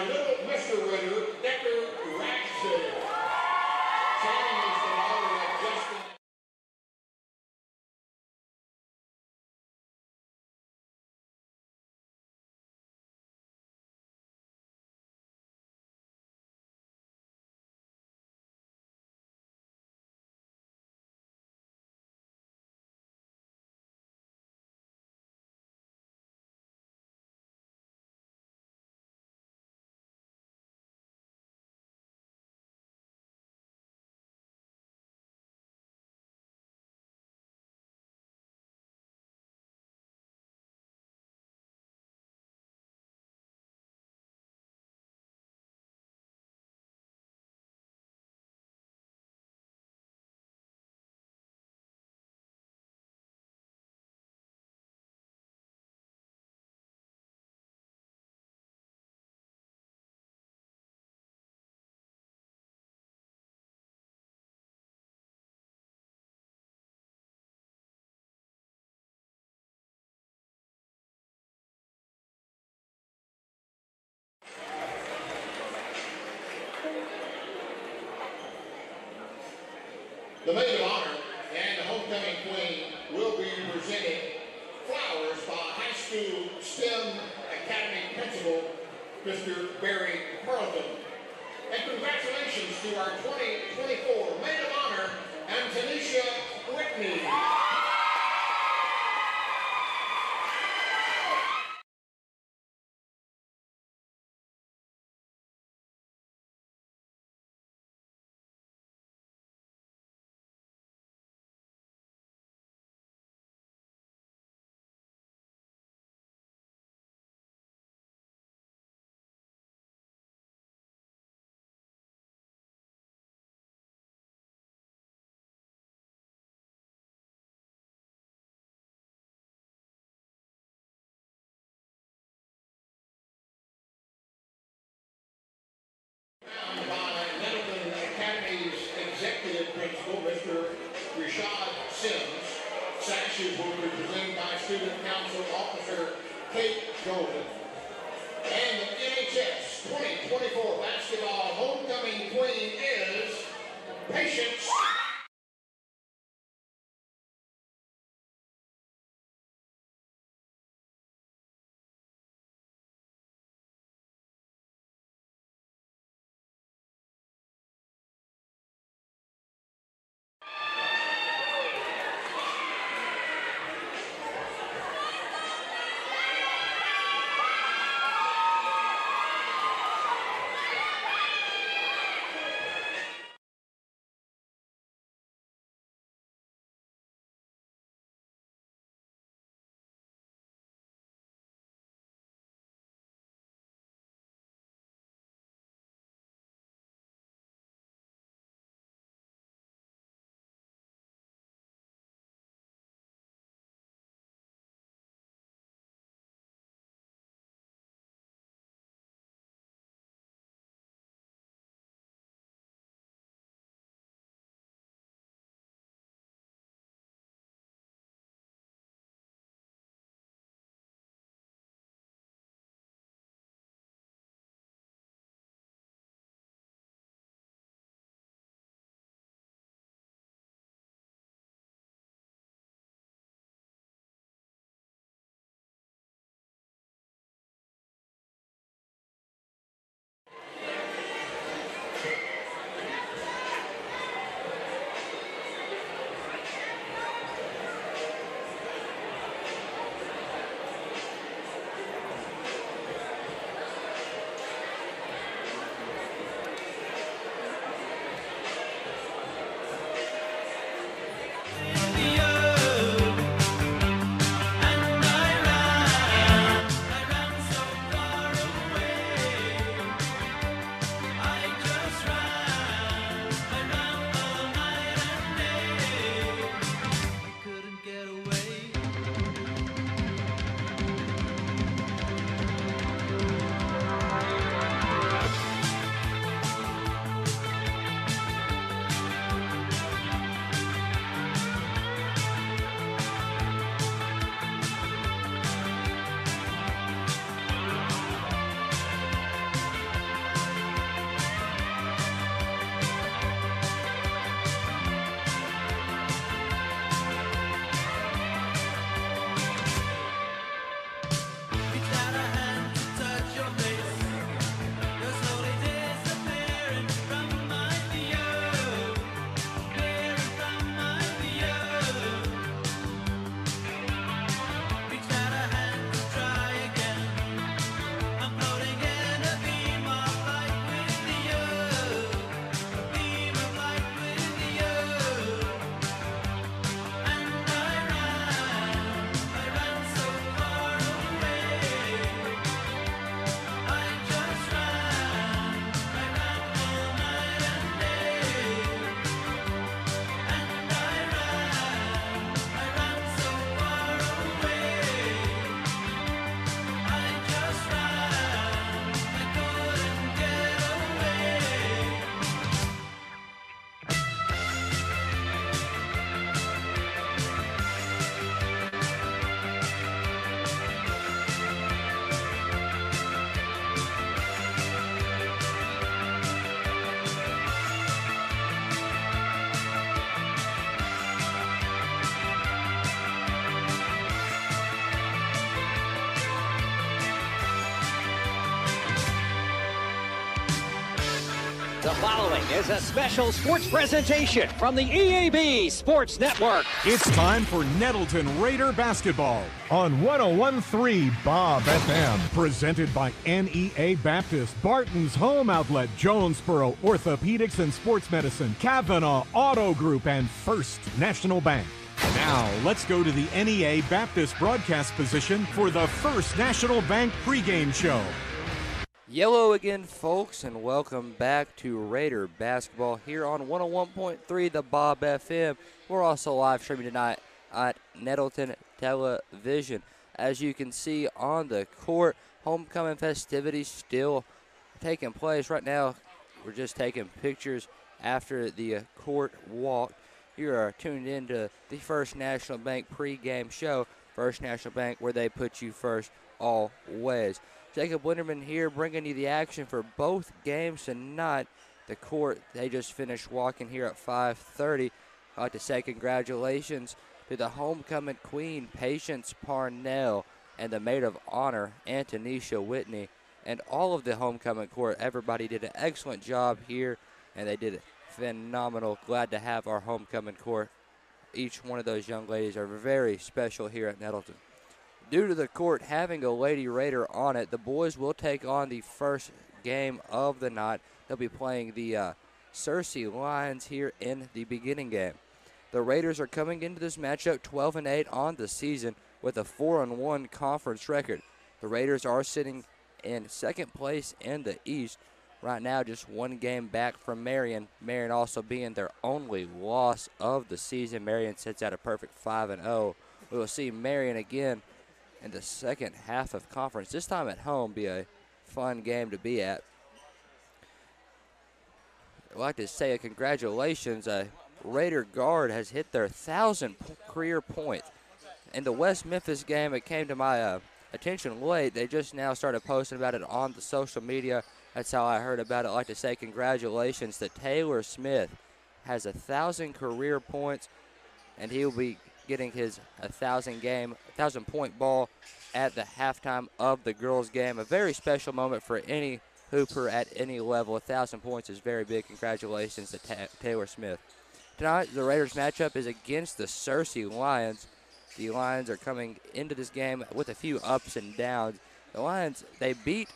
a little Mr. Winner to STEM Academy Principal, Mr. Barry Carlton. And congratulations to our 2024 Maid of Honor, Antonisha Whitney. Following is a special sports presentation from the EAB Sports Network. It's time for Nettleton Raider basketball on 1013 Bob FM. Presented by NEA Baptist, Barton's Home Outlet, Jonesboro Orthopedics and Sports Medicine, Cavenaugh Auto Group, and First National Bank. Now, let's go to the NEA Baptist broadcast position for the First National Bank pregame show. Yellow again, folks, and welcome back to Raider basketball here on 101.3 The Bob FM. We're also live streaming tonight at Nettleton Television. As you can see on the court, homecoming festivities still taking place right now. We're just taking pictures after the court walk. You are tuned into the First National Bank pregame show. First National Bank, where they put you first always. Jacob Winterman here bringing you the action for both games tonight. The court, they just finished walking here at 5.30. I'd like to say congratulations to the homecoming queen, Patience Parnell, and the maid of honor, Antonisha Whitney, and all of the homecoming court. Everybody did an excellent job here, and they did phenomenal. Glad to have our homecoming court. Each one of those young ladies are very special here at Nettleton. Due to the court having a Lady Raider on it, the boys will take on the first game of the night. They'll be playing the uh, Searcy Lions here in the beginning game. The Raiders are coming into this matchup 12 and 8 on the season with a 4 and 1 conference record. The Raiders are sitting in second place in the East. Right now, just one game back from Marion. Marion also being their only loss of the season. Marion sits at a perfect 5 and 0. We will see Marion again in the second half of conference. This time at home, be a fun game to be at. I'd like to say a congratulations. A Raider guard has hit their thousand career point. In the West Memphis game, it came to my uh, attention late. They just now started posting about it on the social media. That's how I heard about it. I'd like to say congratulations to Taylor Smith. Has a thousand career points, and he will be getting his 1,000 game, 1,000 point ball at the halftime of the girls' game. A very special moment for any hooper at any level. 1,000 points is very big. Congratulations to Ta- Taylor Smith. Tonight, the Raiders matchup is against the Searcy Lions. The Lions are coming into this game with a few ups and downs. The Lions, they beat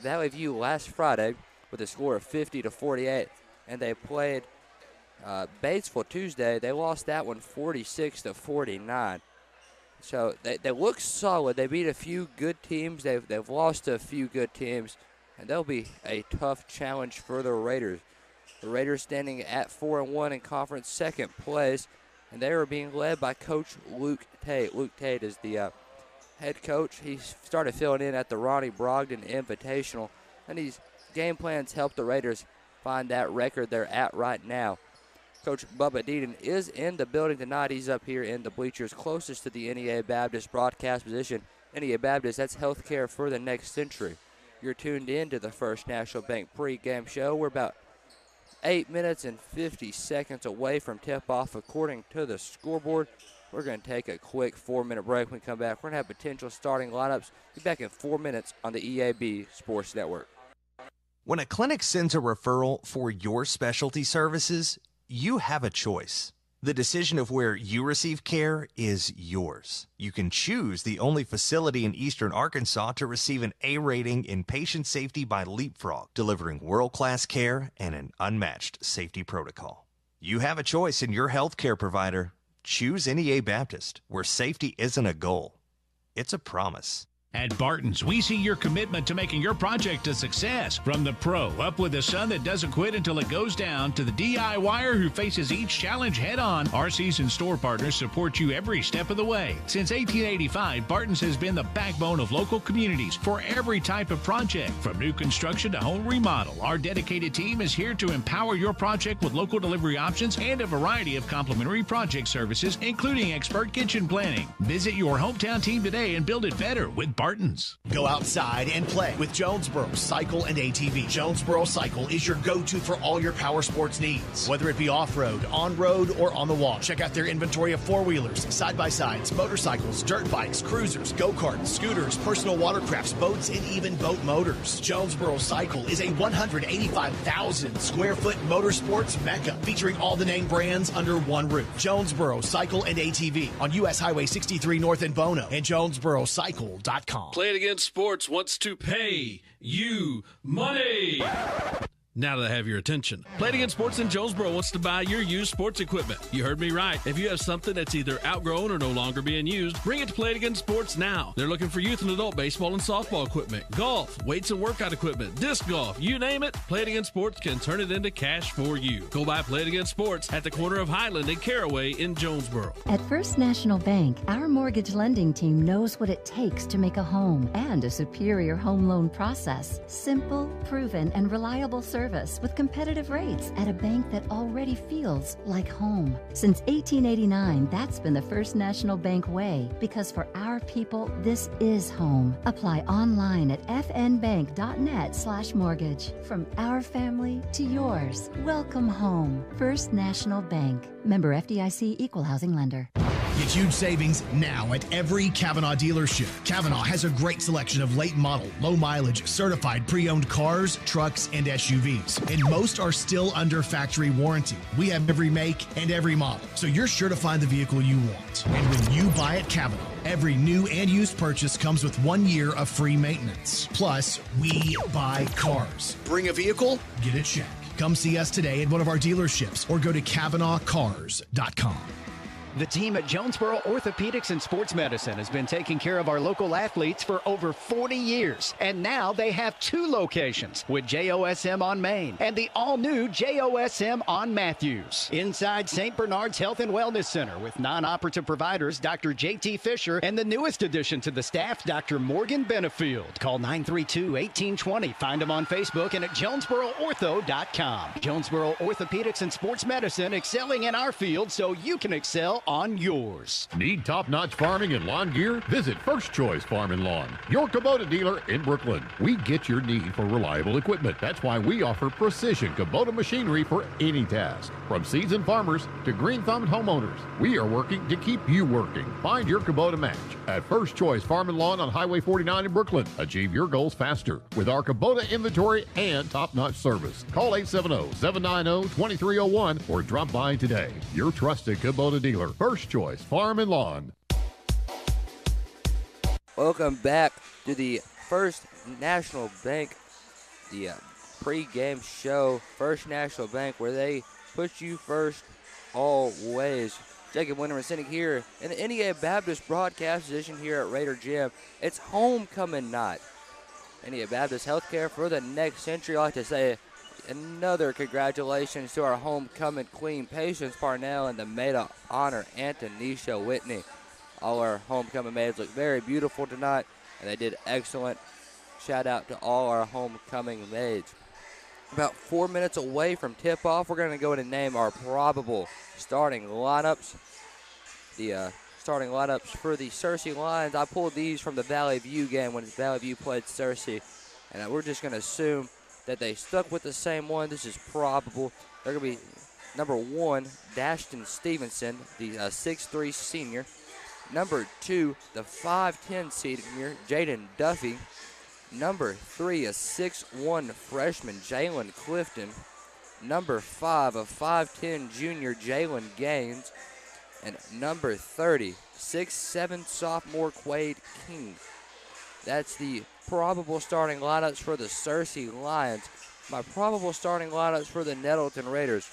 Valley View last Friday with a score of 50 to 48, and they played uh, Batesville Tuesday, they lost that one 46 to 49. So they, they look solid. They beat a few good teams. They've, they've lost to a few good teams, and they'll be a tough challenge for the Raiders. The Raiders standing at 4 and 1 in conference second place, and they are being led by Coach Luke Tate. Luke Tate is the uh, head coach. He started filling in at the Ronnie Brogdon Invitational, and these game plans help the Raiders find that record they're at right now. Coach Bubba Deedon is in the building tonight. He's up here in the bleachers closest to the NEA Baptist broadcast position. NEA Baptist, that's healthcare for the next century. You're tuned in to the First National Bank pregame show. We're about 8 minutes and 50 seconds away from tip off according to the scoreboard. We're going to take a quick four minute break. When we come back, we're going to have potential starting lineups. Be back in four minutes on the EAB Sports Network. When a clinic sends a referral for your specialty services, you have a choice. The decision of where you receive care is yours. You can choose the only facility in eastern Arkansas to receive an A rating in patient safety by Leapfrog, delivering world class care and an unmatched safety protocol. You have a choice in your healthcare provider. Choose NEA Baptist, where safety isn't a goal, it's a promise. At Barton's, we see your commitment to making your project a success. From the pro up with the sun that doesn't quit until it goes down to the DIYer who faces each challenge head on, our seasoned store partners support you every step of the way. Since 1885, Barton's has been the backbone of local communities for every type of project. From new construction to home remodel, our dedicated team is here to empower your project with local delivery options and a variety of complimentary project services, including expert kitchen planning. Visit your hometown team today and build it better with Spartans. Go outside and play with Jonesboro Cycle and ATV. Jonesboro Cycle is your go to for all your power sports needs, whether it be off road, on road, or on the wall. Check out their inventory of four wheelers, side by sides, motorcycles, dirt bikes, cruisers, go karts, scooters, personal watercrafts, boats, and even boat motors. Jonesboro Cycle is a 185,000 square foot motorsports mecca featuring all the name brands under one roof. Jonesboro Cycle and ATV on US Highway 63 North in Bono and JonesboroCycle.com. Play It Again Sports wants to pay you money. Now that I have your attention, Play It Again Sports in Jonesboro wants to buy your used sports equipment. You heard me right. If you have something that's either outgrown or no longer being used, bring it to Play It Again Sports now. They're looking for youth and adult baseball and softball equipment, golf, weights and workout equipment, disc golf, you name it. Play It Again Sports can turn it into cash for you. Go by Play It Again Sports at the corner of Highland and Caraway in Jonesboro. At First National Bank, our mortgage lending team knows what it takes to make a home and a superior home loan process. Simple, proven, and reliable service with competitive rates at a bank that already feels like home. Since 1889, that's been the First National Bank way because for our people, this is home. Apply online at fnbank.net slash mortgage. From our family to yours, welcome home. First National Bank. Member FDIC Equal Housing Lender. Get huge savings now at every Cavenaugh dealership. Cavenaugh has a great selection of late model, low mileage, certified pre owned cars, trucks, and SUVs. And most are still under factory warranty. We have every make and every model, so you're sure to find the vehicle you want. And when you buy at Cavenaugh, every new and used purchase comes with one year of free maintenance. Plus, we buy cars. Bring a vehicle, get a check. Come see us today at one of our dealerships or go to CavenaughCars.com. The team at Jonesboro Orthopedics and Sports Medicine has been taking care of our local athletes for over 40 years. And now they have two locations with JOSM on Main and the all new JOSM on Matthews. Inside St. Bernard's Health and Wellness Center with non operative providers Dr. JT Fisher and the newest addition to the staff, Dr. Morgan Benefield. Call 932 1820. Find them on Facebook and at JonesboroOrtho.com. Jonesboro Orthopedics and Sports Medicine excelling in our field so you can excel on yours. Need top notch farming and lawn gear? Visit First Choice Farm and Lawn, your Kubota dealer in Brookland. We get your need for reliable equipment. That's why we offer precision Kubota machinery for any task. From seasoned farmers to green thumbed homeowners, we are working to keep you working. Find your Kubota match at First Choice Farm and Lawn on Highway 49 in Brookland. Achieve your goals faster with our Kubota inventory and top notch service. Call 870 790 2301 or drop by today. Your trusted Kubota dealer. First Choice Farm and Lawn. Welcome back to the First National Bank, the uh, pre-game show. First National Bank, where they put you first always. Jacob Winterman sitting here in the NEA Baptist broadcast position here at Raider Gym. It's homecoming night. NEA Baptist Healthcare for the next century. I like to say another congratulations to our homecoming queen, Patience Parnell, and the maid of honor, Antonisha Whitney. All our homecoming maids look very beautiful tonight, and they did excellent. Shout out to all our homecoming maids. About four minutes away from tip off, we're going to go ahead and name our probable starting lineups. The uh, starting lineups for the Searcy Lions. I pulled these from the Valley View game when Valley View played Searcy, and uh, we're just going to assume that they stuck with the same one. This is probable. They're going to be number one, Dashton Stevenson, the uh, 6'3 senior. Number two, the 5'10 senior, Jaden Duffy. Number three, a 6'1 freshman, Jalen Clifton. Number five, a 5'10 junior, Jalen Gaines. And number 30, 6'7 sophomore, Quade King. That's the probable starting lineups for the Searcy Lions. My probable starting lineups for the Nettleton Raiders.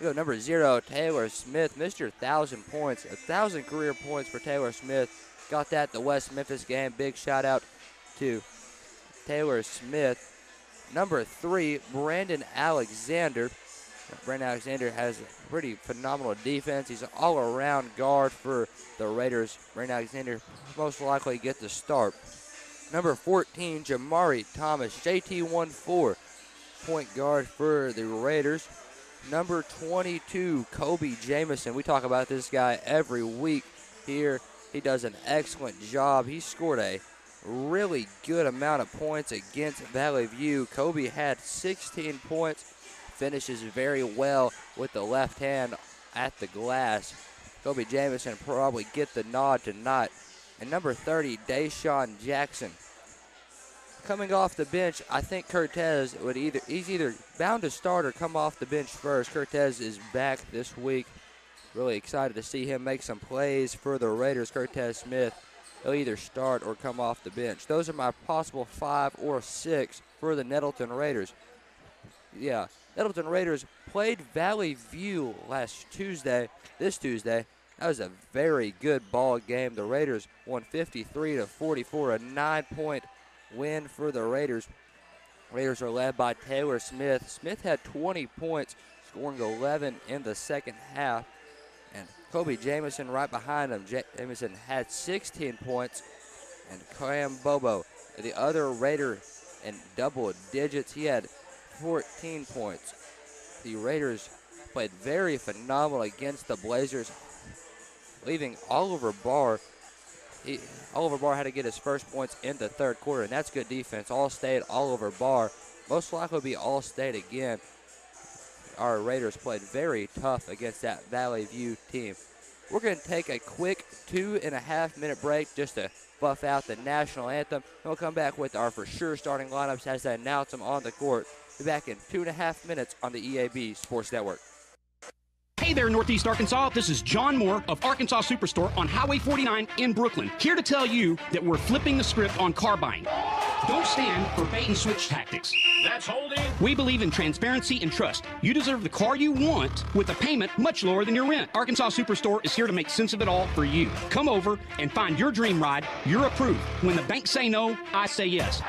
We go number zero, Taylor Smith. Missed your 1,000 points. A 1,000 career points for Taylor Smith. Got that the West Memphis game. Big shout out to Taylor Smith. Number three, Brandon Alexander. Brandon Alexander has a pretty phenomenal defense. He's an all around guard for the Raiders. Brandon Alexander most likely get the start. Number 14, Jamari Thomas, JT14, point guard for the Raiders. Number 22, Kobe Jamison. We talk about this guy every week here. He does an excellent job. He scored a really good amount of points against Valley View. Kobe had 16 points, finishes very well with the left hand at the glass. Kobe Jamison probably get the nod tonight. And number 30, Deshaun Jackson. Coming off the bench, I think Cortez would either he's either bound to start or come off the bench first. Cortez is back this week. Really excited to see him make some plays for the Raiders. Cortez Smith, he'll either start or come off the bench. Those are my possible five or six for the Nettleton Raiders. Yeah, Nettleton Raiders played Valley View last Tuesday, this Tuesday. That was a very good ball game. The Raiders won 53 to 44, a nine-point win for the Raiders. Raiders are led by Taylor Smith. Smith had 20 points, scoring 11 in the second half. And Kobe Jamison right behind him. Jamison had 16 points. And Cam Bobo, the other Raider, in double digits. He had 14 points. The Raiders played very phenomenal against the Blazers, leaving Oliver Barr he, Oliver Barr had to get his first points in the third quarter, and that's good defense. All state, Oliver Barr. Most likely will be all state again. Our Raiders played very tough against that Valley View team. We're going to take a quick two and a half minute break just to buff out the national anthem. And we'll come back with our for sure starting lineups as they announce them on the court. Be back in two and a half minutes on the EAB Sports Network. Hey there, Northeast Arkansas. This is John Moore of Arkansas Superstore on Highway 49 in Brookland. Here to tell you that we're flipping the script on car buying. Don't stand for bait and switch tactics. That's holding. We believe in transparency and trust. You deserve the car you want with a payment much lower than your rent. Arkansas Superstore is here to make sense of it all for you. Come over and find your dream ride. You're approved. When the banks say no, I say yes.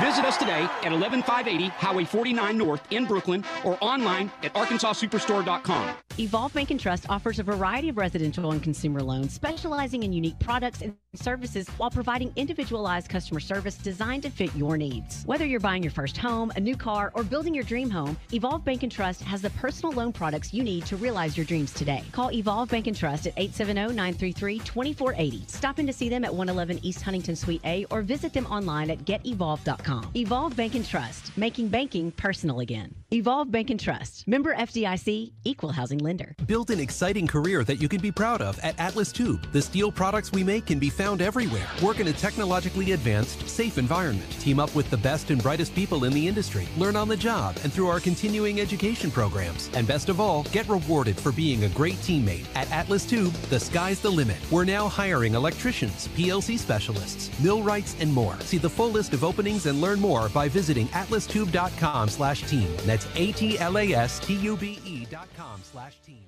Visit us today at 11580 Highway 49 North in Brookland or online at arkansassuperstore.com. Evolve Bank and Trust offers a variety of residential and consumer loans specializing in unique products and services while providing individualized customer service designed to fit your needs. Whether you're buying your first home, a new car, or building your dream home, Evolve Bank and Trust has the personal loan products you need to realize your dreams today. Call Evolve Bank and Trust at 870-933-2480. Stop in to see them at 111 East Huntington Suite A or visit them online at getevolve.com. Evolve Bank and Trust, making banking personal again. Evolve Bank and Trust, member FDIC, equal housing lender. Build an exciting career that you can be proud of at Atlas Tube. The steel products we make can be found everywhere. Work in a technologically advanced, safe environment. Team up with the best and brightest people in the industry. Learn on the job and through our continuing education programs. And best of all, get rewarded for being a great teammate. At Atlas Tube, the sky's the limit. We're now hiring electricians, PLC specialists, millwrights, and more. See the full list of openings and learn more by visiting atlastube.com slash team. That's A-T-L-A-S-T-U-B-E dot com slash team.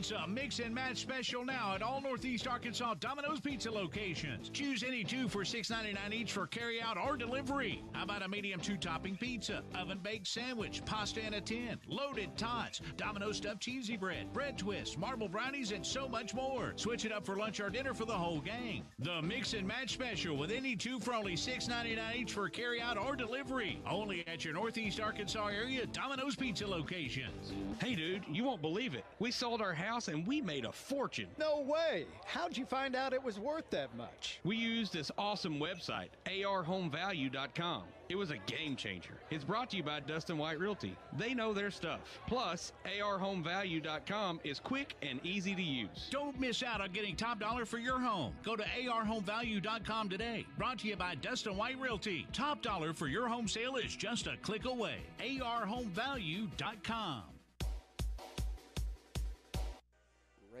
It's a mix and match special now at all Northeast Arkansas Domino's Pizza locations. Choose any two for $6.99 each for carry out or delivery. How about a medium two topping pizza, oven baked sandwich, pasta in a tin, loaded tots, Domino's stuffed cheesy bread, bread twists, marble brownies, and so much more. Switch it up for lunch or dinner for the whole gang. The mix and match special with any two for only $6.99 each for carry out or delivery. Only at your Northeast Arkansas area Domino's Pizza locations. Hey, dude, you won't believe it. We sold our house and we made a fortune. No way. How'd you find out it was worth that much? We used this awesome website, arhomevalue.com. It was a game changer. It's brought to you by Dustin White Realty. They know their stuff. Plus, arhomevalue.com is quick and easy to use. Don't miss out on getting top dollar for your home. Go to arhomevalue.com today. Brought to you by Dustin White Realty. Top dollar for your home sale is just a click away. arhomevalue.com.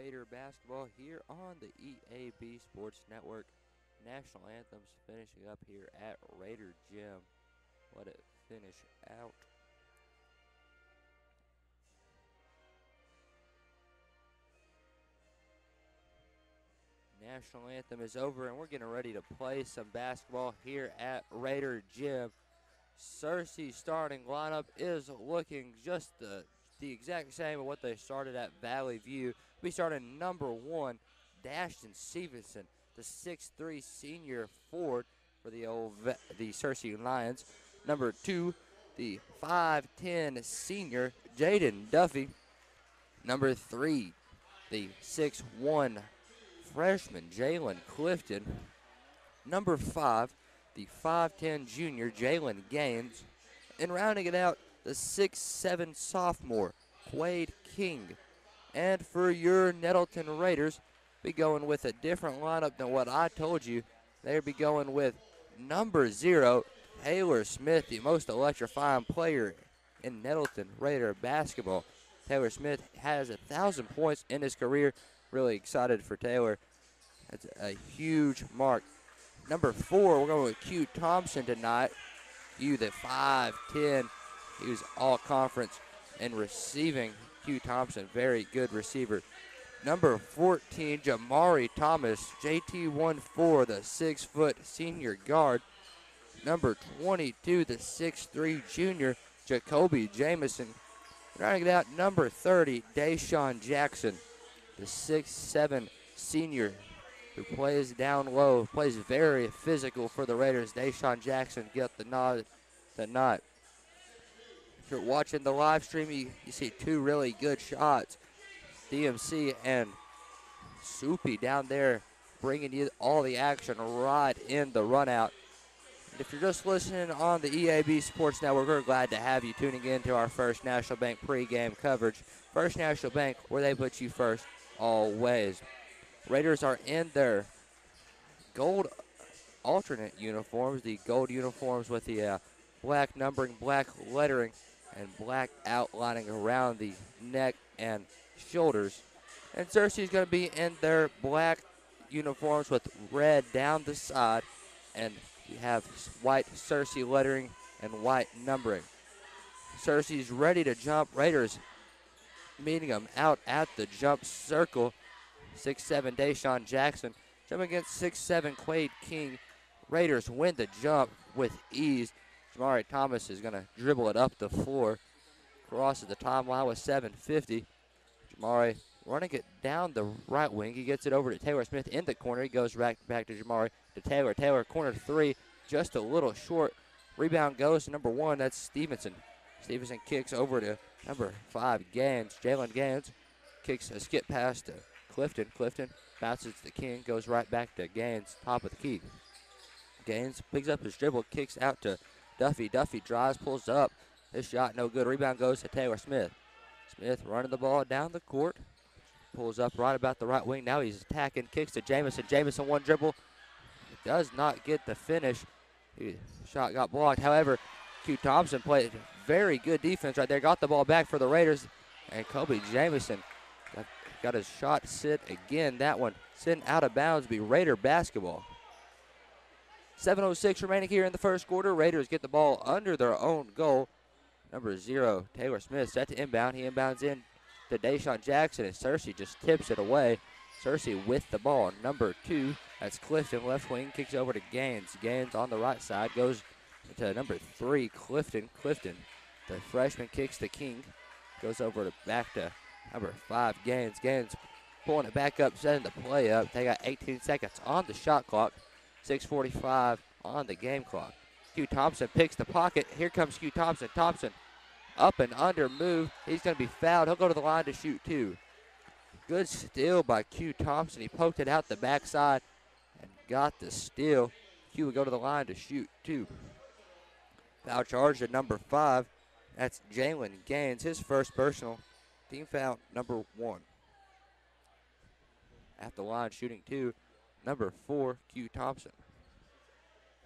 Raider basketball here on the EAB Sports Network. National anthems finishing up here at Raider Gym. Let it finish out. National anthem is over, and we're getting ready to play some basketball here at Raider Gym. Searcy starting lineup is looking just the the exact same of what they started at Valley View. We started number one, Dashton Stevenson, the 6'3 senior forward for the old the Searcy Lions. Number two, the 5'10 senior, Jaden Duffy. Number three, the 6'1 freshman, Jalen Clifton. number five, the 5'10 junior Jalen Gaines. And rounding it out, the 6'7 sophomore Quade King. And for your Nettleton Raiders, be going with a different lineup than what I told you. They'll be going with number zero, Taylor Smith, the most electrifying player in Nettleton Raider basketball. Taylor Smith has a thousand points in his career. Really excited for Taylor. That's a huge mark. Number four, we're going with Q Thompson tonight. Q, the 5'10. He was all conference in receiving. Q Thompson, very good receiver. Number 14, Jamari Thomas, JT14, the six foot senior guard. Number 22, the 6'3 junior, Jacoby Jamison. Rounding it out, number 30, Deshaun Jackson, the 6'7 senior who plays down low, plays very physical for the Raiders. Deshaun Jackson get the nod tonight. If you're watching the live stream, you, you see two really good shots. DMC and Soupy down there bringing you all the action right in the run out. And if you're just listening on the EAB Sports Network, we're glad to have you tuning in to our First National Bank pregame coverage. First National Bank, where they put you first, always. Raiders are in their gold alternate uniforms, the gold uniforms with the uh, black numbering, black lettering, and black outlining around the neck and shoulders. And Searcy is going to be in their black uniforms with red down the side, and you have white Searcy lettering and white numbering. Searcy's ready to jump. Raiders meeting them out at the jump circle. 6'7 Deshaun Jackson jumping against 6'7 Quade King. Raiders win the jump with ease. Jamari Thomas is going to dribble it up the floor. Crosses the timeline with 750. Jamari running it down the right wing. He gets it over to Taylor Smith in the corner. He goes back, back to Jamari to Taylor. Taylor, corner three, just a little short. Rebound goes to number one. That's Stevenson. Stevenson kicks over to number five, Gaines. Jalen Gaines kicks a skip pass to Clifton. Clifton bounces to King, goes right back to Gaines, top of the key. Gaines picks up his dribble, kicks out to Duffy. Duffy drives, pulls up. This shot no good. Rebound goes to Taylor Smith. Smith running the ball down the court. Pulls up right about the right wing. Now he's attacking. Kicks to Jamison. Jamison one dribble. Does not get the finish. Shot got blocked. However, Q Thompson played very good defense right there. Got the ball back for the Raiders. And Kobe Jamison got, his shot sit again. That one sent out of bounds. Be Raider basketball. 7.06 remaining here in the first quarter. Raiders get the ball under their own goal. Number zero, Taylor Smith, set to inbound. He inbounds in to Deshaun Jackson, and Searcy just tips it away. Searcy with the ball. Number two, that's Clifton. Left wing kicks over to Gaines. Gaines on the right side goes to number three, Clifton. Clifton, the freshman, kicks the King. Goes over to back to number five, Gaines. Gaines pulling it back up, setting the play up. They got 18 seconds on the shot clock. 6:45 on the game clock. Q Thompson picks the pocket. Here comes Q Thompson. Thompson up and under move. He's going to be fouled. He'll go to the line to shoot two. Good steal by Q Thompson. He poked it out the backside and got the steal. Q will go to the line to shoot two. Foul charge at number five. That's Jalen Gaines, his first personal. Team foul number one. At the line shooting two, number four, Q Thompson.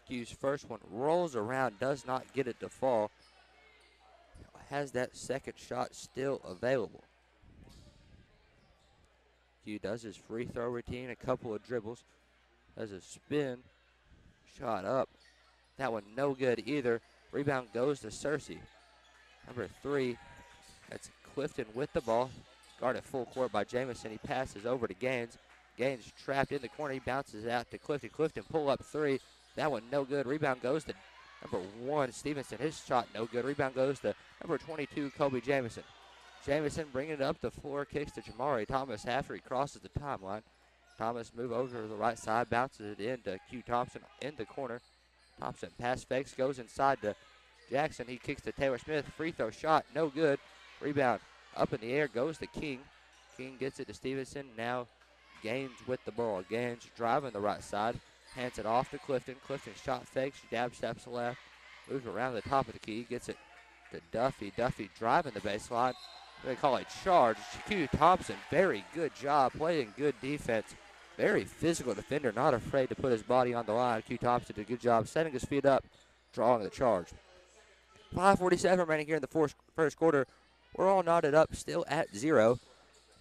Q's first one rolls around, does not get it to fall. Has that second shot still available. Q does his free throw routine, a couple of dribbles, does a spin, shot up. That one no good either. Rebound goes to Searcy. Number three, that's Clifton with the ball. Guarded full court by Jamison. He passes over to Gaines. Gaines trapped in the corner. He bounces out to Clifton. Clifton pull up three. That one no good. Rebound goes to number one, Stevenson. His shot no good. Rebound goes to number 22, Kobe Jamison. Jamison bringing it up the floor, kicks to Jamari Thomas after he crosses the timeline. Thomas move over to the right side, bounces it into Q Thompson in the corner. Thompson pass fakes, goes inside to Jackson. He kicks to Taylor Smith. Free throw shot, no good. Rebound up in the air goes to King. King gets it to Stevenson. Now Gaines with the ball. Gaines driving the right side. Hands it off to Clifton. Clifton shot fakes, jab steps left, moves around the top of the key, gets it to Duffy. Duffy driving the baseline. They call it charge. Q Thompson, very good job, playing good defense. Very physical defender, not afraid to put his body on the line. Q Thompson did a good job setting his feet up, drawing the charge. 5.47 remaining here in the first quarter. We're all knotted up, still at zero.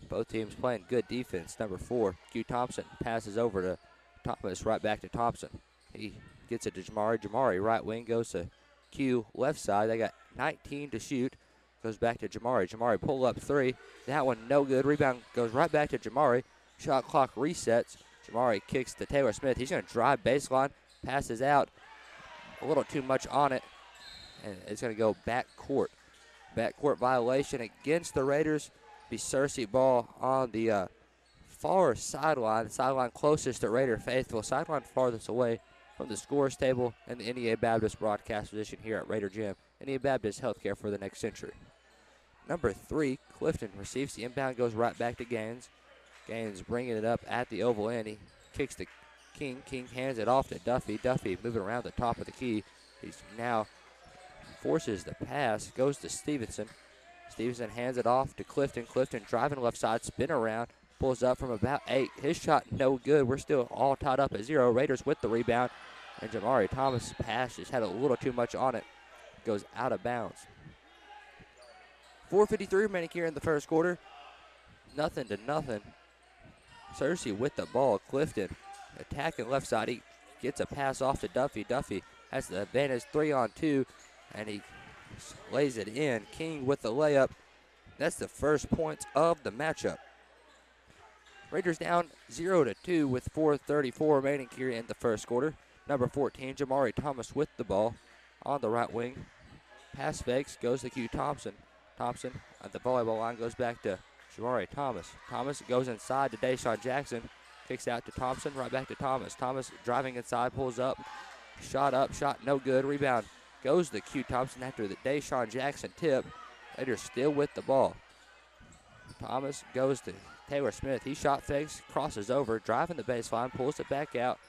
Both teams playing good defense. Number four, Q Thompson passes over to Thomas, right back to Thompson. He gets it to Jamari. Jamari, right wing, goes to Q, left side. They got 19 to shoot. Goes back to Jamari. Jamari pull up three. That one no good. Rebound goes right back to Jamari. Shot clock resets. Jamari kicks to Taylor Smith. He's going to drive baseline, passes out. A little too much on it. And it's going to go back court. Back court violation against the Raiders. Be Searcy ball on the uh, far sideline, the sideline closest to Raider Faithful, sideline farthest away from the scores table and the NEA Baptist broadcast position here at Raider Gym. NEA Baptist Healthcare for the next century. Number three, Clifton receives the inbound, goes right back to Gaines. Gaines bringing it up at the oval end. He kicks the King. King hands it off to Duffy. Duffy moving around the top of the key. He's now forces the pass, goes to Stevenson. Stevenson hands it off to Clifton. Clifton driving left side, spin around, pulls up from about eight. His shot no good. We're still all tied up at zero. Raiders with the rebound. And Jamari Thomas' pass just had a little too much on it. Goes out of bounds. 4.53 remaining here in the first quarter. Nothing to nothing. Searcy with the ball. Clifton attacking left side. He gets a pass off to Duffy. Duffy has the advantage three on two, and he lays it in. King with the layup. That's the first points of the matchup. Raiders down 0 to 2 with 4.34 remaining here in the first quarter. Number 14, Jamari Thomas with the ball on the right wing. Pass fakes goes to Q Thompson. Thompson at the volleyball line goes back to Jamari Thomas. Thomas goes inside to Deshaun Jackson. Kicks out to Thompson, right back to Thomas. Thomas driving inside, pulls up. Shot up, shot no good. Rebound goes to Q Thompson after the Deshaun Jackson tip. Raiders still with the ball. Thomas goes to Taylor Smith. He shot fakes, crosses over, driving the baseline, pulls it back out,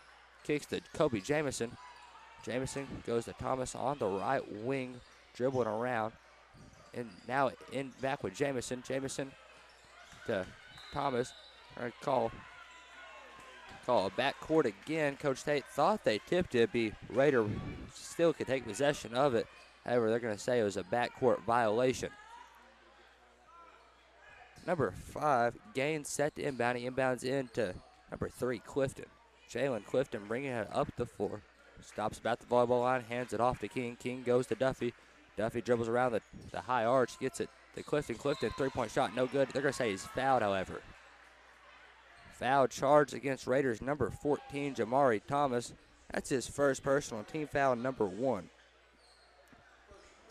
kicks to Kobe Jamison. Jamison goes to Thomas on the right wing, dribbling around. And now in back with Jamison. Jamison to Thomas. Call call a back court again. Coach Tate thought they tipped it. Be Raider still could take possession of it. However, they're going to say it was a backcourt violation. Number five, Gaines set to inbound. He inbounds into number three, Clifton. Jalen Clifton bringing it up the floor. Stops about the volleyball line, hands it off to King. King goes to Duffy. Duffy dribbles around the, the high arch, gets it to Clifton. Clifton, three point shot, no good. They're going to say he's fouled, however. Foul charge against Raiders number 14, Jamari Thomas. That's his first personal team foul, number one.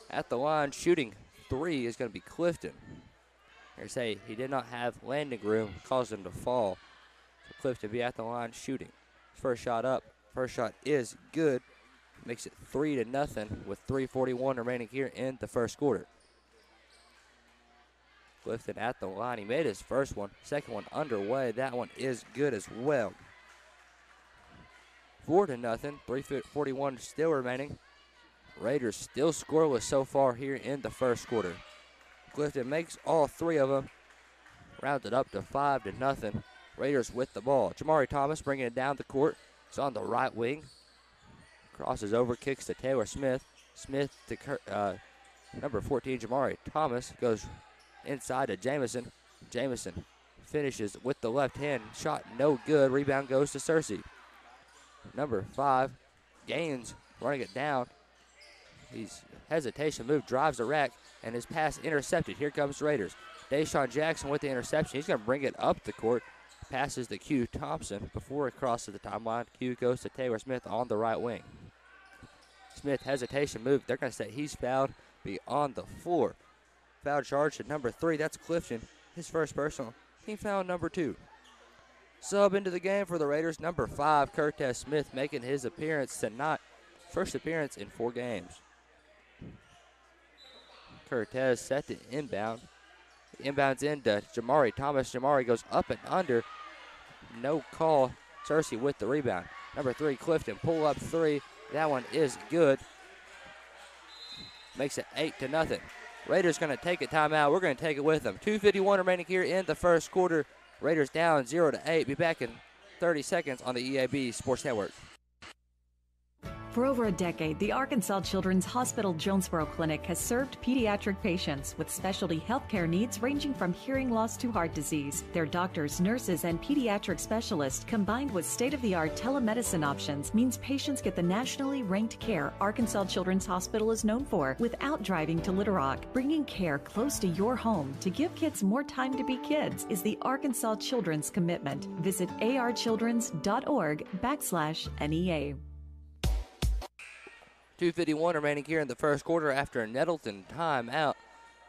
At the line, shooting three is going to be Clifton. They say he did not have landing room, caused him to fall. So Clifton be at the line shooting. First shot up. First shot is good. Makes it three to nothing with 3:41 remaining here in the first quarter. Clifton at the line. He made his first one. Second one underway. That one is good as well. Four to nothing. 3:41 still remaining. Raiders still scoreless so far here in the first quarter. Clifton makes all three of them. Rounded up to five to nothing. Raiders with the ball. Jamari Thomas bringing it down the court. It's on the right wing. Crosses over, kicks to Taylor Smith. Smith to uh, number 14, Jamari Thomas goes inside to Jamison. Jamison finishes with the left hand. Shot no good. Rebound goes to Searcy. Number five, Gaines running it down. He's hesitation move, drives the rack, and his pass intercepted. Here comes Raiders. Deshaun Jackson with the interception. He's going to bring it up the court. Passes to Q Thompson before it crosses the timeline. Q goes to Taylor Smith on the right wing. Smith hesitation move. They're going to say he's fouled. beyond the floor. Foul charge at number three. That's Clifton. His first personal. Team foul number two. Sub into the game for the Raiders. Number five, Curtis Smith making his appearance tonight. First appearance in four games. Cortez set to inbound. Inbounds into Jamari Thomas. Jamari goes up and under. No call. Searcy with the rebound. Number three, Clifton, pull up three. That one is good. Makes it eight to nothing. Raiders going to take a timeout. We're going to take it with them. 2:51 remaining here in the first quarter. Raiders down zero to eight. Be back in 30 seconds on the EAB Sports Network. For over a decade, the Arkansas Children's Hospital Jonesboro Clinic has served pediatric patients with specialty healthcare needs ranging from hearing loss to heart disease. Their doctors, nurses, and pediatric specialists, combined with state of the art telemedicine options, means patients get the nationally ranked care Arkansas Children's Hospital is known for without driving to Little Rock. Bringing care close to your home to give kids more time to be kids is the Arkansas Children's commitment. Visit archildrens.org backslash NEA. 251 remaining here in the first quarter after a Nettleton timeout.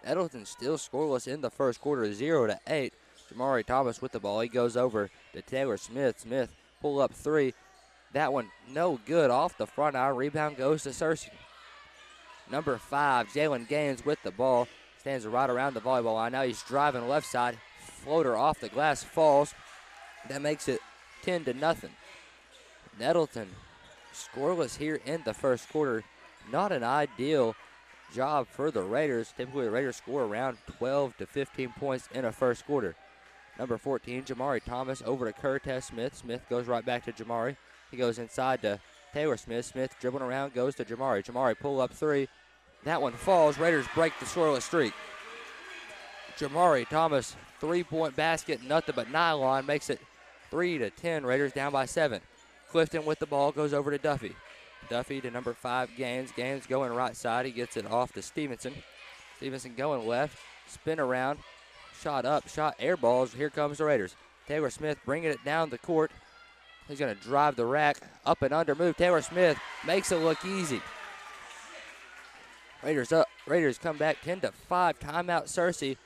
Nettleton still scoreless in the first quarter, 0 to 8. Jamari Thomas with the ball. He goes over to Taylor Smith. Smith pull up three. That one no good off the front eye. Rebound goes to Searcy. Number five, Jalen Gaines with the ball. Stands right around the volleyball line. Now he's driving left side. Floater off the glass falls. That makes it 10 to nothing. Nettleton scoreless here in the first quarter. Not an ideal job for the Raiders. Typically, the Raiders score around 12 to 15 points in a first quarter. Number 14, Jamari Thomas over to Curtis Smith. Smith goes right back to Jamari. He goes inside to Taylor Smith. Smith dribbling around, goes to Jamari. Jamari pull up three. That one falls. Raiders break the scoreless streak. Jamari Thomas, three point basket, nothing but nylon, makes it 3 to 10. Raiders down by seven. Clifton with the ball goes over to Duffy. Duffy to number five, Gaines. Gaines going right side. He gets it off to Stevenson. Stevenson going left. Spin around. Shot up. Shot air balls. Here comes the Raiders. Taylor Smith bringing it down the court. He's going to drive the rack. Up and under move. Taylor Smith makes it look easy. Raiders up. Raiders come back 10 to 5. Timeout, Searcy.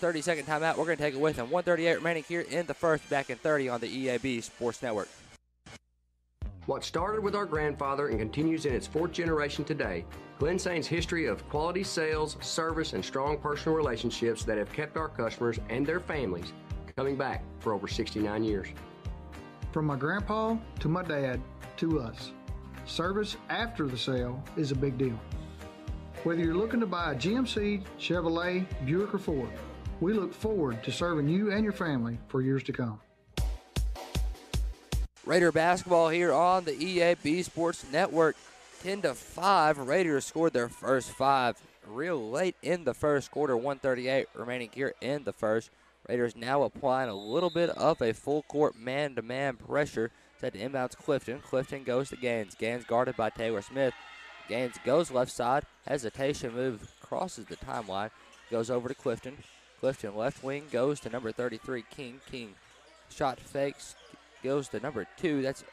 30 second timeout. We're going to take it with them. 138 remaining here in the first, back in 30 on the EAB Sports Network. What started with our grandfather and continues in its fourth generation today, Glen Sane's history of quality sales, service, and strong personal relationships that have kept our customers and their families coming back for over 69 years. From my grandpa to my dad to us, service after the sale is a big deal. Whether you're looking to buy a GMC, Chevrolet, Buick, or Ford, we look forward to serving you and your family for years to come. Raider basketball here on the EAB Sports Network. 10 to 5. Raiders scored their first five real late in the first quarter. 138 remaining here in the first. Raiders now applying a little bit of a full court man to man pressure. Set to inbounds Clifton. Clifton goes to Gaines. Gaines guarded by Taylor Smith. Gaines goes left side. Hesitation move crosses the timeline. Goes over to Clifton. Clifton left wing goes to number 33 King. King shot fakes goes to number two. That's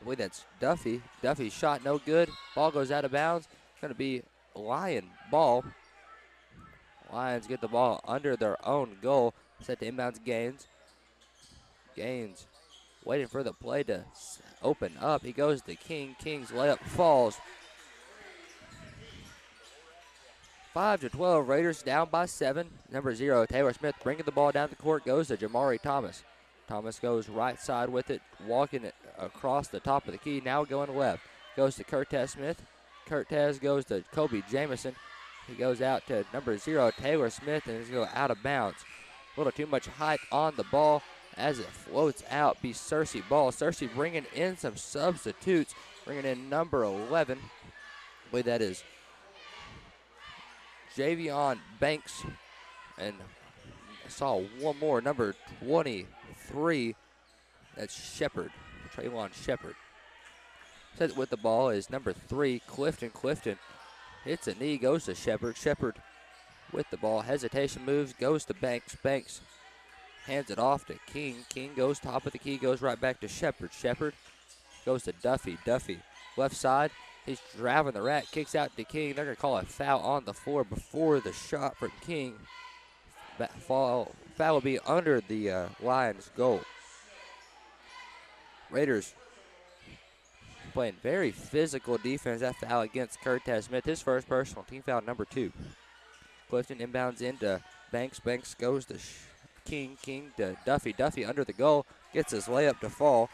I believe that's Duffy. Duffy shot no good. Ball goes out of bounds. Going to be Lion ball. Lions get the ball under their own goal. Set to inbounds Gaines. Gaines waiting for the play to open up. He goes to King. King's layup falls. 5 to 12. Raiders down by 7. Number 0, Taylor Smith bringing the ball down the court goes to Jamari Thomas. Thomas goes right side with it, walking it across the top of the key. Now going left. Goes to Curtis Smith. Curtis goes to Kobe Jamison. He goes out to number zero, Taylor Smith, and he's going out of bounds. A little too much height on the ball as it floats out. Be Searcy ball. Searcy bringing in some substitutes, bringing in number 11. I believe that is Javion Banks. And I saw one more, number 23. That's Shepard, Traylon Shepard. Set with the ball is number three, Clifton. Clifton hits a knee, goes to Shepard. Shepard with the ball. Hesitation moves, goes to Banks. Banks hands it off to King. King goes top of the key, goes right back to Shepard. Shepard goes to Duffy. Duffy left side. He's driving the rat, kicks out to King. They're going to call a foul on the floor before the shot from King. Foul, foul will be under the uh, Lions' goal. Raiders playing very physical defense. That foul against Curtis Smith, his first personal team foul number two. Clifton inbounds into Banks. Banks goes to King. King to Duffy. Duffy under the goal gets his layup to fall.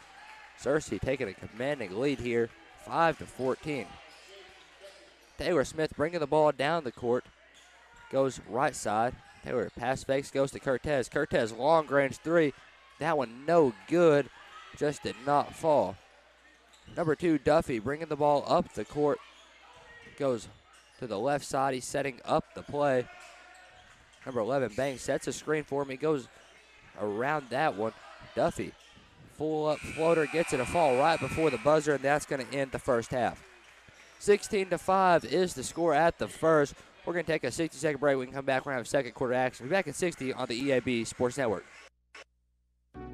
Searcy taking a commanding lead here, 5 to 14. Taylor Smith bringing the ball down the court, goes right side. Taylor pass fakes, goes to Cortez. Cortez long range three. That one no good, just did not fall. Number two, Duffy bringing the ball up the court, goes to the left side. He's setting up the play. Number 11, Banks sets a screen for him. He goes around that one. Duffy, full up floater, gets it a fall right before the buzzer, and that's going to end the first half. 16 to 5 is the score at the first. We're going to take a 60 second break. We can come back. We're going to have a second quarter action. We'll be back in 60 on the EAB Sports Network.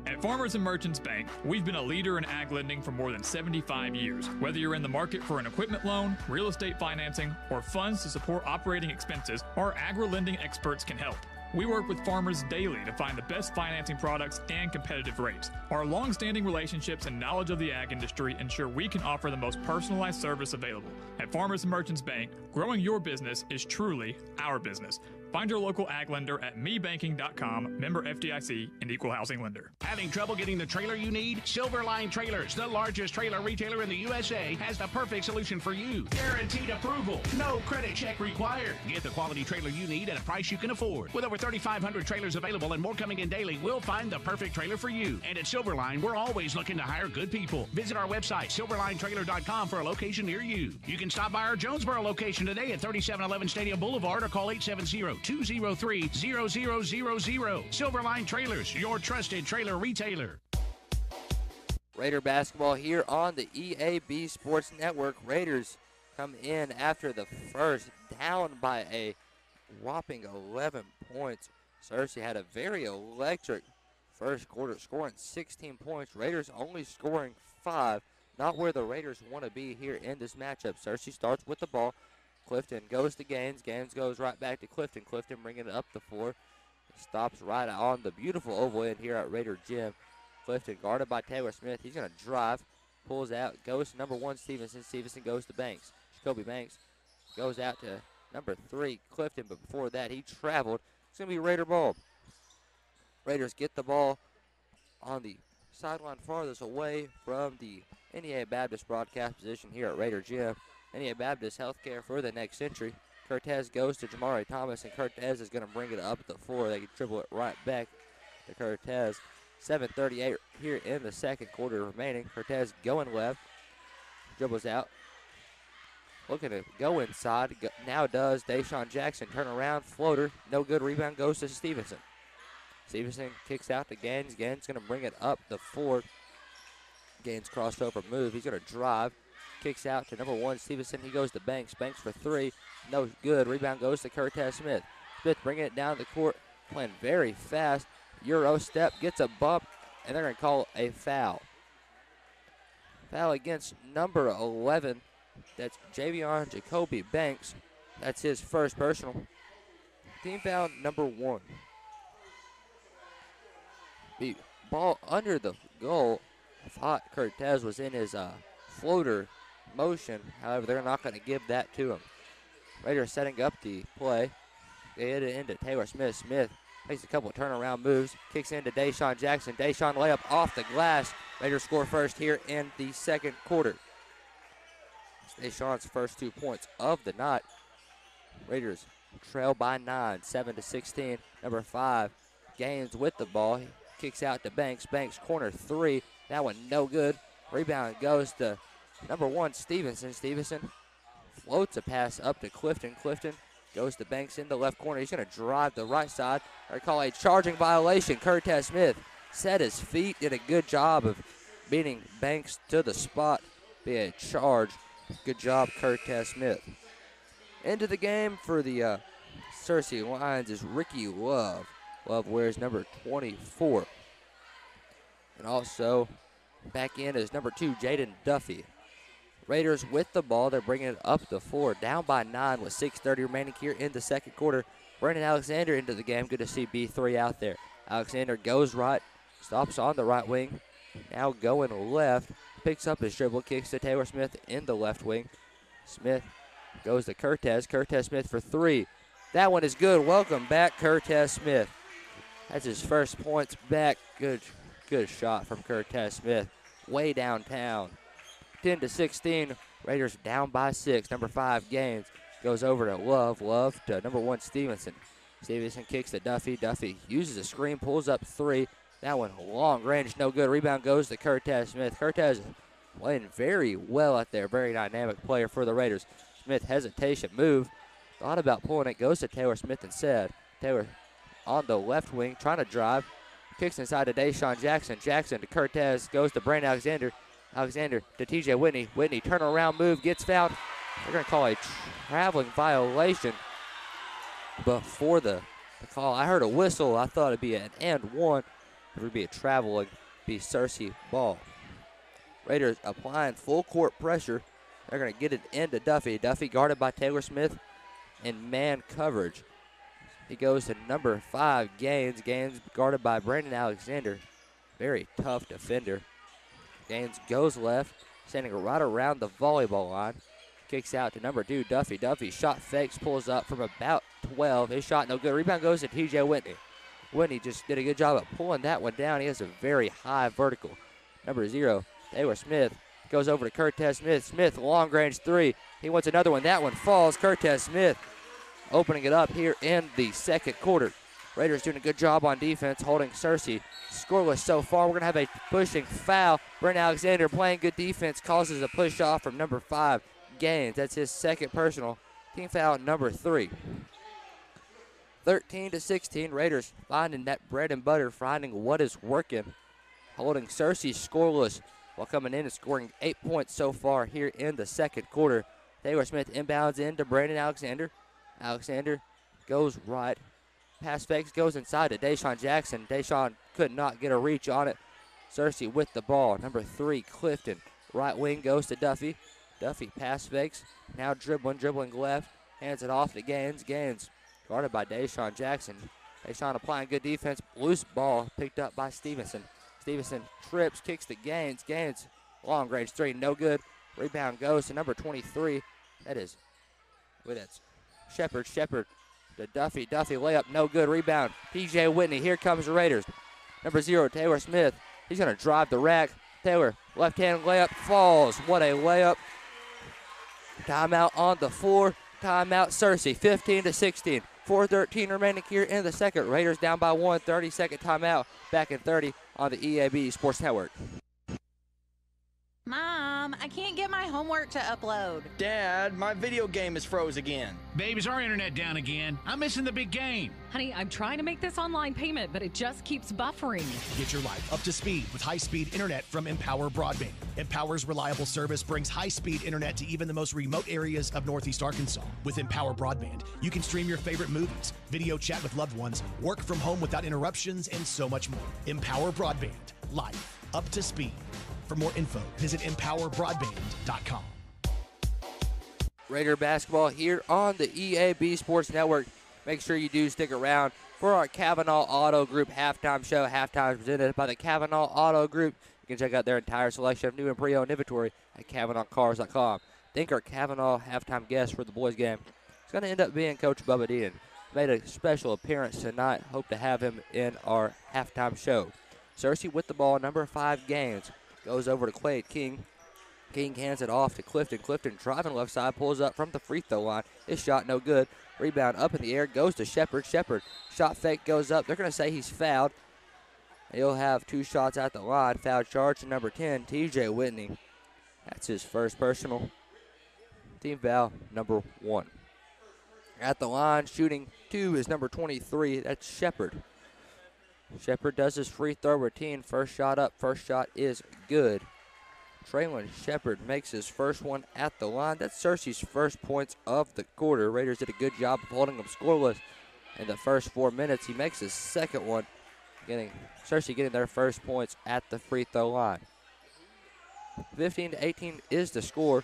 At Farmers and Merchants Bank, we've been a leader in ag lending for more than 75 years. Whether you're in the market for an equipment loan, real estate financing, or funds to support operating expenses, our agri lending experts can help. We work with farmers daily to find the best financing products and competitive rates. Our long standing relationships and knowledge of the ag industry ensure we can offer the most personalized service available. At Farmers and Merchants Bank, growing your business is truly our business. Find your local ag lender at mebanking.com, member FDIC, and equal housing lender. Having trouble getting the trailer you need? Silverline Trailers, the largest trailer retailer in the USA, has the perfect solution for you. Guaranteed approval. No credit check required. Get the quality trailer you need at a price you can afford. With over 3,500 trailers available and more coming in daily, we'll find the perfect trailer for you. And at Silverline, we're always looking to hire good people. Visit our website, silverlinetrailer.com, for a location near you. You can stop by our Jonesboro location today at 3711 Stadium Boulevard or call 870 203 0000. Silverline Trailers, your trusted trailer retailer. Raider basketball here on the EAB Sports Network. Raiders come in after the first, down by a whopping 11 points. Searcy had a very electric first quarter, scoring 16 points. Raiders only scoring five. Not where the Raiders want to be here in this matchup. Searcy starts with the ball. Clifton goes to Gaines. Gaines goes right back to Clifton. Clifton bringing it up the floor. Stops right on the beautiful oval end here at Raider Gym. Clifton guarded by Taylor Smith. He's going to drive, pulls out, goes to number one Stevenson. Stevenson goes to Banks. Jacoby Banks goes out to number three Clifton, but before that he traveled. It's going to be Raider ball. Raiders get the ball on the sideline farthest away from the NEA Baptist broadcast position here at Raider Gym. NEA Baptist Healthcare for the next century. Cortez goes to Jamari Thomas, and Cortez is going to bring it up the floor. They can dribble it right back to Cortez. 7.38 here in the second quarter remaining. Cortez going left. Dribbles out. Looking to go inside. Go, now does Deshaun Jackson. Turn around. Floater. No good. Rebound goes to Stevenson. Stevenson kicks out to Gaines. Gaines going to bring it up the floor. Gaines crossed over move. He's going to drive. Kicks out to number one Stevenson. He goes to Banks. Banks for three. No good. Rebound goes to Curtis Smith. Smith bringing it down the court. Playing very fast. Euro step gets a bump, and they're going to call a foul. Foul against number 11. That's Javion Jacoby Banks. That's his first personal. Team foul number one. The ball under the goal. I thought Cortez was in his uh, floater motion. However, they're not going to give that to him. Raiders setting up the play. They hit it into Taylor Smith. Smith makes a couple turnaround moves, kicks into Deshaun Jackson. Deshaun layup off the glass. Raiders score first here in the second quarter. Deshaun's first two points of the night. Raiders trail by nine, seven to 16. Number five, Gaines with the ball. He kicks out to Banks. Banks corner three. That one no good. Rebound goes to number one Stevenson. Stevenson floats a pass up to Clifton. Clifton goes to Banks in the left corner. He's going to drive the right side. I call a charging violation. Curtis Smith set his feet, did a good job of beating Banks to the spot. Be a charge. Good job, Curtis Smith. Into the game for the uh, Searcy Lions is Ricky Love. Love wears number 24. And also back in is number two, Jaden Duffy. Raiders with the ball. They're bringing it up the floor. Down by nine with 6.30 remaining here in the second quarter. Brandon Alexander into the game. Good to see B3 out there. Alexander goes right, stops on the right wing. Now going left. Picks up his dribble, kicks to Taylor Smith in the left wing. Smith goes to Curtis. Curtis Smith for three. That one is good. Welcome back, Curtis Smith. That's his first points back. Good, good shot from Curtis Smith. way downtown. 10 to 16, Raiders down by six. Number five, Gaines goes over to Love. Love to number one, Stevenson. Stevenson kicks to Duffy. Duffy uses a screen, pulls up three. That one long range, no good. Rebound goes to Curtis Smith. Curtis playing very well out there. Very dynamic player for the Raiders. Smith hesitation move. Thought about pulling it. Goes to Taylor Smith instead. Taylor on the left wing trying to drive. Kicks inside to Deshaun Jackson. Jackson to Cortez. Goes to Brandon Alexander. Alexander to TJ Whitney. Whitney turnaround move gets fouled. They're going to call a traveling violation before the, the call. I heard a whistle. I thought it'd be an and one. It would be a traveling, be Searcy ball. Raiders applying full court pressure. They're going to get it into Duffy. Duffy guarded by Taylor Smith in man coverage. He goes to number five, Gaines. Gaines guarded by Brandon Alexander. Very tough defender. Gaines goes left, standing right around the volleyball line. Kicks out to number two, Duffy. Duffy shot fakes, pulls up from about 12. His shot no good. Rebound goes to TJ Whitney. Whitney just did a good job of pulling that one down. He has a very high vertical. Number zero, Taylor Smith goes over to Curtis Smith. Smith, long range three. He wants another one. That one falls. Curtis Smith opening it up here in the second quarter. Raiders doing a good job on defense, holding Searcy scoreless so far. We're going to have a pushing foul. Brent Alexander playing good defense causes a push off from number five, Gaines. That's his second personal. Team foul number three. 13 to 16, Raiders finding that bread and butter, finding what is working. Holding Searcy scoreless while coming in and scoring eight points so far here in the second quarter. Taylor Smith inbounds into Brandon Alexander. Alexander goes right. Pass fakes goes inside to Deshaun Jackson. Deshaun could not get a reach on it. Searcy with the ball. Number three, Clifton. Right wing goes to Duffy. Duffy pass fakes. Now dribbling, dribbling left. Hands it off to Gaines. Gaines guarded by Deshaun Jackson. Deshaun applying good defense. Loose ball picked up by Stevenson. Stevenson trips, kicks to Gaines. Gaines, long range three, no good. Rebound goes to number 23. That is, with that's Shepard. Shepard to Duffy. Duffy layup, no good. Rebound. TJ Whitney. Here comes the Raiders. Number zero, Taylor Smith. He's going to drive the rack. Taylor, left hand layup, falls. What a layup. Timeout on the floor. Timeout, Searcy. 15 to 16. 4.13 remaining here in the second. Raiders down by one. 30 second timeout. Back in 30 on the EAB Sports Network. Mom, I can't get my homework to upload. Dad, my video game is froze again. Babe, is our internet down again? I'm missing the big game. Honey, I'm trying to make this online payment, but it just keeps buffering. Get your life up to speed with high speed internet from Empower Broadband. Empower's reliable service brings high speed internet to even the most remote areas of Northeast Arkansas. With Empower Broadband, you can stream your favorite movies, video chat with loved ones, work from home without interruptions, and so much more. Empower Broadband, life up to speed. For more info, visit empowerbroadband.com. Raider basketball here on the EAB Sports Network. Make sure you do stick around for our Cavenaugh Auto Group halftime show. Halftime presented by the Cavenaugh Auto Group. You can check out their entire selection of new and pre-owned inventory at CavenaughCars.com. think our Cavenaugh halftime guest for the boys game is going to end up being Coach Bubba Dean. Made a special appearance tonight. Hope to have him in our halftime show. Searcy with the ball, number five Gaines. Goes over to Quade King. King hands it off to Clifton. Clifton driving left side, pulls up from the free throw line. His shot no good. Rebound up in the air, goes to Shepard. Shepard shot fake goes up. They're going to say he's fouled. He'll have two shots at the line. Foul charge to number 10, TJ Whitney. That's his first personal. Team foul number one. At the line, shooting two is number 23. That's Shepard. Shepard does his free throw routine. First shot up, first shot is good. Traylon Shepard makes his first one at the line. That's Searcy's first points of the quarter. Raiders did a good job of holding him scoreless in the first four minutes. He makes his second one, getting Searcy getting their first points at the free throw line. 15 to 18 is the score.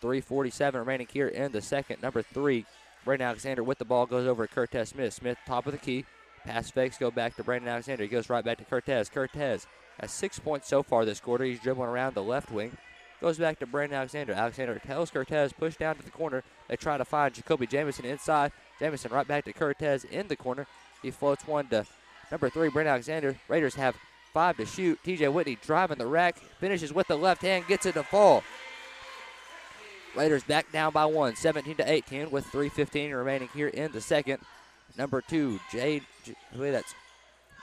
3:47 remaining here in the second. Number three, Brandon Alexander with the ball goes over to Curtis Smith. Smith top of the key. Pass fakes go back to Brandon Alexander. He goes right back to Cortez. Cortez has six points so far this quarter. He's dribbling around the left wing. Goes back to Brandon Alexander. Alexander tells Cortez, push down to the corner. They try to find Jacoby Jamison inside. Jamison right back to Cortez in the corner. He floats one to number three, Brandon Alexander. Raiders have five to shoot. TJ Whitney driving the rack, finishes with the left hand, gets it to fall. Raiders back down by one, 17 to 18, with 3:15 remaining here in the second. Number two, Jade, wait, that's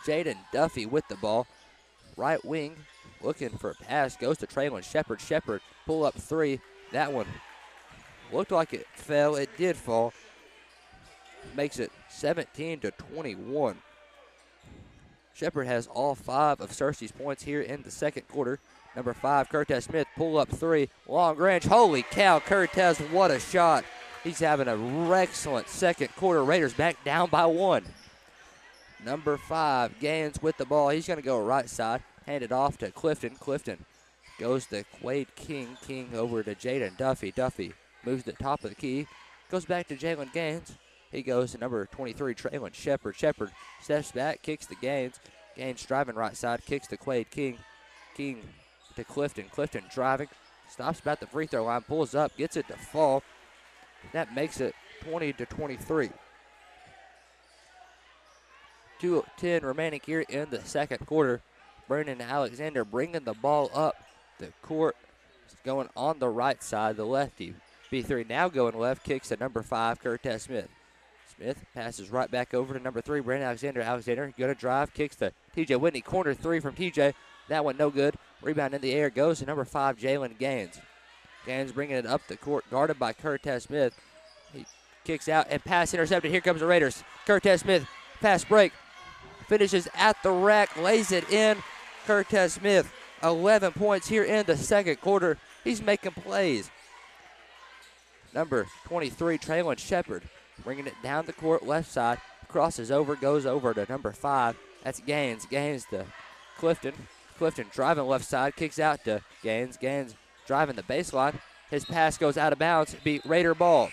Jaden Duffy with the ball. Right wing, looking for a pass, goes to Traylon Shepard. Shepard pull up three. That one looked like it fell. It did fall. Makes it 17 to 21. Shepard has all five of Searcy's points here in the second quarter. Number five, Curtis Smith, pull up three. Long range. Holy cow, Curtis, what a shot. He's having an excellent second quarter. Raiders back down by one. Number five, Gaines with the ball. He's going to go right side. Hand it off to Clifton. Clifton goes to Quade King. King over to Jaden Duffy. Duffy moves to the top of the key. Goes back to Jalen Gaines. He goes to number 23, Traylon Shepard. Shepard steps back, kicks the Gaines. Gaines driving right side, kicks to Quade King. King to Clifton. Clifton driving, stops about the free throw line, pulls up, gets it to fall. That makes it 20 to 23. 2.10 remaining here in the second quarter. Brandon Alexander bringing the ball up the court. It's going on the right side, the lefty. B3 now going left, kicks to number five, Curtis Smith. Smith passes right back over to number three, Brandon Alexander. Alexander going to drive, kicks to TJ Whitney. Corner three from TJ. That one no good. Rebound in the air goes to number five, Jalen Gaines. Gaines bringing it up the court, guarded by Curtis Smith. He kicks out and pass intercepted. Here comes the Raiders. Curtis Smith, pass break, finishes at the rack, lays it in. Curtis Smith, 11 points here in the second quarter. He's making plays. Number 23, Traylon Shepard, bringing it down the court left side, crosses over, goes over to number five. That's Gaines. Gaines to Clifton. Clifton driving left side, kicks out to Gaines. Gaines driving the baseline. His pass goes out of bounds. Beat Raider ball.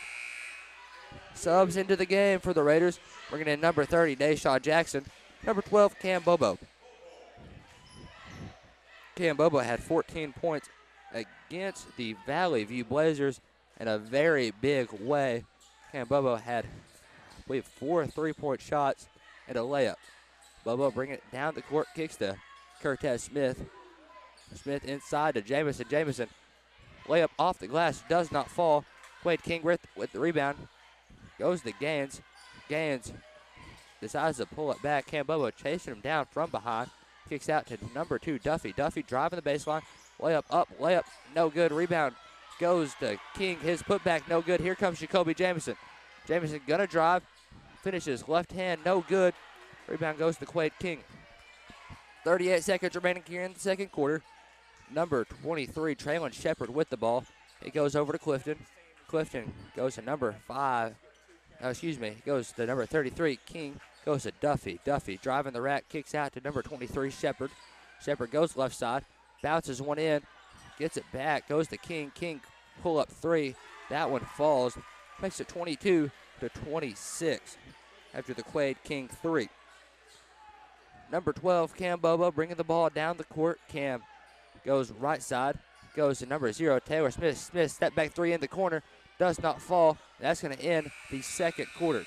Subs into the game for the Raiders. Bringing in number 30, Deshaun Jackson. Number 12, Cam Bobo. Cam Bobo had 14 points against the Valley View Blazers in a very big way. Cam Bobo had, I believe, four three-point shots and a layup. Bobo bring it down the court, kicks to Curtis Smith. Smith inside to Jamison. Jamison layup off the glass, does not fall. Quade King with, the rebound. Goes to Gaines. Gaines decides to pull it back. Cam Bobo chasing him down from behind. Kicks out to number two, Duffy. Duffy driving the baseline. Layup up, layup, no good. Rebound goes to King. His putback, no good. Here comes Jacoby Jamison. Jamison gonna drive. Finishes left hand, no good. Rebound goes to Quade King. 38 seconds remaining here in the second quarter. Number 23, Traylon Shepard with the ball. It goes over to Clifton. Clifton goes to number five. Oh, excuse me, goes to number 33, King. Goes to Duffy. Duffy driving the rack, kicks out to number 23, Shepard. Shepard goes left side, bounces one in, gets it back, goes to King. King pull up three. That one falls. Makes it 22 to 26 after the Quade King three. Number 12, Cam Bobo bringing the ball down the court. Cam goes right side, goes to number zero, Taylor Smith. Smith step back three in the corner, does not fall. That's going to end the second quarter.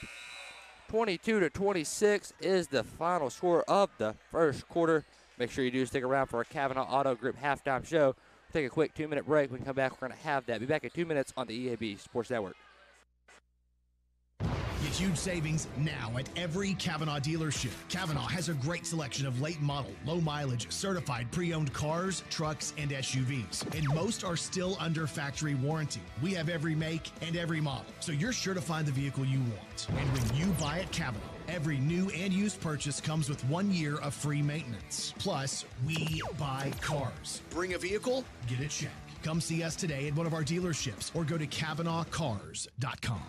22 to 26 is the final score of the first quarter. Make sure you do stick around for a Cavenaugh Auto Group halftime show. Take a quick two minute break. We come back, we're going to have that. Be back in two minutes on the EAB Sports Network. Huge savings now at every Cavenaugh dealership. Cavenaugh has a great selection of late model, low mileage, certified pre owned cars, trucks, and SUVs. And most are still under factory warranty. We have every make and every model, so you're sure to find the vehicle you want. And when you buy at Kavanaugh, Every new and used purchase comes with one year of free maintenance. Plus, we buy cars. Bring a vehicle, get a check. Come see us today at one of our dealerships or go to CavenaughCars.com.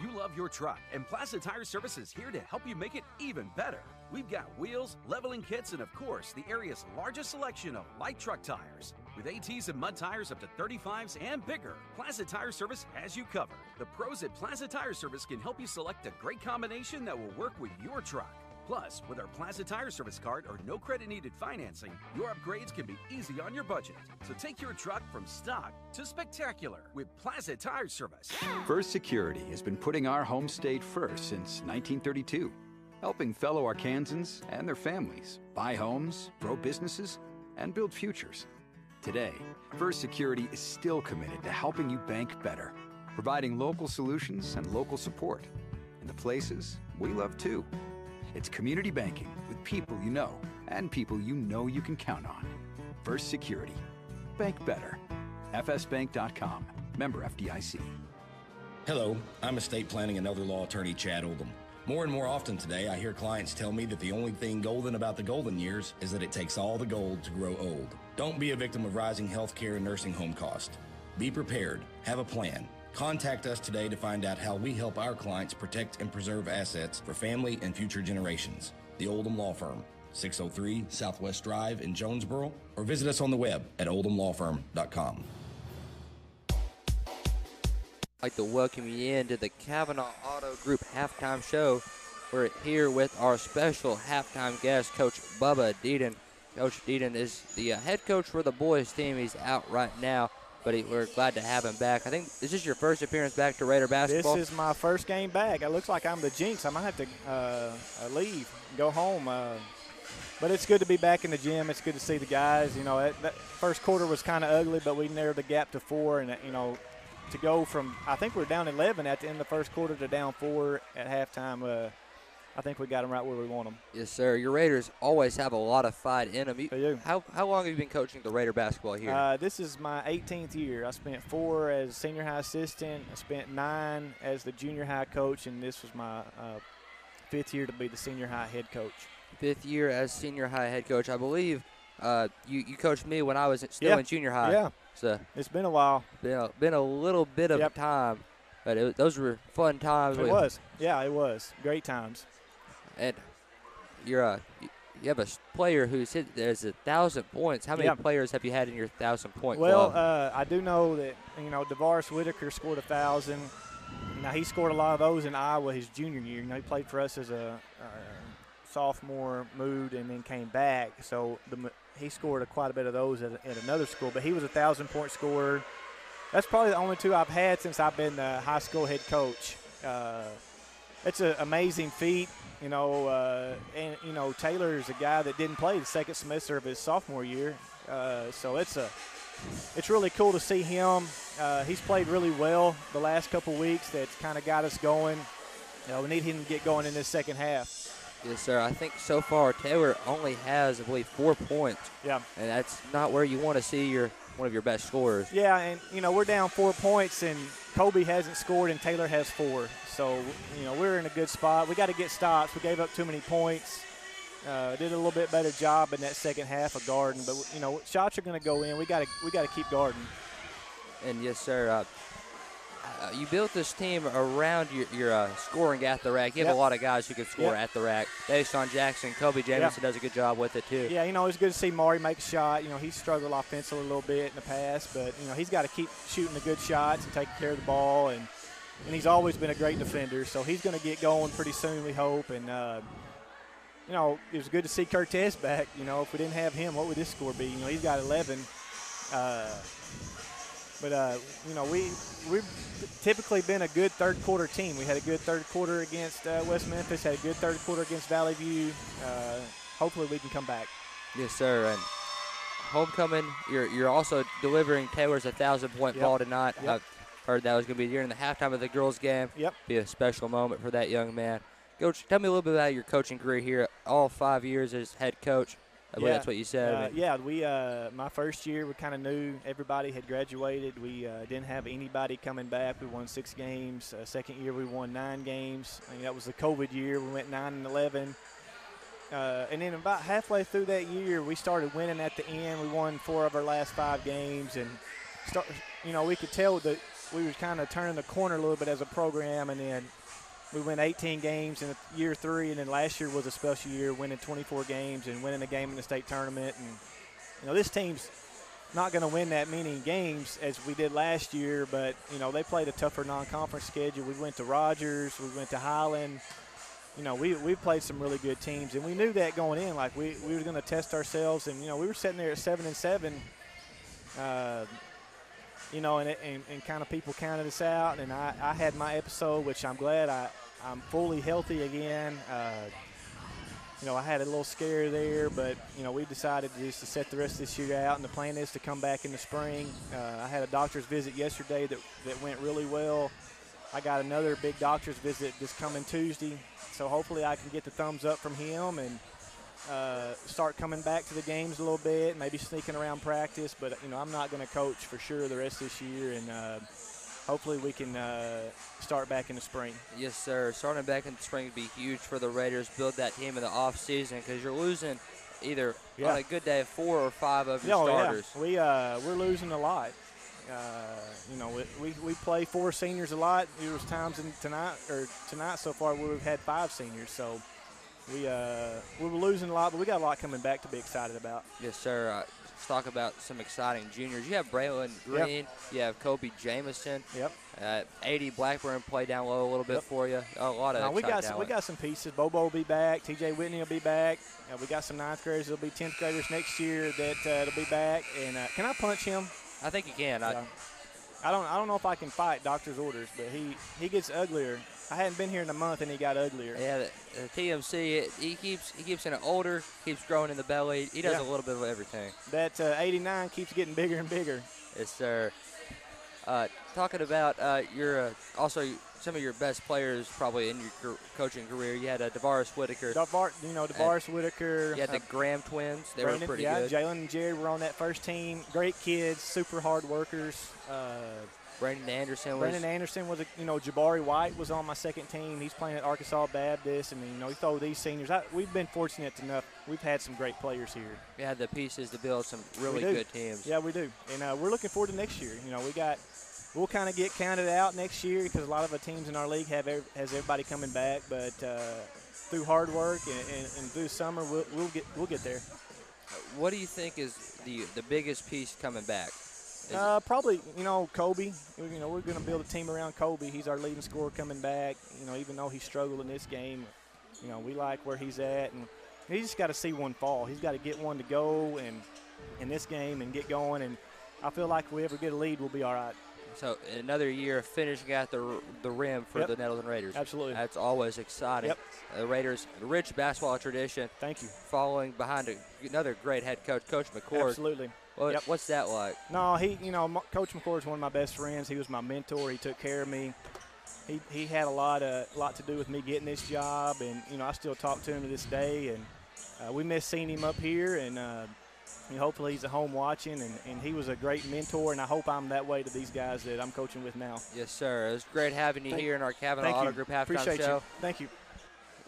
You love your truck, and Plaza Tire Service is here to help you make it even better. We've got wheels, leveling kits, and of course, the area's largest selection of light truck tires. With ATs and mud tires up to 35s and bigger, Plaza Tire Service has you covered. The pros at Plaza Tire Service can help you select a great combination that will work with your truck. Plus, with our Plaza Tire Service card or no credit needed financing, your upgrades can be easy on your budget. So take your truck from stock to spectacular with Plaza Tire Service. First Security has been putting our home state first since 1932, helping fellow Arkansans and their families buy homes, grow businesses, and build futures. Today, First Security is still committed to helping you bank better, providing local solutions and local support in the places we love too. It's community banking with people you know and people you know you can count on. First Security. Bank better. FSBank.com. Member FDIC. Hello, I'm estate planning and elder law attorney Chad Oldham. More and more often today, I hear clients tell me that the only thing golden about the golden years is that it takes all the gold to grow old. Don't be a victim of rising healthcare and nursing home costs. Be prepared, have a plan. Contact us today to find out how we help our clients protect and preserve assets for family and future generations. The Oldham Law Firm, 603 Southwest Drive in Jonesboro, or visit us on the web at oldhamlawfirm.com. I'd like to welcome you into the Cavenaugh Auto Group halftime show. We're here with our special halftime guest, Coach Bubba Deedon. Coach Deedon is the uh, head coach for the boys team. He's out right now, but he, we're glad to have him back. I think this is your first appearance back to Raider basketball? This is my first game back. It looks like I'm the jinx. I might have to uh, uh, leave, go home. Uh, but it's good to be back in the gym. It's good to see the guys. You know, that, that first quarter was kind of ugly, but we narrowed the gap to four, and you know, to go from I think we are down 11 at the end of the first quarter to down four at halftime. Uh, I think we got them right where we want them. Yes, sir. Your Raiders always have a lot of fight in them. You, they do. How, how long have you been coaching the Raider basketball here? Uh, this is my 18th year. I spent four as senior high assistant. I spent nine as the junior high coach, and this was my uh, fifth year to be the senior high head coach. Fifth year as senior high head coach. I believe uh, you, you coached me when I was still yeah. in junior high. Yeah. So it's been a while. Been a, been a little bit of yep. time, but it, those were fun times. It was. Yeah, it was. Great times. And you're a you have a player who's hit there's a thousand points. How many yeah. players have you had in your thousand point well, uh, I do know that you know DeVaris Whitaker scored a thousand. Now he scored a lot of those in Iowa his junior year. You know he played for us as a uh, sophomore, moved, and then came back. So the, he scored a, quite a bit of those at, at another school. But he was a thousand point scorer. That's probably the only two I've had since I've been the high school head coach. Uh, it's an amazing feat, you know. Uh, and you know Taylor is a guy that didn't play the second semester of his sophomore year, uh, so it's a it's really cool to see him. Uh, he's played really well the last couple weeks. That's kind of got us going. You know, we need him to get going in this second half. Yes, sir. I think so far Taylor only has, I believe, four points. Yeah. And that's not where you want to see your one of your best scorers. Yeah, and you know we're down four points, and Kobe hasn't scored, and Taylor has four. So you know we're in a good spot. We got to get stops. We gave up too many points. Uh, did a little bit better job in that second half of guarding, but you know shots are going to go in. We got to we got to keep guarding. And yes, sir. Uh, uh, you built this team around your, your uh, scoring at the rack. You have yep. a lot of guys who can score yep. at the rack. Deshaun Jackson, Kobe Jamison yep. does a good job with it too. Yeah, you know it's good to see Maury make a shot. You know he struggled offensively a little bit in the past, but you know he's got to keep shooting the good shots and taking care of the ball, and and he's always been a great defender. So he's going to get going pretty soon, we hope. And uh, you know it was good to see Cortez back. You know if we didn't have him, what would this score be? You know he's got 11. Uh, but uh, you know we we've typically been a good third quarter team. We had a good third quarter against uh, West Memphis. Had a good third quarter against Valley View. Uh, hopefully we can come back. Yes, sir. And homecoming, you're you're also delivering Taylor's a thousand point yep. ball tonight. Yep. Heard that was going to be during the halftime of the girls' game. Yep. Be a special moment for that young man. Coach, tell me a little bit about your coaching career here. All five years as head coach. I yeah, that's what you said. Uh, yeah, we uh, my first year we kind of knew everybody had graduated. We uh, didn't have anybody coming back. We won six games. Uh, second year we won nine games. I mean, that was the COVID year. We went nine and eleven. Uh, and then about halfway through that year, we started winning at the end. We won four of our last five games, and start, you know we could tell that we were kind of turning the corner a little bit as a program. And then we win 18 games in year three, and then last year was a special year, winning 24 games and winning a game in the state tournament. And you know, this team's not going to win that many games as we did last year, but you know, they played a tougher non-conference schedule. We went to Rogers, we went to Highland. You know, we we played some really good teams, and we knew that going in. Like we, we were going to test ourselves, and you know, we were sitting there at seven and seven. Uh, you know, and, and, and kind of people counted us out. And I, I had my episode, which I'm glad I, I'm fully healthy again. Uh, you know, I had a little scare there, but you know, we decided just to set the rest of this year out, and the plan is to come back in the spring. Uh, I had a doctor's visit yesterday that that went really well. I got another big doctor's visit this coming Tuesday, so hopefully I can get the thumbs up from him and uh, start coming back to the games a little bit, maybe sneaking around practice. But you know, I'm not going to coach for sure the rest of this year, and uh, hopefully we can uh, start back in the spring. Yes, sir. Starting back in the spring would be huge for the Raiders. Build that team in the off season because you're losing either Yeah. on a good day four or five of your Oh, starters. Yeah. We uh, we're losing a lot. Uh, you know, we, we, we play four seniors a lot. There was times in tonight or tonight so far where we've had five seniors. So we uh, we were losing a lot, but we got a lot coming back to be excited about. Yes, sir. Uh, let's talk about some exciting juniors. You have Braylon Yep. Green. You have Kobe Jamison. Yep. Uh, 80 Blackburn play down low a little bit Yep. for you. A lot of Now, we got some, we got some pieces. Bobo will be back. T.J. Whitney will be back. Uh, we got some ninth graders. There'll be tenth graders next year that uh, will be back. And uh, can I punch him? I think you can. I, I don't I don't know if I can fight doctor's orders, but he he gets uglier. I hadn't been here in a month and he got uglier. Yeah, the, the TMC. It, he keeps he keeps getting older. Keeps growing in the belly. He does Yeah. a little bit of everything. That uh, 89 keeps getting bigger and bigger. Yes, sir. Uh, talking about uh, your uh, also some of your best players probably in your coaching career. You had uh, DeVaris Whitaker. DeVar, you know, DeVaris Whitaker. You had the uh, Graham twins. They Brandon- were pretty yeah, good. Jalen and Jared were on that first team. Great kids, super hard workers. Uh, Brandon Anderson was. Brandon Anderson was, a, you know, Jabari White was on my second team. He's playing at Arkansas Baptist, and you know, you throw these seniors. I, we've been fortunate enough. We've had some great players here. We had the pieces to build some really good teams. Yeah, we do, and uh, we're looking forward to next year. You know, we got. We'll kind of get counted out next year because a lot of the teams in our league have has everybody coming back, but uh, through hard work and, and, and through summer, we'll, we'll get we'll get there. What do you think is the the biggest piece coming back? Uh, probably, you know, Kobe. You know, we're going to build a team around Kobe. He's our leading scorer coming back. You know, even though he struggled in this game, you know, we like where he's at, and he just got to see one fall. He's got to get one to go and in this game and get going. And I feel like if we ever get a lead, we'll be all right. So another year of finishing at the the rim for Yep. the Nettleton Raiders. Absolutely. That's always exciting. Yep. The Raiders, rich basketball tradition. Thank you. Following behind a, another great head coach, Coach McCord. Absolutely. What, Yep. What's that like? No, he, you know, Coach McCord is one of my best friends. He was my mentor. He took care of me. He, he had a lot of lot to do with me getting this job, and you know, I still talk to him to this day. And uh, we miss seeing him up here, and uh, you know, hopefully he's at home watching. And, and he was a great mentor, and I hope I'm that way to these guys that I'm coaching with now. Yes, sir. It was great having you Thank- here in our thank Auto you. Group halftime Appreciate show. you. Thank you.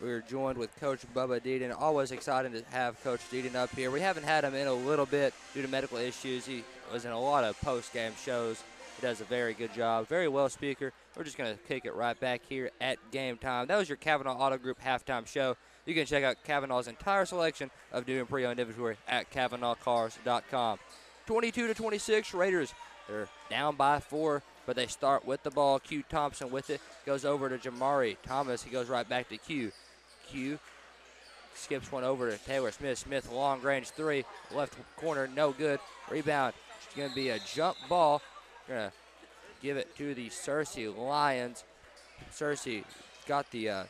We were joined with Coach Bubba Deeden. Always excited to have Coach Deeden up here. We haven't had him in a little bit due to medical issues. He was in a lot of post-game shows. He does a very good job. Very well speaker. We're just going to kick it right back here at game time. That was your Cavenaugh Auto Group halftime show. You can check out Cavenaugh's entire selection of new and pre-owned inventory at CavenaughCars.com. 22 to 26, Raiders. They're down by four, but they start with the ball. Q Thompson with it goes over to Jamari Thomas. He goes right back to Q. Skips one over to Taylor Smith. Smith long range three, left corner, no good. Rebound. It's going to be a jump ball. Going to give it to the Searcy Lions. Searcy got the. Uh,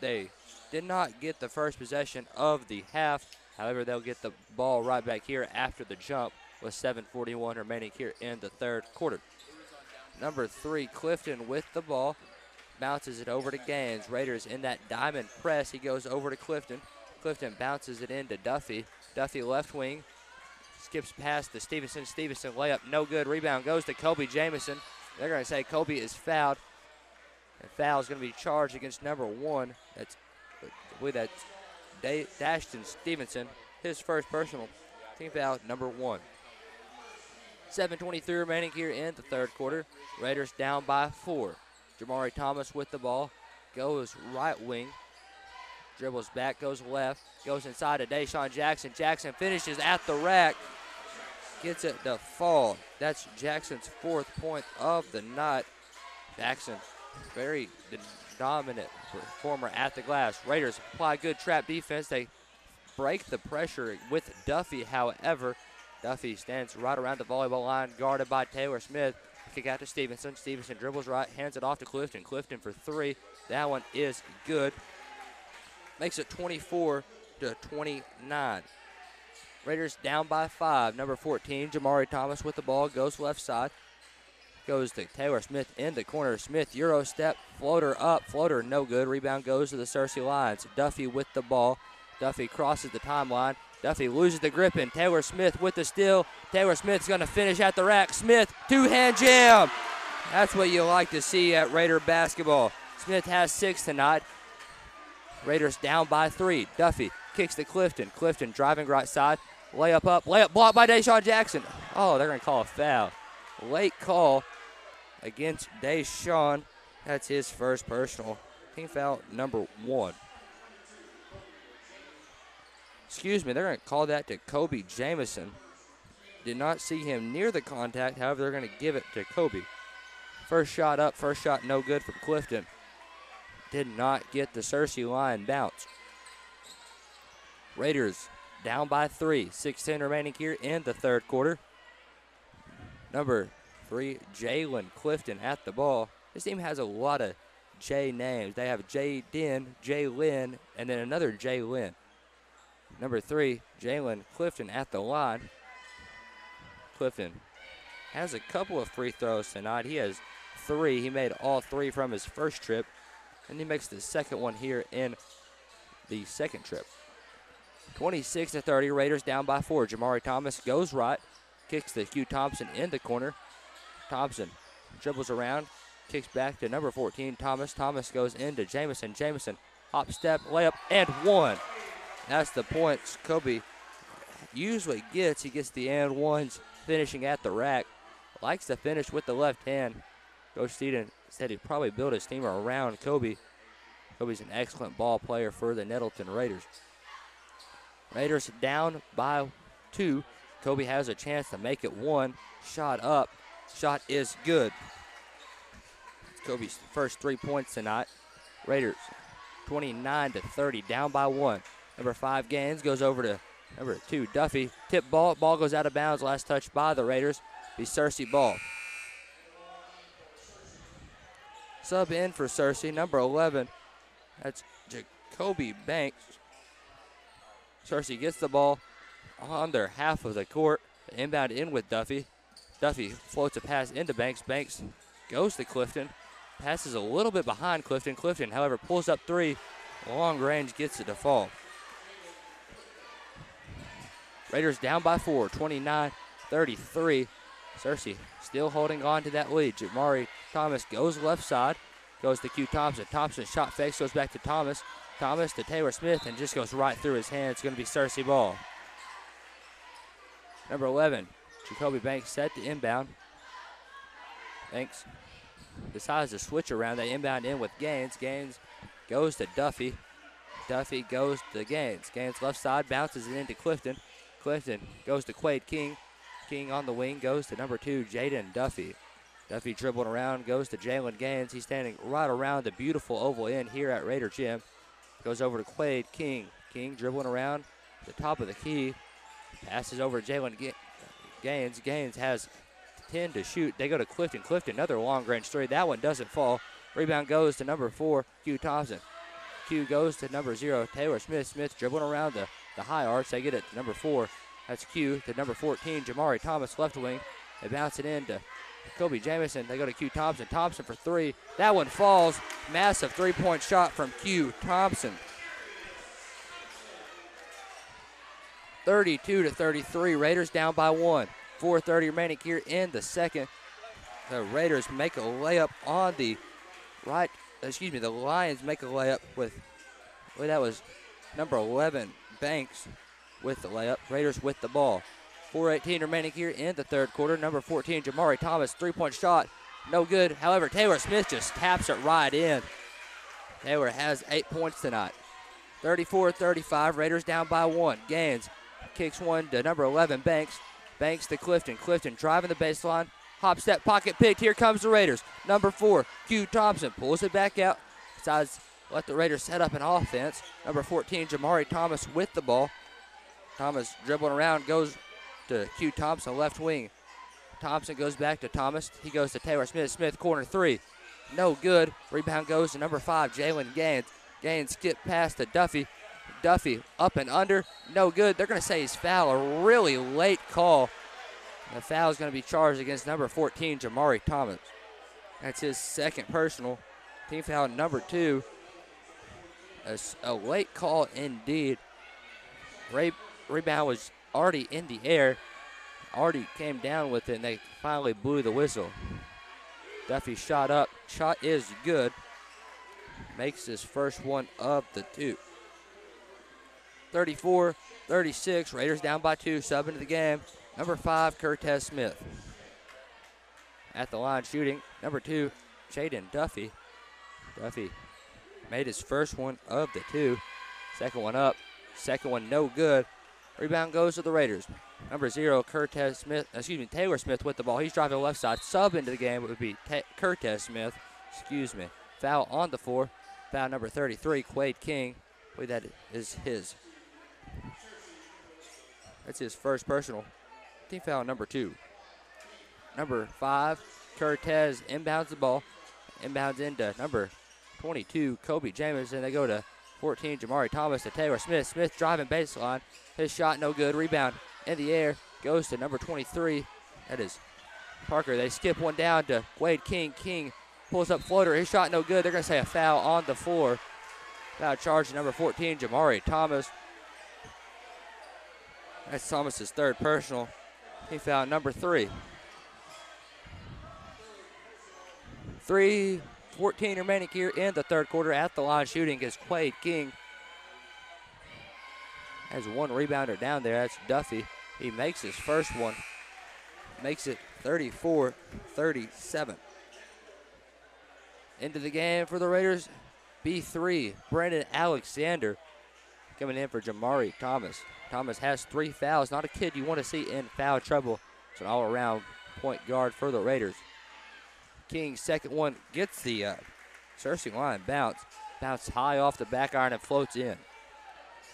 they did not get the first possession of the half. However, they'll get the ball right back here after the jump with 7:41 remaining here in the third quarter. Number three, Clifton with the ball. Bounces it over to Gaines. Raiders in that diamond press. He goes over to Clifton. Clifton bounces it into Duffy. Duffy left wing. Skips past the Stevenson. Stevenson layup, no good. Rebound goes to Kobe Jamison. They're going to say Kobe is fouled. And foul is going to be charged against number one. That's, I believe that's Da- Dashton Stevenson. His first personal team foul, number one. 7.23 remaining here in the third quarter. Raiders down by four. Jamari Thomas with the ball. Goes right wing. Dribbles back, goes left. Goes inside to Deshaun Jackson. Jackson finishes at the rack. Gets it to fall. That's Jackson's fourth point of the night. Jackson, very dominant performer at the glass. Raiders apply good trap defense. They break the pressure with Duffy, however. Duffy stands right around the volleyball line, guarded by Taylor Smith. Kick out to Stevenson. Stevenson dribbles right, hands it off to Clifton. Clifton for three. That one is good. Makes it 24 to 29. Raiders down by five. Number 14, Jamari Thomas with the ball, goes left side. Goes to Taylor Smith in the corner. Smith, Euro step, floater up, floater no good. Rebound goes to the Searcy Lions. Duffy with the ball. Duffy crosses the timeline. Duffy loses the grip and Taylor Smith with the steal. Taylor Smith's going to finish at the rack. Smith, two hand jam. That's what you like to see at Raider basketball. Smith has six tonight. Raiders down by three. Duffy kicks to Clifton. Clifton driving right side. Layup up. Layup blocked by Deshaun Jackson. Oh, they're going to call a foul. Late call against Deshaun. That's his first personal. Team foul number one. Excuse me, they're going to call that to Kobe Jamison. Did not see him near the contact, however, they're going to give it to Kobe. First shot up, first shot no good from Clifton. Did not get the Searcy line bounce. Raiders down by three. 16 remaining here in the third quarter. Number three, Jalen Clifton at the ball. This team has a lot of J names. They have J Den, J Lynn, and then another J Lynn. Number three, Jalen Clifton at the line. Clifton has a couple of free throws tonight. He has three. He made all three from his first trip, and he makes the second one here in the second trip. 26 to 30, Raiders down by four. Jamari Thomas goes right, kicks to Q Thompson in the corner. Thompson dribbles around, kicks back to number 14, Thomas. Thomas goes into Jamison. Jamison, hop step, layup, and one. That's the points Kobe usually gets. He gets the and ones finishing at the rack. Likes to finish with the left hand. Coach Steeden said he'd probably build his team around Kobe. Kobe's an excellent ball player for the Nettleton Raiders. Raiders down by two. Kobe has a chance to make it one. Shot up. Shot is good. Kobe's first three points tonight. Raiders 29 to 30, down by one. Number five Gaines goes over to number two Duffy. Tip ball. Ball goes out of bounds. Last touch by the Raiders. Be Searcy ball. Sub in for Searcy, number 11. That's Jacoby Banks. Searcy gets the ball on their half of the court. Inbound in with Duffy. Duffy floats a pass into Banks. Banks goes to Clifton. Passes a little bit behind Clifton. Clifton, however, pulls up three. Long range gets it to fall. Raiders down by four, 29 33. Searcy still holding on to that lead. Jamari Thomas goes left side, goes to Q Thompson. Thompson shot fakes, goes back to Thomas. Thomas to Taylor Smith and just goes right through his hand. It's going to be Searcy ball. Number 11, Jacoby Banks set to inbound. Banks decides to switch around. They inbound in with Gaines. Gaines goes to Duffy. Duffy goes to Gaines. Gaines left side bounces it into Clifton. Clifton goes to Quade King. King on the wing goes to number two, Jaden Duffy. Duffy dribbling around, goes to Jalen Gaines. He's standing right around the beautiful oval end here at Raider Gym. Goes over to Quade King. King dribbling around the top of the key. Passes over Jalen Gaines. Gaines has 10 to shoot. They go to Clifton. Clifton, another long range three. That one doesn't fall. Rebound goes to number four, Q Thompson. Q goes to number zero, Taylor Smith. Smith dribbling around the, the high arch. They get it to number four. That's Q to number 14, Jamari Thomas, left wing. They bounce it in to Kobe Jamison. They go to Q Thompson. Thompson for three. That one falls. Massive three point shot from Q Thompson. 32 to 33. Raiders down by one. 4.30 remaining here in the second. The Raiders make a layup on the right. Excuse me, the Lions make a layup with, well, that was number 11, Banks, with the layup. Raiders with the ball. 4.18 remaining here in the third quarter. Number 14, Jamari Thomas, three point shot. No good. However, Taylor Smith just taps it right in. Taylor has eight points tonight. 34 35. Raiders down by one. Gaines kicks one to number 11, Banks. Banks to Clifton. Clifton driving the baseline. Hop step pocket picked. Here comes the Raiders. Number four, Q Thompson pulls it back out. Decides let the Raiders set up an offense. Number 14, Jamari Thomas with the ball. Thomas dribbling around goes to Q Thompson, left wing. Thompson goes back to Thomas. He goes to Taylor Smith. Smith corner three. No good. Rebound goes to number five, Jalen Gaines. Gaines skip past to Duffy. Duffy up and under. No good. They're going to say he's foul. A really late call. The foul is going to be charged against number 14, Jamari Thomas. That's his second personal. Team foul number two. A, a late call indeed. Ray, rebound was already in the air. Already came down with it, and they finally blew the whistle. Duffy shot up. Shot is good. Makes his first one of the two. 34 36. Raiders down by two. Sub into the game. Number five, Curtis Smith. At the line shooting. Number two, Jaden Duffy. Duffy made his first one of the two. Second one up. Second one no good. Rebound goes to the Raiders. Number zero, Curtis Smith, excuse me, Taylor Smith with the ball. He's driving left side. Sub into the game would be Curtis Smith. Excuse me. Foul on the floor. Foul number 33, Quade King. I believe that is his. That's his first personal. Team foul number two. Number five, Cortez inbounds the ball. Inbounds into number 22, Kobe Jamison. They go to 14, Jamari Thomas to Taylor Smith. Smith driving baseline. His shot no good. Rebound in the air goes to number 23. That is Parker. They skip one down to Quade King. King pulls up floater. His shot no good. They're going to say a foul on the floor. Foul charge number 14, Jamari Thomas. That's Thomas's third personal. He found number three. 3 14 remaining here in the third quarter. At the line shooting is Quade King. Has one rebounder down there. That's Duffy. He makes his first one. Makes it 34 37. Into the game for the Raiders. B3, Brandon Alexander coming in for Jamari Thomas. Thomas has three fouls. Not a kid you want to see in foul trouble. It's an all around point guard for the Raiders. King, second one, gets the uh, searching line bounce. Bounce high off the back iron and floats in.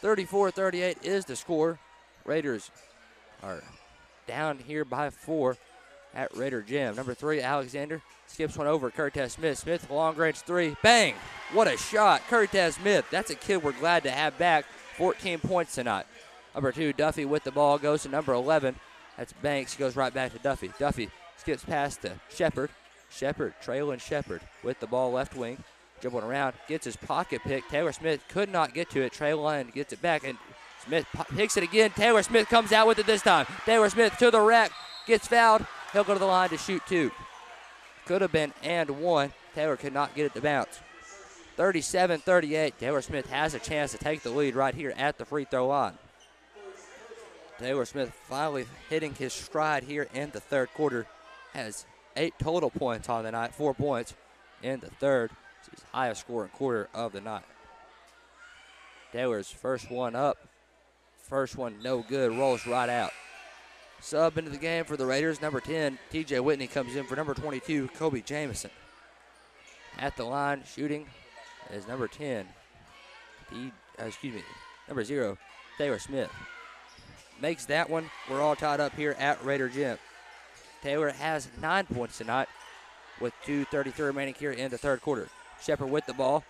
34 38 is the score. Raiders are down here by four at Raider Gym. Number three, Alexander skips one over Curtis Smith. Smith, long range three. Bang! What a shot. Curtis Smith, that's a kid we're glad to have back. 14 points tonight. Number two, Duffy with the ball goes to number 11. That's Banks. He Goes right back to Duffy. Duffy skips past to Shepard. Shepard, trailing Shepard with the ball left wing. Dribbling around, gets his pocket pick. Taylor Smith could not get to it. Traylon gets it back, and Smith picks it again. Taylor Smith comes out with it this time. Taylor Smith to the rack, gets fouled. He'll go to the line to shoot two. Could have been and one. Taylor could not get it to bounce. 37 38. Taylor Smith has a chance to take the lead right here at the free throw line. Taylor Smith finally hitting his stride here in the third quarter. Has eight total points on the night, four points in the third. It's his highest scoring quarter of the night. Taylor's first one up. First one no good, rolls right out. Sub into the game for the Raiders. Number 10, TJ Whitney comes in for number 22, Kobe Jamison. At the line, shooting is number 10, T, uh, excuse me, number 0, Taylor Smith. Makes that one. We're all tied up here at Raider Gym. Taylor has nine points tonight with 2.33 remaining here in the third quarter. Shepard with the ball.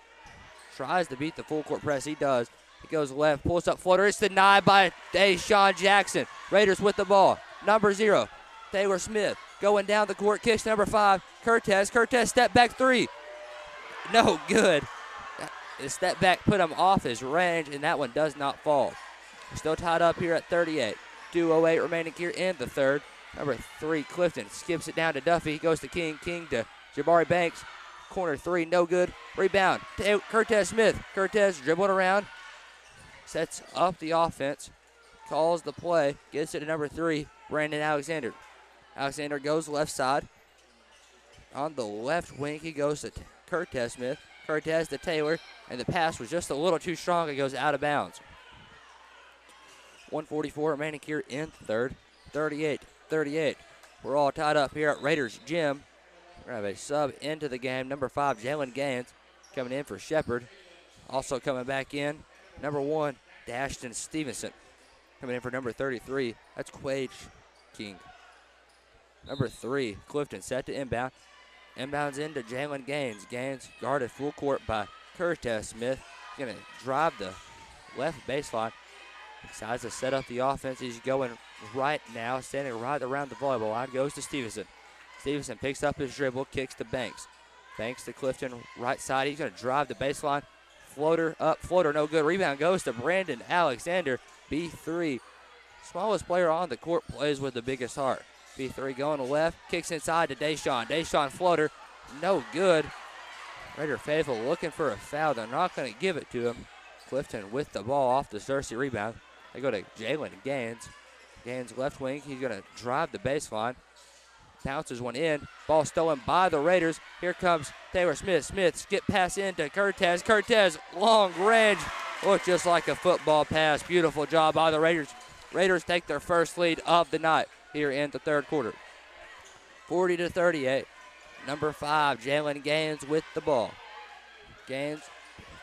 Tries to beat the full court press. He does. He goes left, pulls up floater. It's denied by Deshaun Jackson. Raiders with the ball. Number zero, Taylor Smith. Going down the court, kicks number five, Cortez. Cortez step back three. No good. The step back put him off his range, and that one does not fall. Still tied up here at 38. 2.08 remaining here in the third. Number three, Clifton skips it down to Duffy. He goes to King. King to Jabari Banks. Corner three, no good. Rebound. Cortez Smith. Cortez dribbling around. Sets up the offense. Calls the play. Gets it to number three, Brandon Alexander. Alexander goes left side. On the left wing, he goes to Cortez Smith. Cortez to Taylor. And the pass was just a little too strong. It goes out of bounds. 144 remaining here in third. 38 38. We're all tied up here at Raiders Gym. We're going to have a sub into the game. Number five, Jalen Gaines coming in for Shepard. Also coming back in, number one, Dashton Stevenson. Coming in for number 33, that's Quade King. Number three, Clifton set to inbound. Inbounds into Jalen Gaines. Gaines guarded full court by Curtis Smith. Going to drive the left baseline. Decides to set up the offense. He's going right now, standing right around the volleyball line. Goes to Stevenson. Stevenson picks up his dribble, kicks to Banks. Banks to Clifton, right side. He's going to drive the baseline. Floater up, floater, no good. Rebound goes to Brandon Alexander, B3. Smallest player on the court plays with the biggest heart. B3 going to left, kicks inside to Deshaun. Deshaun floater, no good. Raider faithful looking for a foul. They're not going to give it to him. Clifton with the ball off the Searcy rebound. They go to Jalen Gaines. Gaines left wing. He's going to drive the baseline. Bounces one in. Ball stolen by the Raiders. Here comes Taylor Smith. Smith skip pass into Cortez. Cortez long range. Looked just like a football pass. Beautiful job by the Raiders. Raiders take their first lead of the night here in the third quarter. 40 to 38. Number five, Jalen Gaines with the ball. Gaines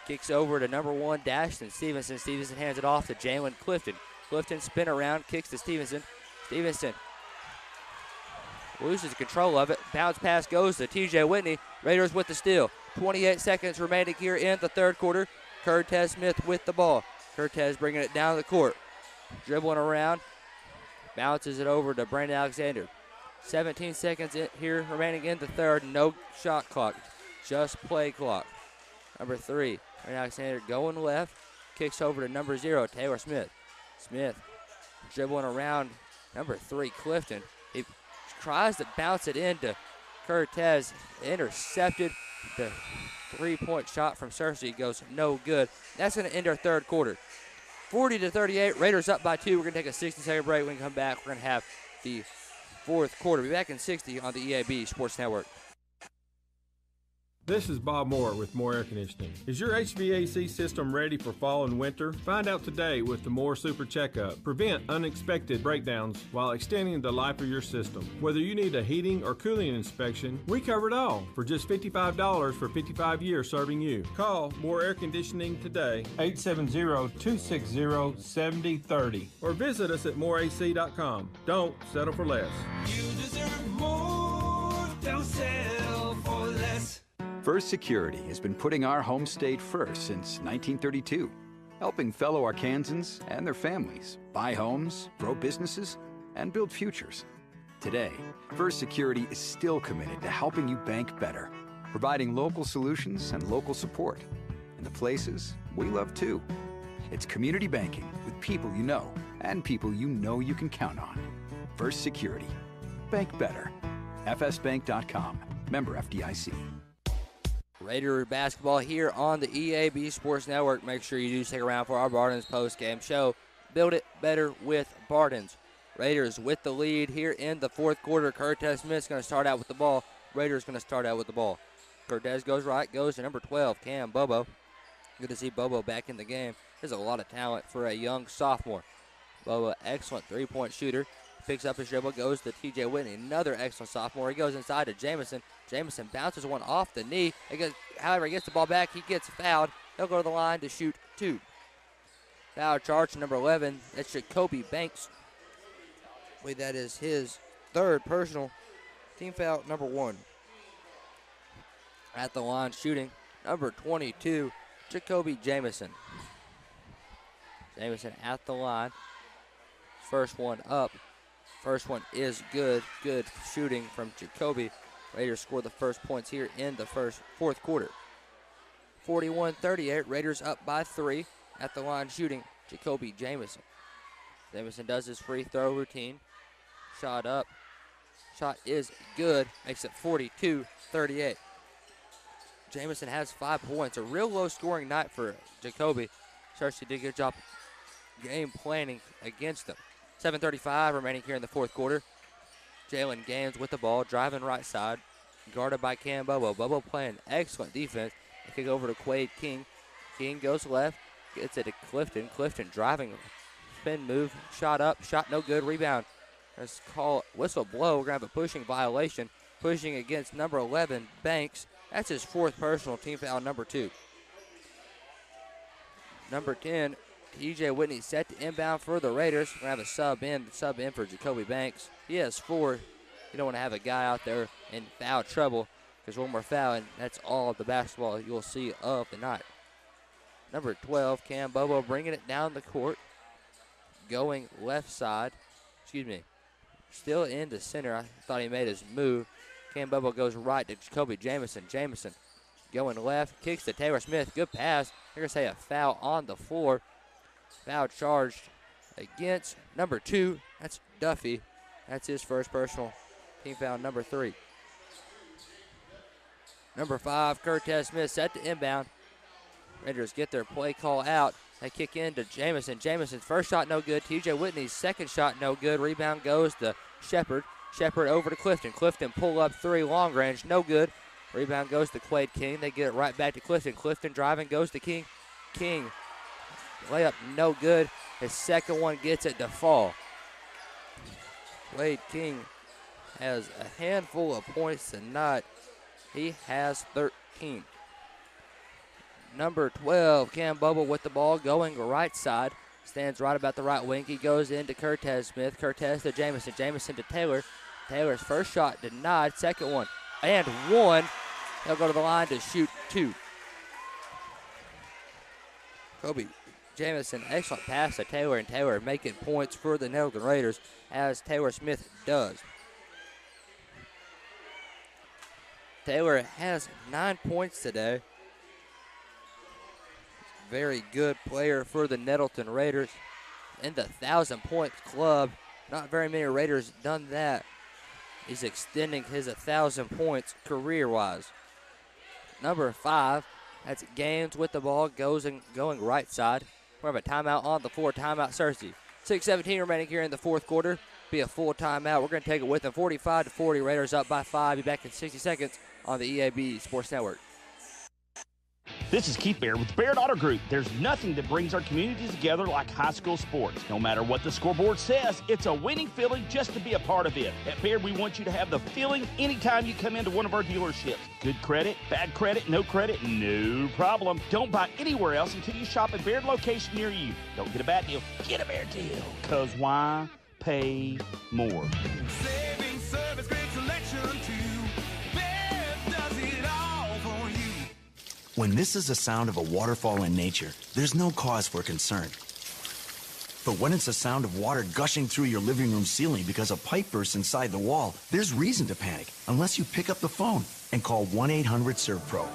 kicks over to number one, Dashton Stevenson. Stevenson hands it off to Jalen Clifton. Clifton spin around, kicks to Stevenson. Stevenson loses control of it. Bounce pass goes to TJ Whitney. Raiders with the steal. 28 seconds remaining here in the third quarter. Cortez Smith with the ball. Cortez bringing it down the court. Dribbling around. Bounces it over to Brandon Alexander. 17 seconds here remaining in the third. No shot clock. Just play clock. Number three, Brandon Alexander going left. Kicks over to number zero, Taylor Smith. Smith dribbling around number three, Clifton. He tries to bounce it into Cortez. Intercepted. The three point shot from Searcy goes no good. That's going to end our third quarter. 40 to 38. Raiders up by two. We're going to take a 60 second break. When we come back, we're going to have the fourth quarter. Be back in 60 on the EAB Sports Network. This is Bob Moore with Moore Air Conditioning. Is your HVAC system ready for fall and winter? Find out today with the Moore Super Checkup. Prevent unexpected breakdowns while extending the life of your system. Whether you need a heating or cooling inspection, we cover it all for just $55 for 55 years serving you. Call Moore Air Conditioning today, 870-260-7030 or visit us at moreac.com. Don't settle for less. You deserve more, don't settle. First Security has been putting our home state first since 1932, helping fellow Arkansans and their families buy homes, grow businesses, and build futures. Today, First Security is still committed to helping you bank better, providing local solutions and local support in the places we love too. It's community banking with people you know and people you know you can count on. First Security. Bank better. FSBank.com. Member FDIC. Raider basketball here on the EAB Sports Network. Make sure you do stick around for our Barton's post-game show. Build it better with Barton's. Raiders with the lead here in the fourth quarter. Cortez Smith's going to start out with the ball. Raiders going to start out with the ball. Cortez goes right, goes to number 12, Cam Bobo. Good to see Bobo back in the game. There's a lot of talent for a young sophomore. Bobo, excellent three-point shooter. Picks up his dribble, goes to TJ Whitney. Another excellent sophomore. He goes inside to Jamison. Jamison bounces one off the knee. Gets, however, he gets the ball back. He gets fouled. He'll go to the line to shoot two. Foul charge number 11. That's Jacoby Banks. Wait, that is his third personal team foul number one. At the line shooting number 22, Jacoby Jamison. Jamison at the line. First one up. First one is good. Good shooting from Jacoby. Raiders score the first points here in the first fourth quarter. 41-38. Raiders up by three. At the line shooting, Jacoby Jamison. Jamison does his free throw routine. Shot up. Shot is good. Makes it 42-38. Jamison has five points. A real low scoring night for Jacoby. To do a good job game planning against them. 7.35 remaining here in the fourth quarter. Jalen Gaines with the ball, driving right side, guarded by Cam Bobo. Bobo playing excellent defense. They kick over to Quade King. King goes left, gets it to Clifton. Clifton driving, spin move, shot up, shot no good, rebound. Let's call whistle blow. We're going to have a pushing violation. Pushing against number 11, Banks. That's his fourth personal team foul, number two. Number 10, TJ Whitney set to inbound for the Raiders. We're going to have a sub in, sub in for Jacoby Banks. He has four. You don't want to have a guy out there in foul trouble because one more foul, and that's all of the basketball you'll see of the night. Number 12, Cam Bobo bringing it down the court. Going left side. Excuse me. Still in the center. I thought he made his move. Cam Bobo goes right to Jacoby Jamison. Jamison going left. Kicks to Taylor Smith. Good pass. They're going to say a foul on the floor. Foul charged against number two. That's Duffy. That's his first personal. Team foul number three. Number five, Curtis Smith set to inbound. Raiders get their play call out. They kick in to Jamison. Jamison's first shot no good. TJ Whitney's second shot no good. Rebound goes to Shepard. Shepard over to Clifton. Clifton pull up three long range, no good. Rebound goes to Quade King. They get it right back to Clifton. Clifton driving goes to King. King layup no good. His second one gets it to fall. Quade King has a handful of points tonight. He has 13. Number 12, Cam Bobo with the ball going right side. Stands right about the right wing. He goes into Curtis Smith. Curtis to Jamison. Jamison to Taylor. Taylor's first shot denied. Second one and one. He'll go to the line to shoot two. Kobe Jamison, excellent pass to Taylor, and Taylor making points for the Nettleton Raiders as Taylor Smith does. Taylor has nine points today. Very good player for the Nettleton Raiders. In the thousand points club, not very many Raiders done that. He's extending his 1,000 points career wise. Number five, that's Gaines with the ball, goes and going right side. We have a timeout on the floor. Timeout, Searcy. 6:17 remaining here in the fourth quarter. Be a full timeout. We're going to take it with them. 45 to 40. Raiders up by five. Be back in 60 seconds on the EAB Sports Network. This is Keith Baird with Baird Auto Group. There's nothing that brings our communities together like high school sports. No matter what the scoreboard says, it's a winning feeling just to be a part of it. At Baird, we want you to have the feeling anytime you come into one of our dealerships. Good credit, bad credit, no credit, no problem. Don't buy anywhere else until you shop at Baird location near you. Don't get a bad deal, get a Baird deal. Cause why pay more? When this is the sound of a waterfall in nature, there's no cause for concern. But when it's the sound of water gushing through your living room ceiling because a pipe burst inside the wall, there's reason to panic unless you pick up the phone and call 1 800 ServPro.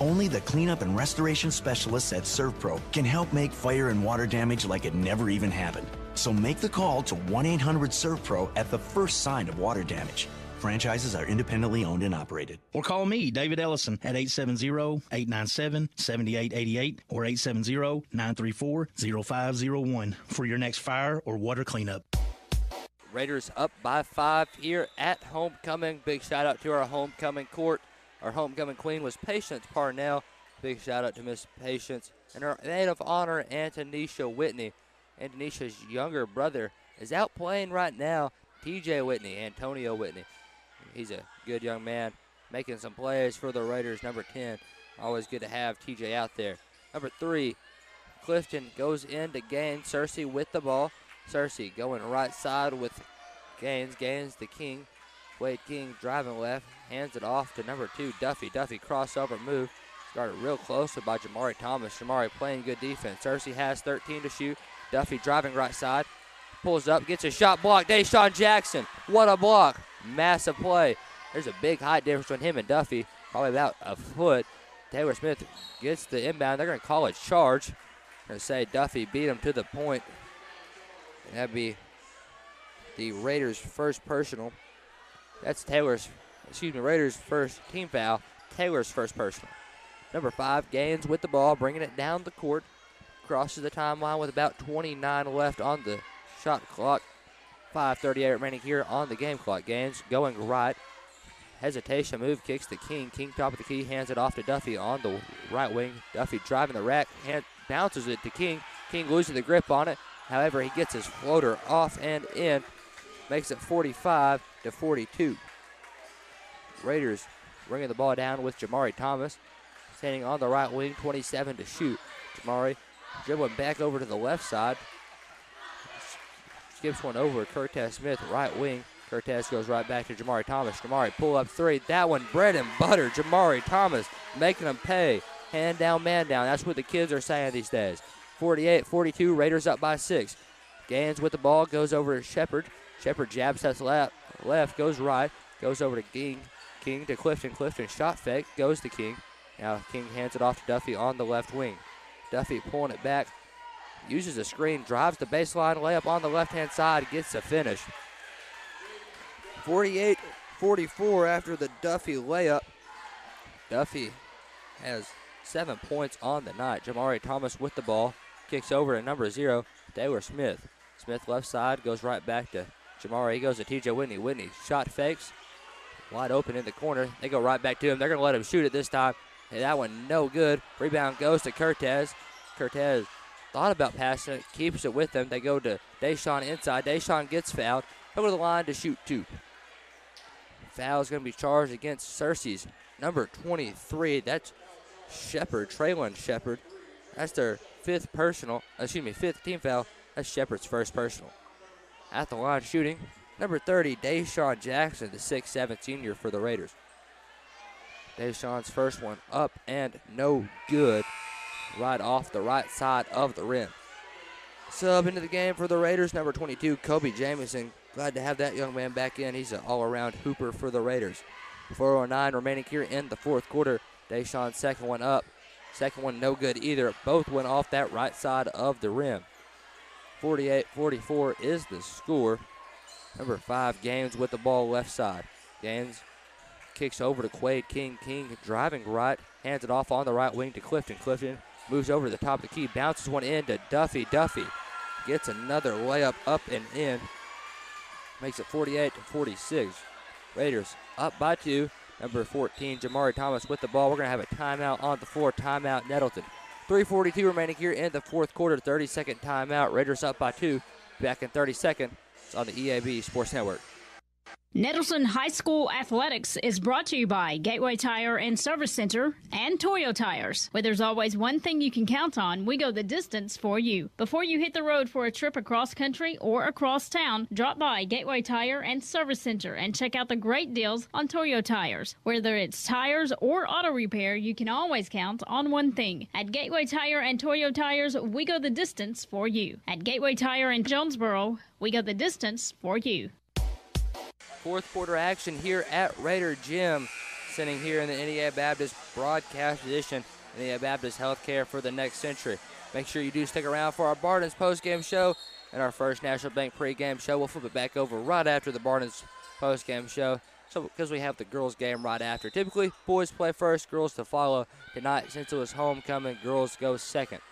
Only the cleanup and restoration specialists at ServPro can help make fire and water damage like it never even happened. So make the call to 1 800 ServPro at the first sign of water damage. Franchises are independently owned and operated. Or call me, David Ellison, at 870-897-7888 or 870-934-0501 for your next fire or water cleanup. Raiders up by five here at homecoming. Big shout out to our homecoming court. Our homecoming queen was Patience Parnell. Big shout out to Miss Patience and our maid of honor, Antonisha Whitney. Antonisha's younger brother is out playing right now. TJ Whitney, Antonio Whitney. He's a good young man, making some plays for the Raiders. Number 10, always good to have TJ out there. Number three, Clifton goes in to Gaines. Searcy with the ball. Searcy going right side with Gaines. Gaines the King. Quade King driving left. Hands it off to number two, Duffy. Duffy crossover move. Started real close by Jamari Thomas. Jamari playing good defense. Searcy has 13 to shoot. Duffy driving right side. Pulls up, gets a shot blocked. Deshaun Jackson. What a block. Massive play. There's a big height difference between him and Duffy. Probably about a foot. Taylor Smith gets the inbound. They're going to call a charge. Going to say Duffy beat him to the point. That'd be the Raiders' first personal. That's Taylor's, excuse me, Raiders' first team foul. Taylor's first personal. Number five, Gaines with the ball, bringing it down the court. Crosses the timeline with about 29 left on the shot clock. 5.38 remaining here on the game clock. Gaines going right. Hesitation move, kicks to King. King top of the key, hands it off to Duffy on the right wing. Duffy driving the rack, hand, bounces it to King. King losing the grip on it. However, he gets his floater off and in. Makes it 45 to 42. Raiders bringing the ball down with Jamari Thomas. Standing on the right wing, 27 to shoot. Jamari dribbling back over to the left side. Skips one over Curtis Smith, right wing. Curtis goes right back to Jamari Thomas. Jamari pull up three. That one bread and butter. Jamari Thomas making him pay. hand down, man down. That's what the kids are saying these days. 48 42, Raiders up by six. Gaines with the ball, goes over to Shepard. Shepard jabs that left, left, goes right, goes over to King. King to Clifton. Clifton shot fake, goes to King. Now King hands it off to Duffy on the left wing. Duffy pulling it back, uses a screen, drives the baseline layup on the left hand side, gets the finish. 48 44 after the Duffy layup. Duffy has seven points on the night. Jamari Thomas with the ball, kicks over to number zero, Taylor Smith. Smith left side goes right back to Jamari. He goes to TJ Whitney. Whitney shot fakes, wide open in the corner. They go right back to him. They're going to let him shoot it this time. Hey, that one no good. Rebound goes to Cortez. Cortez thought about passing it, keeps it with them. They go to Deshaun inside. Deshaun gets fouled. Over the line to shoot two. Foul is going to be charged against Searcy's number 23. That's Shepard, Traylon Shepard. That's their fifth personal, excuse me, fifth team foul. That's Shepard's first personal. At the line shooting, number 30, Deshaun Jackson, the 6'7 senior for the Raiders. Deshaun's first one up and no good. Right off the right side of the rim. Sub into the game for the Raiders, number 22, Kobe Jamison. Glad to have that young man back in. He's an all around hooper for the Raiders. 409 remaining here in the fourth quarter. Deshaun's second one up. Second one no good either. Both went off that right side of the rim. 48 44 is the score. Number five, Gaines with the ball left side. Gaines kicks over to Quade King. King driving right, hands it off on the right wing to Clifton. Clifton moves over to the top of the key, bounces one in to Duffy. Duffy gets another layup up and in. Makes it 48 to 46. Raiders up by two. Number 14, Jamari Thomas with the ball. We're going to have a timeout on the floor. Timeout, Nettleton. 3.42 remaining here in the fourth quarter. 30 second timeout. Raiders up by two. Back in 30 second. It's on the EAB Sports Network. Nettleton High School Athletics is brought to you by Gateway Tire and Service Center and Toyo Tires. Where there's always one thing you can count on, we go the distance for you. Before you hit the road for a trip across country or across town, drop by Gateway Tire and Service Center and check out the great deals on Toyo Tires. Whether it's tires or auto repair, you can always count on one thing. At Gateway Tire and Toyo Tires, we go the distance for you. At Gateway Tire in Jonesboro, we go the distance for you. Fourth quarter action here at Raider Gym, sitting here in the NEA Baptist broadcast edition. NEA Baptist Healthcare for the next century. Make sure you do stick around for our Barton's post-game show and our first National Bank pregame show. We'll flip it back over right after the Barton's post-game show. So because we have the girls game right after. Typically, boys play first, girls to follow. Tonight, since it was homecoming, girls go second.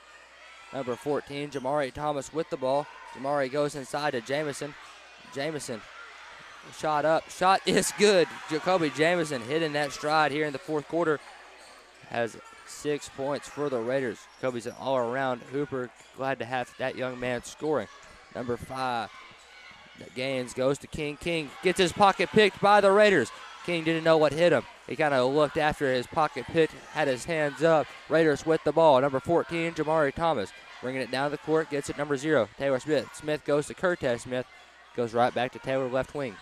Number 14, Jamari Thomas with the ball. Jamari goes inside to Jamison. Jamison Shot up. Shot is good. Jacoby Jamison hitting that stride here in the fourth quarter. Has six points for the Raiders. Jacoby's an all around hooper. Glad to have that young man scoring. Number five. Gaines goes to King. King gets his pocket picked by the Raiders. King didn't know what hit him. He kind of looked after his pocket pick, had his hands up. Raiders with the ball. Number 14, Jamari Thomas. Bringing it down the court, gets it number zero, Taylor Smith. Smith goes to Curtis Smith. Goes right back to Taylor left wing.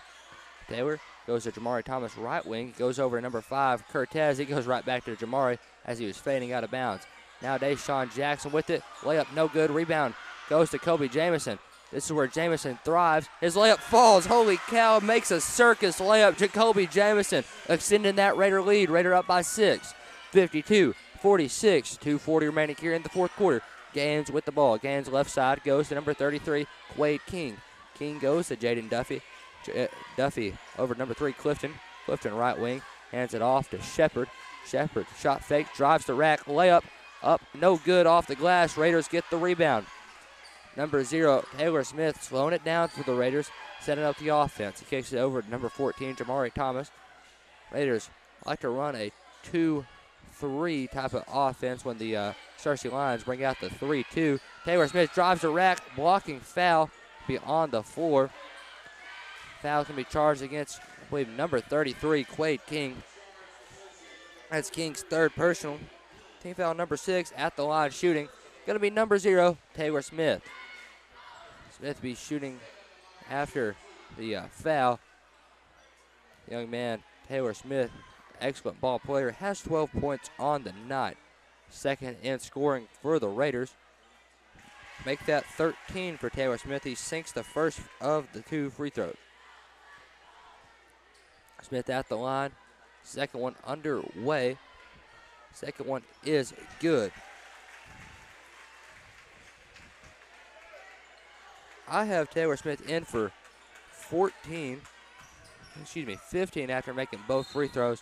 Taylor goes to Jamari Thomas right wing. Goes over to number five, Cortez. He goes right back to Jamari as he was fading out of bounds. Now Deshaun Jackson with it. Layup no good. Rebound goes to Kobe Jamison. This is where Jamison thrives. His layup falls. Holy cow, makes a circus layup. Jacoby Jamison extending that Raider lead. Raider up by six. 52 46. 240 remaining here in the fourth quarter. Gaines with the ball. Gaines left side goes to number 33, Quade King. King goes to Jaden Duffy. J- Duffy over number three, Clifton. Clifton right wing. Hands it off to Shepard. Shepard shot fake, drives the rack, layup up, no good off the glass. Raiders get the rebound. Number zero, Taylor Smith, slowing it down for the Raiders, setting up the offense. He kicks it over to number 14, Jamari Thomas. Raiders like to run a 2 3 type of offense when the uh, Searcy Lions bring out the 3 2. Taylor Smith drives the rack, blocking foul beyond the floor. Foul can be charged against, I believe, number 33, Quade King. That's King's third personal. Team foul number six at the line shooting. Going to be number zero, Taylor Smith. Smith be shooting after the uh, foul. Young man, Taylor Smith, excellent ball player, has 12 points on the night. second in scoring for the Raiders. Make that 13 for Taylor Smith. He sinks the first of the two free throws. Smith at the line. Second one underway. Second one is good. I have Taylor Smith in for 14, excuse me, 15 after making both free throws.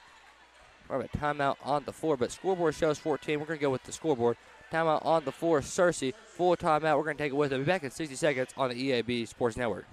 We're a timeout on the floor, but scoreboard shows 14. We're going to go with the scoreboard. Timeout on the floor, Searcy, Full timeout. We're going to take it with us. Be back in 60 seconds on the EAB Sports Network.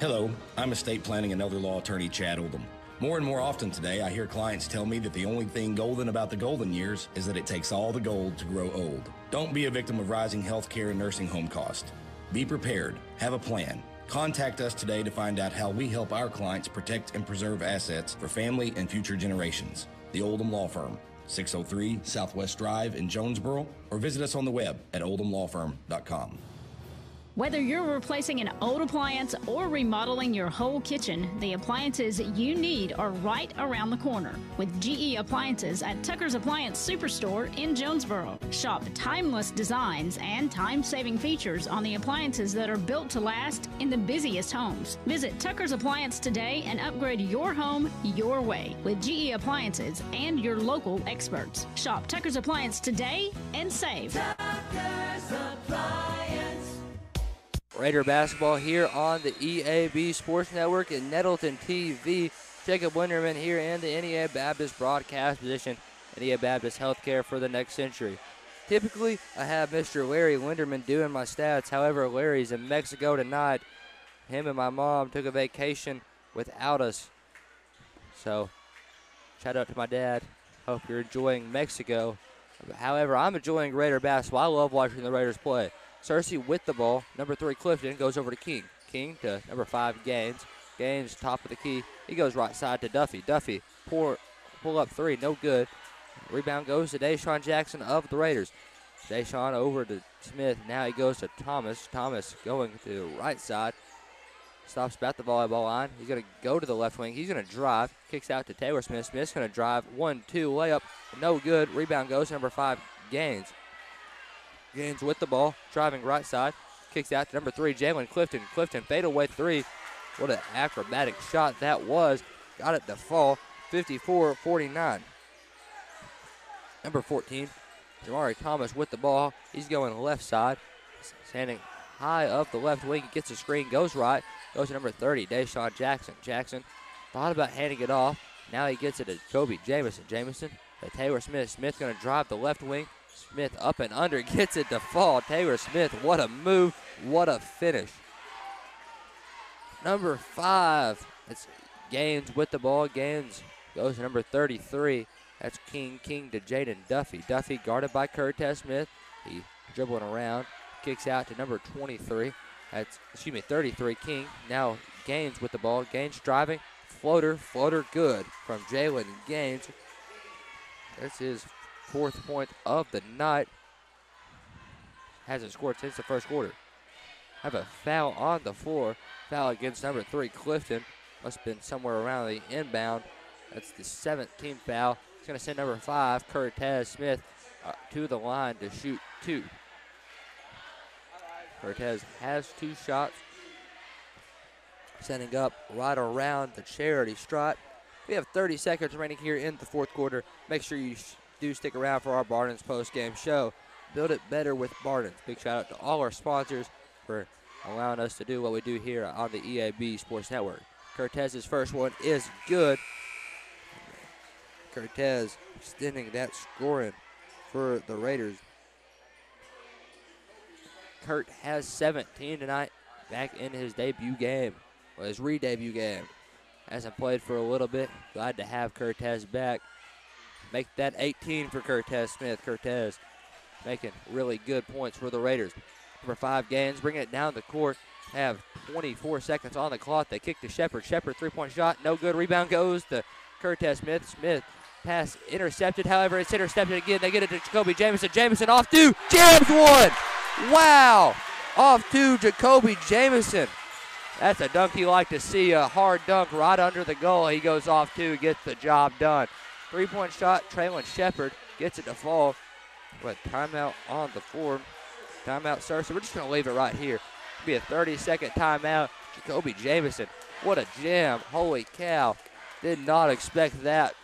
Hello, I'm estate planning and elder law attorney Chad Oldham. More and more often today, I hear clients tell me that the only thing golden about the golden years is that it takes all the gold to grow old. Don't be a victim of rising healthcare and nursing home costs. Be prepared, have a plan. Contact us today to find out how we help our clients protect and preserve assets for family and future generations. The Oldham Law Firm, 603 Southwest Drive in Jonesboro, or visit us on the web at oldhamlawfirm.com. Whether you're replacing an old appliance or remodeling your whole kitchen, the appliances you need are right around the corner with GE Appliances at Tucker's Appliance Superstore in Jonesboro. Shop timeless designs and time saving features on the appliances that are built to last in the busiest homes. Visit Tucker's Appliance today and upgrade your home your way with GE Appliances and your local experts. Shop Tucker's Appliance today and save. Tucker's Appliance. Raider basketball here on the EAB Sports Network and Nettleton TV. Jacob Winterman here in the NEA Baptist broadcast position. NEA Baptist Healthcare for the next century. Typically, I have Mr. Larry Winterman doing my stats. However, Larry's in Mexico tonight. Him and my mom took a vacation without us. So, shout out to my dad. Hope you're enjoying Mexico. However, I'm enjoying Raider basketball. I love watching the Raiders play. Searcy with the ball. Number three, Clifton, goes over to King. King to number five, Gaines. Gaines, top of the key. He goes right side to Duffy. Duffy, pour, pull up three, no good. Rebound goes to Deshaun Jackson of the Raiders. Deshaun over to Smith. Now he goes to Thomas. Thomas going to the right side. Stops about the volleyball line. He's going to go to the left wing. He's going to drive. Kicks out to Taylor Smith. Smith's going to drive. One, two, layup. No good. Rebound goes to number five, Gaines. Gaines with the ball, driving right side. Kicks out to number three, Jalen Clifton. Clifton fadeaway three. What an acrobatic shot that was. Got it to fall. 54 49. Number 14, Jamari Thomas with the ball. He's going left side. Standing high up the left wing. Gets a screen, goes right. Goes to number 30, Deshaun Jackson. Jackson thought about handing it off. Now he gets it to Kobe Jamison. Jamison to Taylor Smith. Smith going to drive the left wing. Smith up and under, gets it to fall. Taylor Smith, what a move, what a finish. Number five, it's Gaines with the ball. Gaines goes to number 33. That's King. King to Jaden Duffy. Duffy guarded by Curtis Smith. He dribbling around, kicks out to number 23. That's excuse me, 33. King. Now Gaines with the ball. Gaines driving, floater, floater, good from Jalen Gaines. That's his fourth point of the night. Hasn't scored since the first quarter. Have a foul on the floor. Foul against number three, Clifton. Must have been somewhere around the inbound. That's the 17th foul. It's going to send number five, Cortez Smith, uh, to the line to shoot two. Cortez has two shots. Setting up right around the charity stripe. We have 30 seconds remaining here in the fourth quarter. Make sure you do stick around for our Barton's post-game show. Build it better with Barton's. Big shout out to all our sponsors for allowing us to do what we do here on the EAB Sports Network. Cortez's first one is good. Cortez extending that scoring for the Raiders. Kurt has 17 tonight, back in his debut game, or his re-debut game. Hasn't played for a little bit. Glad to have Cortez back. Make that 18 for Cortez Smith. Cortez making really good points for the Raiders. Number five Gaines bringing it down the court. Have 24 seconds on the clock. They kick to Shepard. Shepard three-point shot, no good. Rebound goes to Cortez Smith. Smith pass intercepted. However, it's intercepted again. They get it to Jacoby Jamison. Jamison off two. Jams one. Wow. Off to Jacoby Jamison. That's a dunk you like to see. A hard dunk right under the goal. He goes off two, gets the job done. Three point shot, Traylon Shepard gets it to fall. But timeout on the floor. Timeout, Searcy We're just going to leave it right here. It'll be a 30 second timeout. Jacoby Jamison. What a jam. Holy cow. Did not expect that.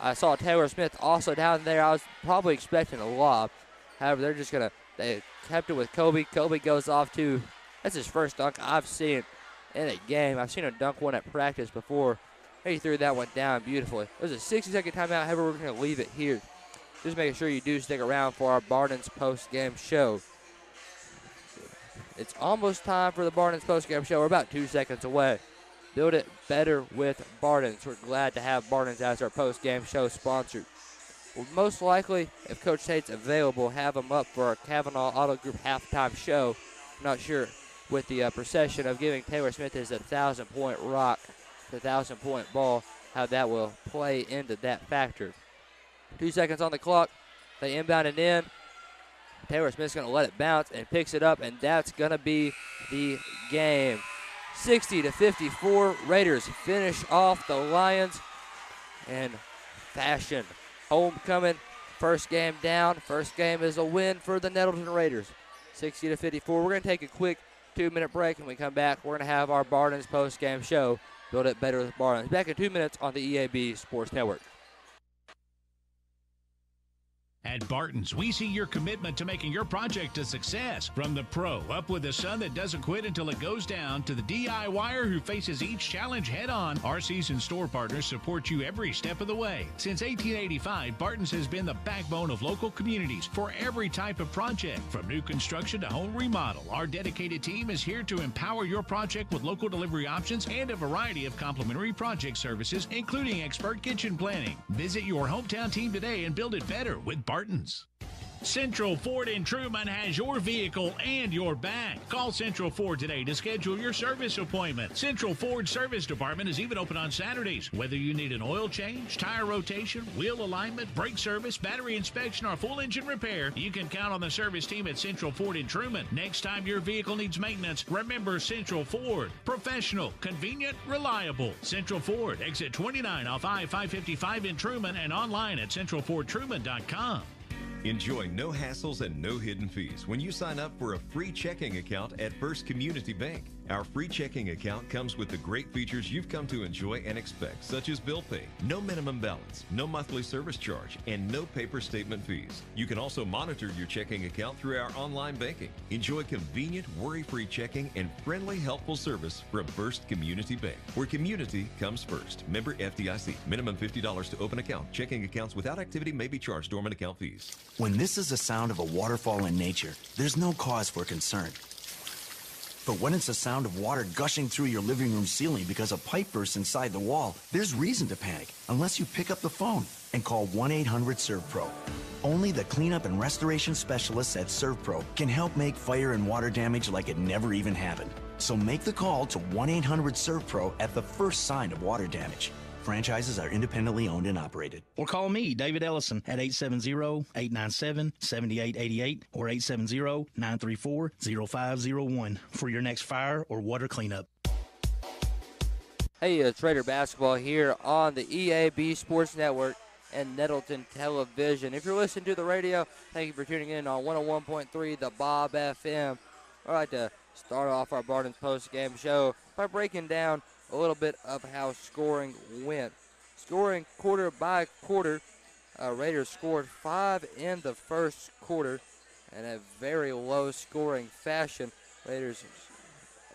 I saw Taylor Smith also down there. I was probably expecting a lob. However, they're just going to, they kept it with Kobe. Kobe goes off to, that's his first dunk I've seen in a game. I've seen him dunk one at practice before. He threw that one down beautifully. It was a 60 second timeout. However, we're going to leave it here. Just making sure you do stick around for our Barton's post game show. It's almost time for the Barton's post game show. We're about two seconds away. Build it better with Barton's. We're glad to have Barton's as our post game show sponsor. We'll most likely, if Coach Tate's available, have him up for our Cavenaugh Auto Group halftime show. not sure with the uh, procession of giving Taylor Smith his 1,000 point rock, the 1,000 point ball, how that will play into that factor. Two seconds on the clock. They inbound it in. Taylor Smith's going to let it bounce and picks it up, and that's going to be the game. 60 to 54. Raiders finish off the Lions in fashion. Homecoming, first game down. First game is a win for the Nettleton Raiders. 60 to 54. We're going to take a quick two minute break. and we come back, we're going to have our Barton's post game show. Build it better with Barton's. Back in two minutes on the EAB Sports Network. At Barton's, we see your commitment to making your project a success. From the pro up with the sun that doesn't quit until it goes down to the DIYer who faces each challenge head on, our seasoned store partners support you every step of the way. Since 1885, Barton's has been the backbone of local communities for every type of project. From new construction to home remodel, our dedicated team is here to empower your project with local delivery options and a variety of complimentary project services, including expert kitchen planning. Visit your hometown team today and build it better with Barton's. Martin's. Central Ford in Trumann has your vehicle and your back. Call Central Ford today to schedule your service appointment. Central Ford Service Department is even open on Saturdays. Whether you need an oil change, tire rotation, wheel alignment, brake service, battery inspection, or full engine repair, you can count on the service team at Central Ford in Trumann. Next time your vehicle needs maintenance, remember Central Ford. Professional, convenient, reliable. Central Ford, exit 29 off I 555 in Trumann and online at centralfordtruman.com. Enjoy no hassles and no hidden fees when you sign up for a free checking account at First Community Bank. Our free checking account comes with the great features you've come to enjoy and expect, such as bill pay, no minimum balance, no monthly service charge, and no paper statement fees. You can also monitor your checking account through our online banking. Enjoy convenient, worry-free checking and friendly, helpful service from First Community Bank, where community comes first. Member FDIC. Minimum $50 to open account. Checking accounts without activity may be charged dormant account fees. When this is the sound of a waterfall in nature, there's no cause for concern. But when it's the sound of water gushing through your living room ceiling because a pipe bursts inside the wall, there's reason to panic unless you pick up the phone and call 1 800 ServPro. Only the cleanup and restoration specialists at ServPro can help make fire and water damage like it never even happened. So make the call to 1 800 ServPro at the first sign of water damage. Franchises are independently owned and operated. Or call me, David Ellison, at 870-897-7888 or 870-934-0501 for your next fire or water cleanup. Hey, uh, it's Raider basketball here on the EAB Sports Network and Nettleton Television. If you're listening to the radio, thank you for tuning in on 101.3 The Bob FM. I'd to start off our Barton's post game show by breaking down a little bit of how scoring went. Scoring quarter by quarter, uh, Raiders scored five in the first quarter in a very low scoring fashion. Raiders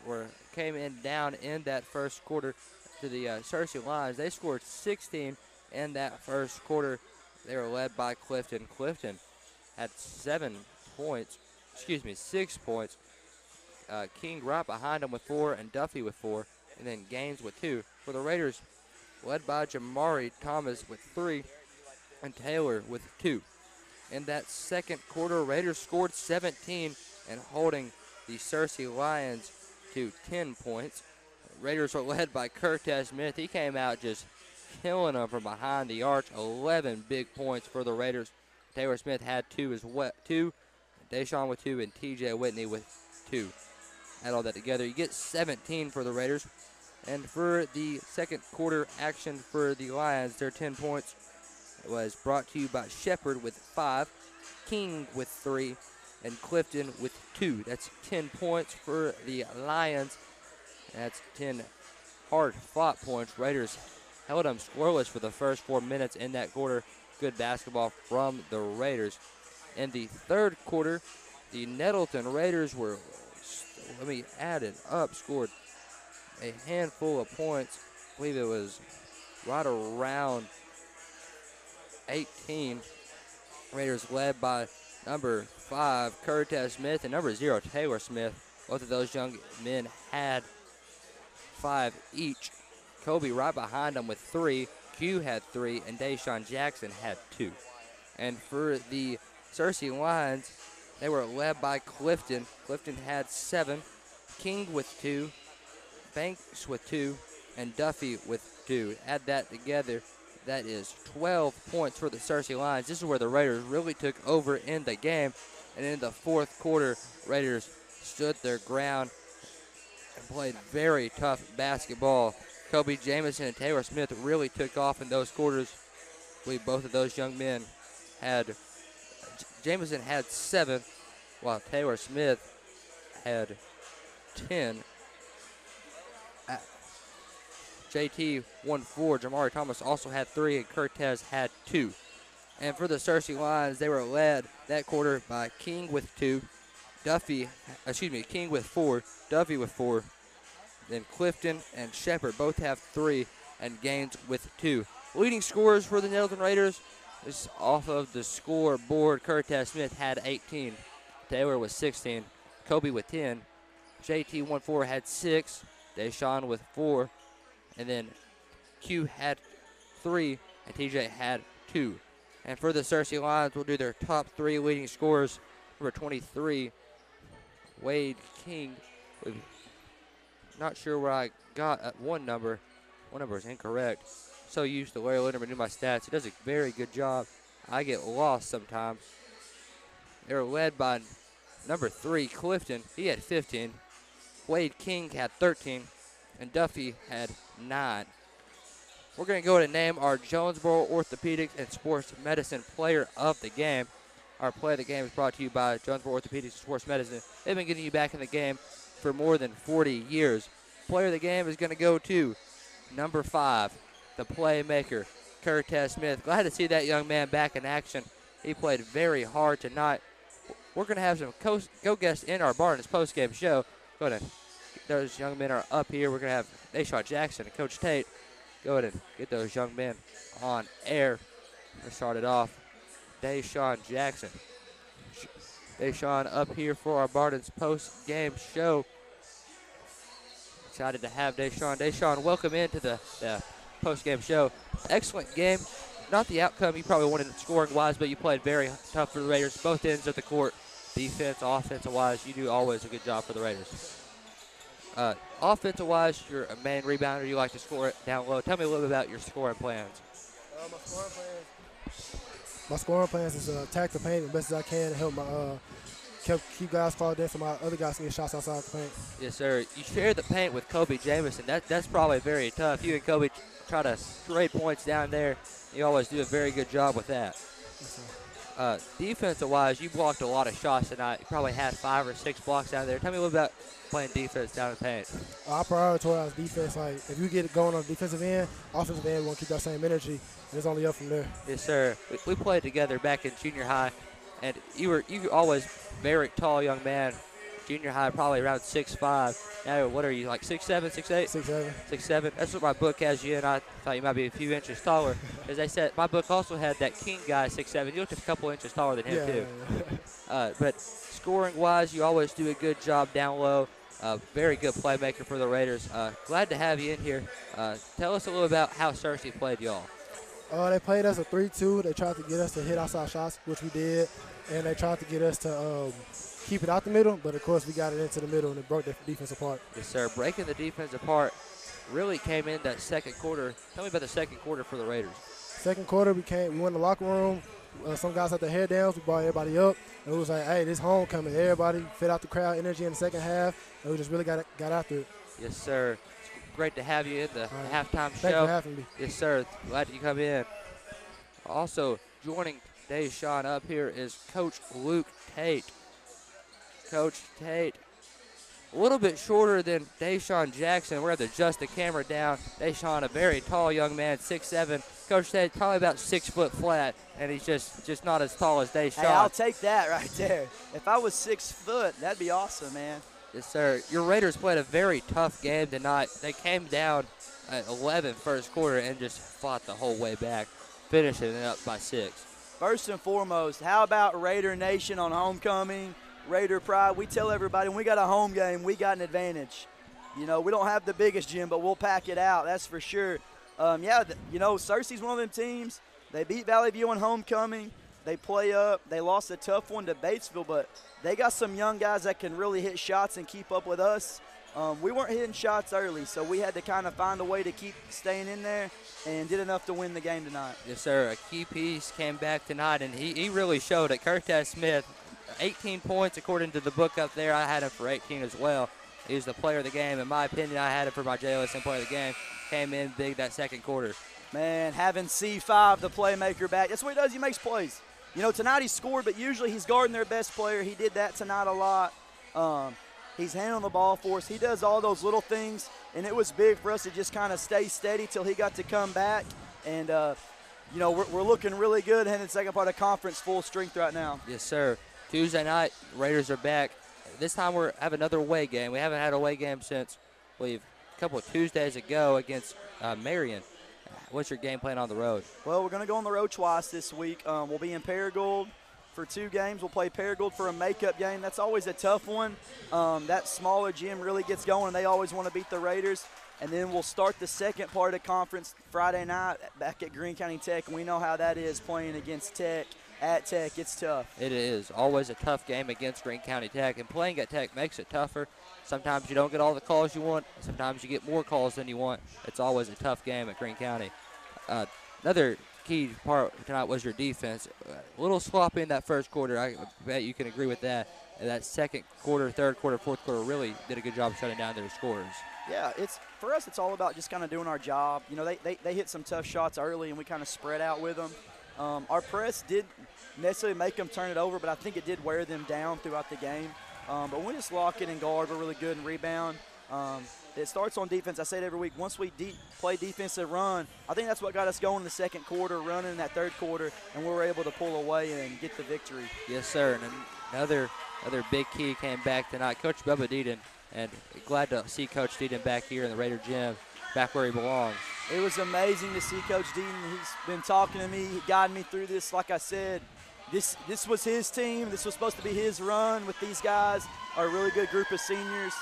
were came in down in that first quarter to the uh, Searcy Lions. They scored 16 in that first quarter. They were led by Clifton. Clifton had seven points, excuse me, six points. Uh, King right behind him with four, and Duffy with four, and then Gaines with two. For the Raiders, led by Jamari Thomas with three, and Taylor with two. In that second quarter, Raiders scored 17 and holding the Searcy Lions to 10 points. Raiders are led by Curtis Smith. He came out just killing them from behind the arch. 11 big points for the Raiders. Taylor Smith had two as well, two. Deshaun with two, and T.J. Whitney with two. Add all that together, you get 17 for the Raiders. And for the second quarter action for the Lions, their 10 points was brought to you by Shepard with five, King with three, and Clifton with two. That's 10 points for the Lions. That's 10 hard fought points. Raiders held them scoreless for the first four minutes in that quarter. Good basketball from the Raiders. In the third quarter, the Nettleton Raiders were, let me add it up, scored a handful of points. I believe it was right around 18. Raiders led by number five, Curtis Smith, and number zero, Taylor Smith. Both of those young men had five each. Kobe right behind them with three. Q had three, and Deshaun Jackson had two. And for the Searcy Lions, they were led by Clifton. Clifton had seven. King with two. Banks with two. And Duffy with two. Add that together. That is 12 points for the Searcy Lions. This is where the Raiders really took over in the game. And in the fourth quarter, Raiders stood their ground and played very tough basketball. Kobe Jamison and Taylor Smith really took off in those quarters. Believe both of those young men had Jamison had seven, while Taylor Smith had ten. Uh, JT won four. Jamari Thomas also had three, and Cortez had two. And for the Searcy Lions, they were led that quarter by King with two, Duffy, excuse me, King with four, Duffy with four, then Clifton and Shepard both have three, and Gaines with two. Leading scorers for the Nettleton Raiders is off of the scoreboard. Curtis Smith had 18, Taylor was 16, Kobe with 10, JT14 had six, Deshaun with four, and then Q had three, and TJ had two. And for the Searcy Lions, we'll do their top three leading scorers. Number 23, Quade King. Not sure where I got uh, one number. One number is incorrect. So used to Larry Winterman do my stats. He does a very good job. I get lost sometimes. They're led by number three, Clifton. He had 15. Quade King had 13. And Duffy had nine. We're going to go and name our Jonesboro Orthopedics and Sports Medicine Player of the Game. Our Play of the Game is brought to you by Jonesboro Orthopedics and Sports Medicine. They've been getting you back in the game for more than 40 years. Player of the Game is going to go to number five, the playmaker, Curtis Smith. Glad to see that young man back in action. He played very hard tonight. We're going to have some go guests in our bar in this post-game show. Go ahead those young men are up here. We're going to have Deshaun Jackson and Coach Tate go ahead and get those young men on air. Let's start it off. Deshaun Jackson. Deshaun up here for our Barton's post game show. Excited to have Deshaun. Deshaun, welcome into the, the post game show. Excellent game. Not the outcome you probably wanted scoring wise, but you played very tough for the Raiders, both ends of the court. Defense, offensive wise, you do always a good job for the Raiders. Uh, offensive wise, you're a man rebounder. You like to score it down low. Tell me a little bit about your scoring plans. Uh, my scoring plans. My scoring plans is uh, attack the paint as best as I can to help my uh, keep, keep guys clogged in so my other guys can get shots outside the paint. Yes, sir. You share the paint with Kobe Jamison. That that's probably very tough. You and Kobe try to trade points down there. You always do a very good job with that. Uh, defensive wise, you blocked a lot of shots tonight. You probably had five or six blocks down there. Tell me a little about playing defense down in the paint. I prioritize defense. Like if you get it going on the defensive end, offensive end will keep that same energy, and it's only up from there. Yes, sir. We, we played together back in junior high, and you were you were always very tall young man. Junior high, probably around six five. Now, what are you like six seven, six eight? Six seven. Six seven. That's what my book has you, and I thought you might be a few inches taller. As they said, my book also had that King guy six seven. You looked a couple inches taller than him Yeah, too. yeah, Uh, but scoring wise, you always do a good job down low. Uh, very good playmaker for the Raiders. Uh, glad to have you in here. Uh, tell us a little about how Searcy played y'all. Uh, they played us a 3-2. They tried to get us to hit outside shots, which we did, and they tried to get us to um, keep it out the middle. But of course, we got it into the middle, and it broke the defense apart. Yes, sir. Breaking the defense apart really came in that second quarter. Tell me about the second quarter for the Raiders. Second quarter, we came. We went in the locker room. Uh, some guys had their head down. We brought everybody up, and it was like, "Hey, this homecoming." Everybody fed out the crowd energy in the second half, and we just really got got after it. Yes, sir. It's great to have you in the halftime Thanks show. for having me. Yes, sir. Glad you come in. Also joining Deshaun up here is Coach Luke Tate. Coach Tate, a little bit shorter than Deshaun Jackson. We're going to adjust the camera down. Deshaun, a very tall young man, 6'7". Coach Tate, probably about six foot flat, and he's just just not as tall as Deshaun. Hey, I'll take that right there. If I was six foot, that'd be awesome, man. Yes, sir. Your Raiders played a very tough game tonight. They came down at 11 first quarter and just fought the whole way back, finishing it up by six. First and foremost, how about Raider Nation on homecoming? Raider pride. We tell everybody when we got a home game, we got an advantage. You know, we don't have the biggest gym, but we'll pack it out. That's for sure. Um, yeah, you know, Searcy's one of them teams. They beat Valley View on homecoming. They play up. They lost a tough one to Batesville, but they got some young guys that can really hit shots and keep up with us. Um, we weren't hitting shots early, so we had to kind of find a way to keep staying in there and did enough to win the game tonight. Yes, sir. A key piece came back tonight, and he, he really showed it. Curtis Smith, 18 points according to the book up there. I had him for 18 as well. He was the player of the game. In my opinion, I had him for my JLSN player of the game. Came in big that second quarter. Man, having C5, the playmaker, back, that's what he does. He makes plays. You know, tonight he scored, but usually he's guarding their best player. He did that tonight a lot. Um, he's handling the ball for us. He does all those little things, and it was big for us to just kind of stay steady till he got to come back. And, uh, you know, we're, we're looking really good heading second part of conference full strength right now. Yes, sir. Tuesday night, Raiders are back. This time we have another away game. We haven't had a away game since, I believe, a couple of Tuesdays ago against uh, Marion. What's your game plan on the road? Well, we're going to go on the road twice this week. Um, we'll be in Paragould for two games. We'll play Paragould for a makeup game. That's always a tough one. Um, that smaller gym really gets going, and they always want to beat the Raiders. And then we'll start the second part of conference Friday night back at Greene County Tech, we know how that is playing against Tech at Tech. It's tough. It is always a tough game against Greene County Tech, and playing at Tech makes it tougher. Sometimes you don't get all the calls you want. Sometimes you get more calls than you want. It's always a tough game at Greene County. Uh, another key part tonight was your defense. A little sloppy in that first quarter. I bet you can agree with that. And that second quarter, third quarter, fourth quarter really did a good job shutting down their scores. Yeah, it's for us. It's all about just kind of doing our job. You know, they, they, they hit some tough shots early, and we kind of spread out with them. Um, our press did necessarily make them turn it over, but I think it did wear them down throughout the game. Um, but when we just lock it and guard, we're really good and rebound. Um, it starts on defense. I say it every week. Once we de- play defensive run, I think that's what got us going in the second quarter, running in that third quarter, and we were able to pull away and get the victory. Yes, sir. And another another big key came back tonight. Coach Bubba Deaton, and glad to see Coach Deaton back here in the Raider gym, back where he belongs. It was amazing to see Coach Deaton. He's been talking to me, guiding me through this. Like I said, this this was his team. This was supposed to be his run with these guys. A really good group of seniors.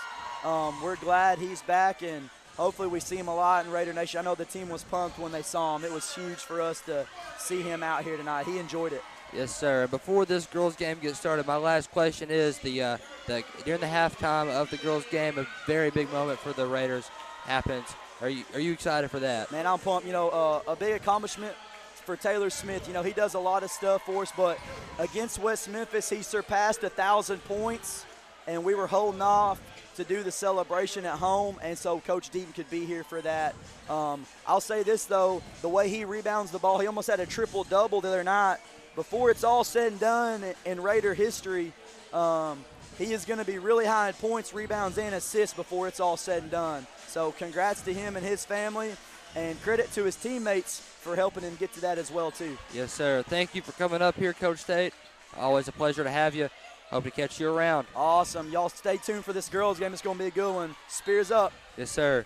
Um, we're glad he's back, and hopefully we see him a lot in Raider Nation. I know the team was pumped when they saw him. It was huge for us to see him out here tonight. He enjoyed it. Yes, sir. Before this girls' game gets started, my last question is the, uh, the during the halftime of the girls' game, a very big moment for the Raiders happens. Are you are you excited for that? Man, I'm pumped. You know, uh, a big accomplishment for Taylor Smith. You know, he does a lot of stuff for us, but against West Memphis, he surpassed a thousand points, and we were holding off to do the celebration at home, and so Coach Deaton could be here for that. Um, I'll say this though, the way he rebounds the ball, he almost had a triple double the other night. Before it's all said and done in Raider history, um, he is going to be really high in points, rebounds, and assists before it's all said and done. So congrats to him and his family, and credit to his teammates for helping him get to that as well too. Yes, sir. Thank you for coming up here, Coach Tate. Always a pleasure to have you. Hope to catch you around. Awesome. Y'all stay tuned for this girls game. It's going to be a good one. Spears up. Yes, sir.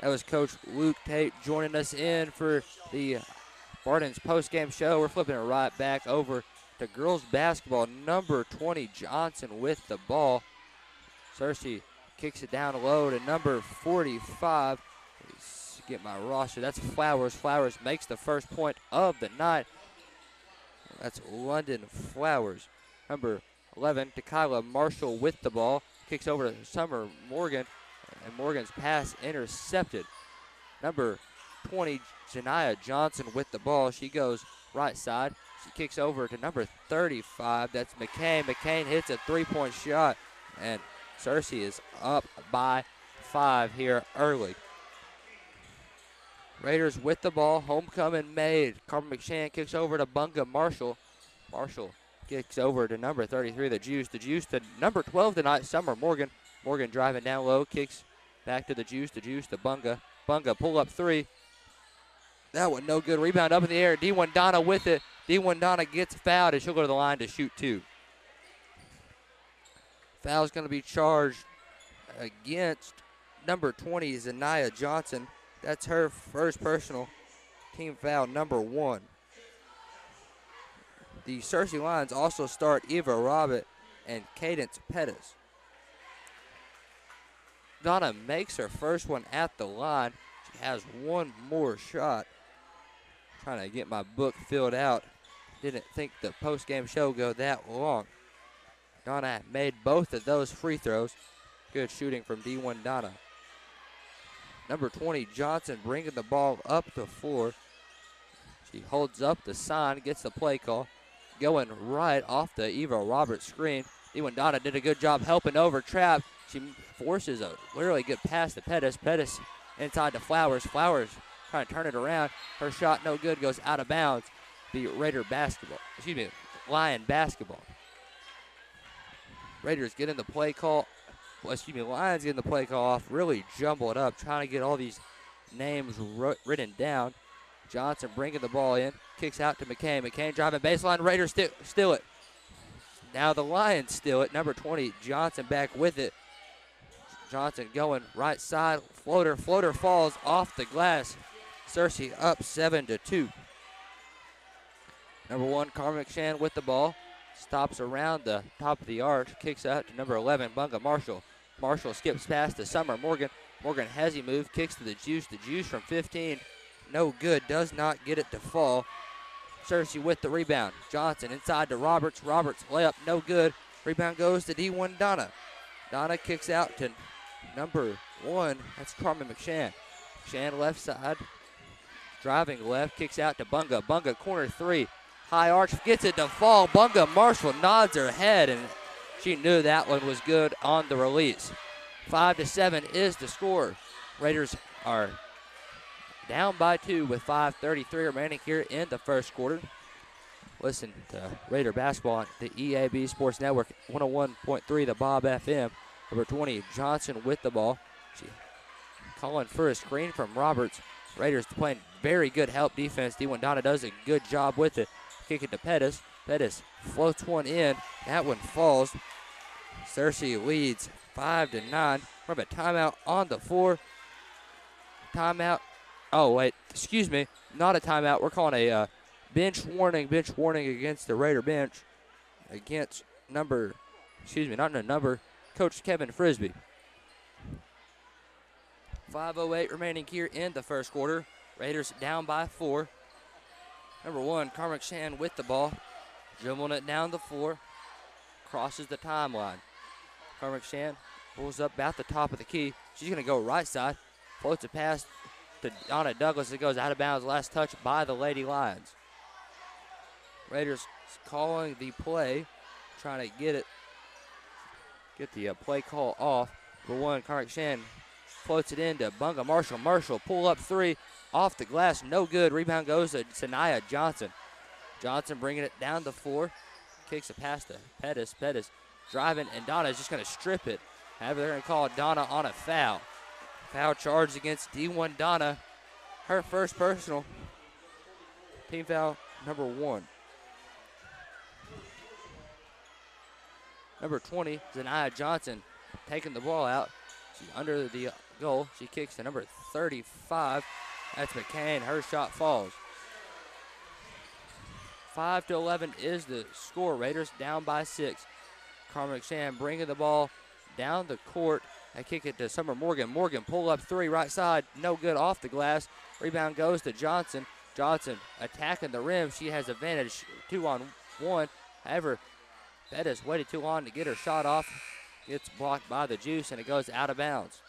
That was Coach Luke Tate joining us in for the Barton's post-game show. We're flipping it right back over to girls basketball. Number 20 Johnson with the ball. Searcy kicks it down low to number 45. Let's get my roster. That's Flowers. Flowers makes the first point of the night. That's London Flowers. Number 11, Tequila Marshall with the ball. Kicks over to Summer Morgan, and Morgan's pass intercepted. Number 20, Janiyah Johnson with the ball. She goes right side. She kicks over to number 35. That's McCain. McCain hits a three point shot, and Searcy is up by five here early. Raiders with the ball. Homecoming made. Carmen McShann kicks over to Bunga Marshall. Marshall kicks over to number 33, the Juice. The Juice to number 12 tonight, Summer Morgan. Morgan driving down low, kicks back to the Juice. The Juice to Bunga. Bunga pull up three. That one no good. Rebound up in the air. D1 Donna with it. D1 Donna gets fouled and she'll go to the line to shoot two. Foul's going to be charged against number 20, Zanaya Johnson. That's her first personal team foul, number one. The Searcy Lions also start Eva Robert and Cadence Pettis. Donna makes her first one at the line. She has one more shot. Trying to get my book filled out. Didn't think the post-game show would go that long. Donna made both of those free throws. Good shooting from D1 Donna. Number 20, Johnson bringing the ball up the floor. She holds up the sign, gets the play call. Going right off the Eva Roberts screen. D1 Donna did a good job helping over Trap. She forces a really good pass to Pettis. Pettis inside to Flowers. Flowers trying to turn it around. Her shot no good, goes out of bounds. The Raider basketball, excuse me, Lion basketball. Raiders getting the play call. Well, excuse me, Lions getting the play call off. Really jumble it up, trying to get all these names wr- written down. Johnson bringing the ball in, kicks out to McCain. McCain driving baseline. Raiders steal it. Now the Lions steal it. Number 20, Johnson back with it. Johnson going right side. Floater. Floater falls off the glass. Searcy up 7 to 2. Number one, Carmen McShann with the ball. Stops around the top of the arch. Kicks out to number 11, Bunga Marshall. Marshall skips past to Summer Morgan. Morgan has he move. Kicks to the Juice. The Juice from 15. No good. Does not get it to fall. Searcy with the rebound. Johnson inside to Roberts. Roberts layup. No good. Rebound goes to D1 Donna. Donna kicks out to number one. That's Carmen McShann. McShann left side. Driving left. Kicks out to Bunga. Bunga corner three. High arch gets it to fall. Bunga Marshall nods her head, and she knew that one was good on the release. Five to seven is the score. Raiders are down by two with 5:33 remaining here in the first quarter. Listen to Raider basketball on the EAB Sports Network, 101.3 the Bob FM. Number 20 Johnson with the ball. She calling for a screen from Roberts. Raiders playing very good help defense. D1 Donna does a good job with it. Kick it to Pettis. Pettis floats one in. That one falls. Searcy leads five to nine. We're a timeout on the floor. Timeout. Oh wait, excuse me, not a timeout. We're calling a uh, bench warning. Bench warning against the Raider bench against number. Excuse me, not a number. Coach Kevin Frisbee. 5:08 remaining here in the first quarter. Raiders down by four. Number one, Carmen Shan with the ball, dribbling it down the floor, crosses the timeline. Carmen Shan pulls up about the top of the key. She's going to go right side, floats a pass to Donna Douglas. It goes out of bounds. Last touch by the Lady Lions. Raiders calling the play, trying to get it, get the uh, play call off. For one, Carmen Shan floats it into Bunga Marshall. Marshall pull up three off the glass, no good. Rebound goes to Sanaya Johnson. Johnson bringing it down the floor, kicks a pass to Pettis. Pettis driving, and Donna is just going to strip it. However, they're going to call Donna on a foul. Foul charged against D1 Donna. Her first personal. Team foul number one. Number 20, Zanaya Johnson taking the ball out. She's under the goal. She kicks to number 35. That's McCain. Her shot falls. 5 to 11 is the score. Raiders down by six. Carmen McShann bringing the ball down the court. I kick it to Summer Morgan. Morgan pull up three right side. No good off the glass. Rebound goes to Johnson. Johnson attacking the rim. She has advantage two on one. However, Pettis waited too long to get her shot off. Gets blocked by the juice and it goes out of bounds.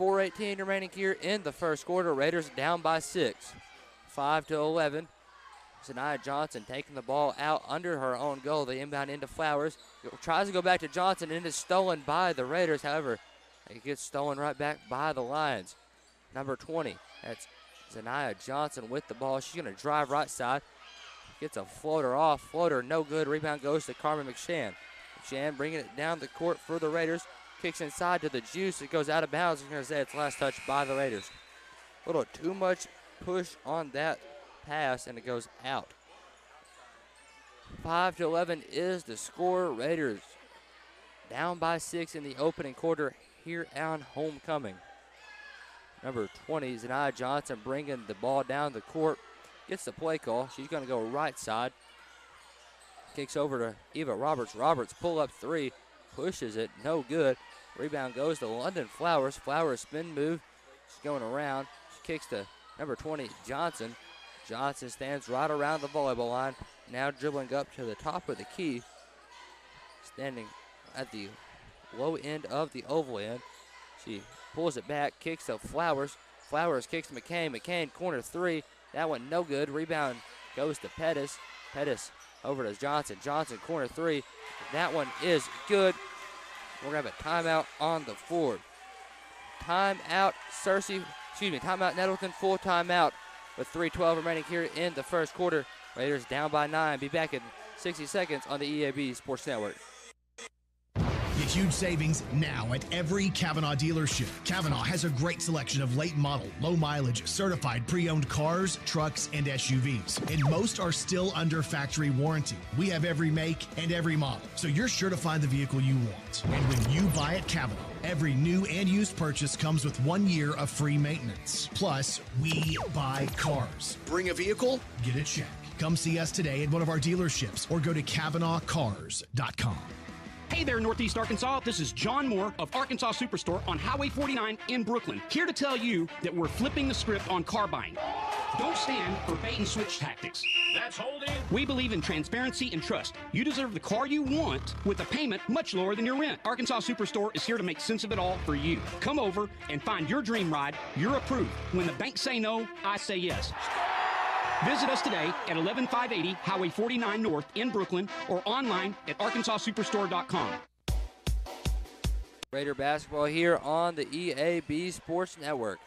4.18 remaining here in the first quarter. Raiders down by six. 5 to 11. Sanaya Johnson taking the ball out under her own goal. The inbound into Flowers. Tries to go back to Johnson and it is stolen by the Raiders. However, it gets stolen right back by the Lions. number 20. That's Zanaya Johnson with the ball. She's going to drive right side. Gets a floater off. Floater no good. Rebound goes to Carmen McShan. McShan bringing it down the court for the Raiders. Kicks inside to the juice. It goes out of bounds. I'm going to say it's last touch by the Raiders. A little too much push on that pass, and it goes out. 5 to 11 is the score. Raiders down by six in the opening quarter here on homecoming. Number 20, Zanaya Johnson bringing the ball down the court. Gets the play call. She's going to go right side. Kicks over to Eva Roberts. Roberts pull up three. Pushes it. No good. Rebound goes to London Flowers. Flowers spin move. She's going around. She kicks to number 20, Johnson. Johnson stands right around the volleyball line. Now dribbling up to the top of the key. Standing at the low end of the oval end. She pulls it back, kicks to Flowers. Flowers kicks to McCain. McCain corner three. That one no good. Rebound goes to Pettis. Pettis over to Johnson. Johnson corner three. That one is good. We're gonna have a timeout on the floor. Timeout, Searcy. Excuse me, timeout Nettleton. Full timeout with 3:12 remaining here in the first quarter. Raiders down by nine. Be back in 60 seconds on the EAB Sports Network. Huge savings now at every Cavenaugh dealership. Cavenaugh has a great selection of late model, low mileage, certified pre owned cars, trucks, and SUVs. And most are still under factory warranty. We have every make and every model, so you're sure to find the vehicle you want. And when you buy at Cavenaugh, every new and used purchase comes with one year of free maintenance. Plus, we buy cars. Bring a vehicle, get a check. Come see us today at one of our dealerships or go to CavenaughCars.com. Hey there, Northeast Arkansas. This is John Moore of Arkansas Superstore on Highway 49 in Brookland. Here to tell you that we're flipping the script on car buying. Don't stand for bait and switch tactics. That's holding. We believe in transparency and trust. You deserve the car you want with a payment much lower than your rent. Arkansas Superstore is here to make sense of it all for you. Come over and find your dream ride. You're approved. When the banks say no, I say yes. Visit us today at 11580 Highway 49 North in Brookland or online at arkansassuperstore.com. Raider basketball here on the EAB Sports Network.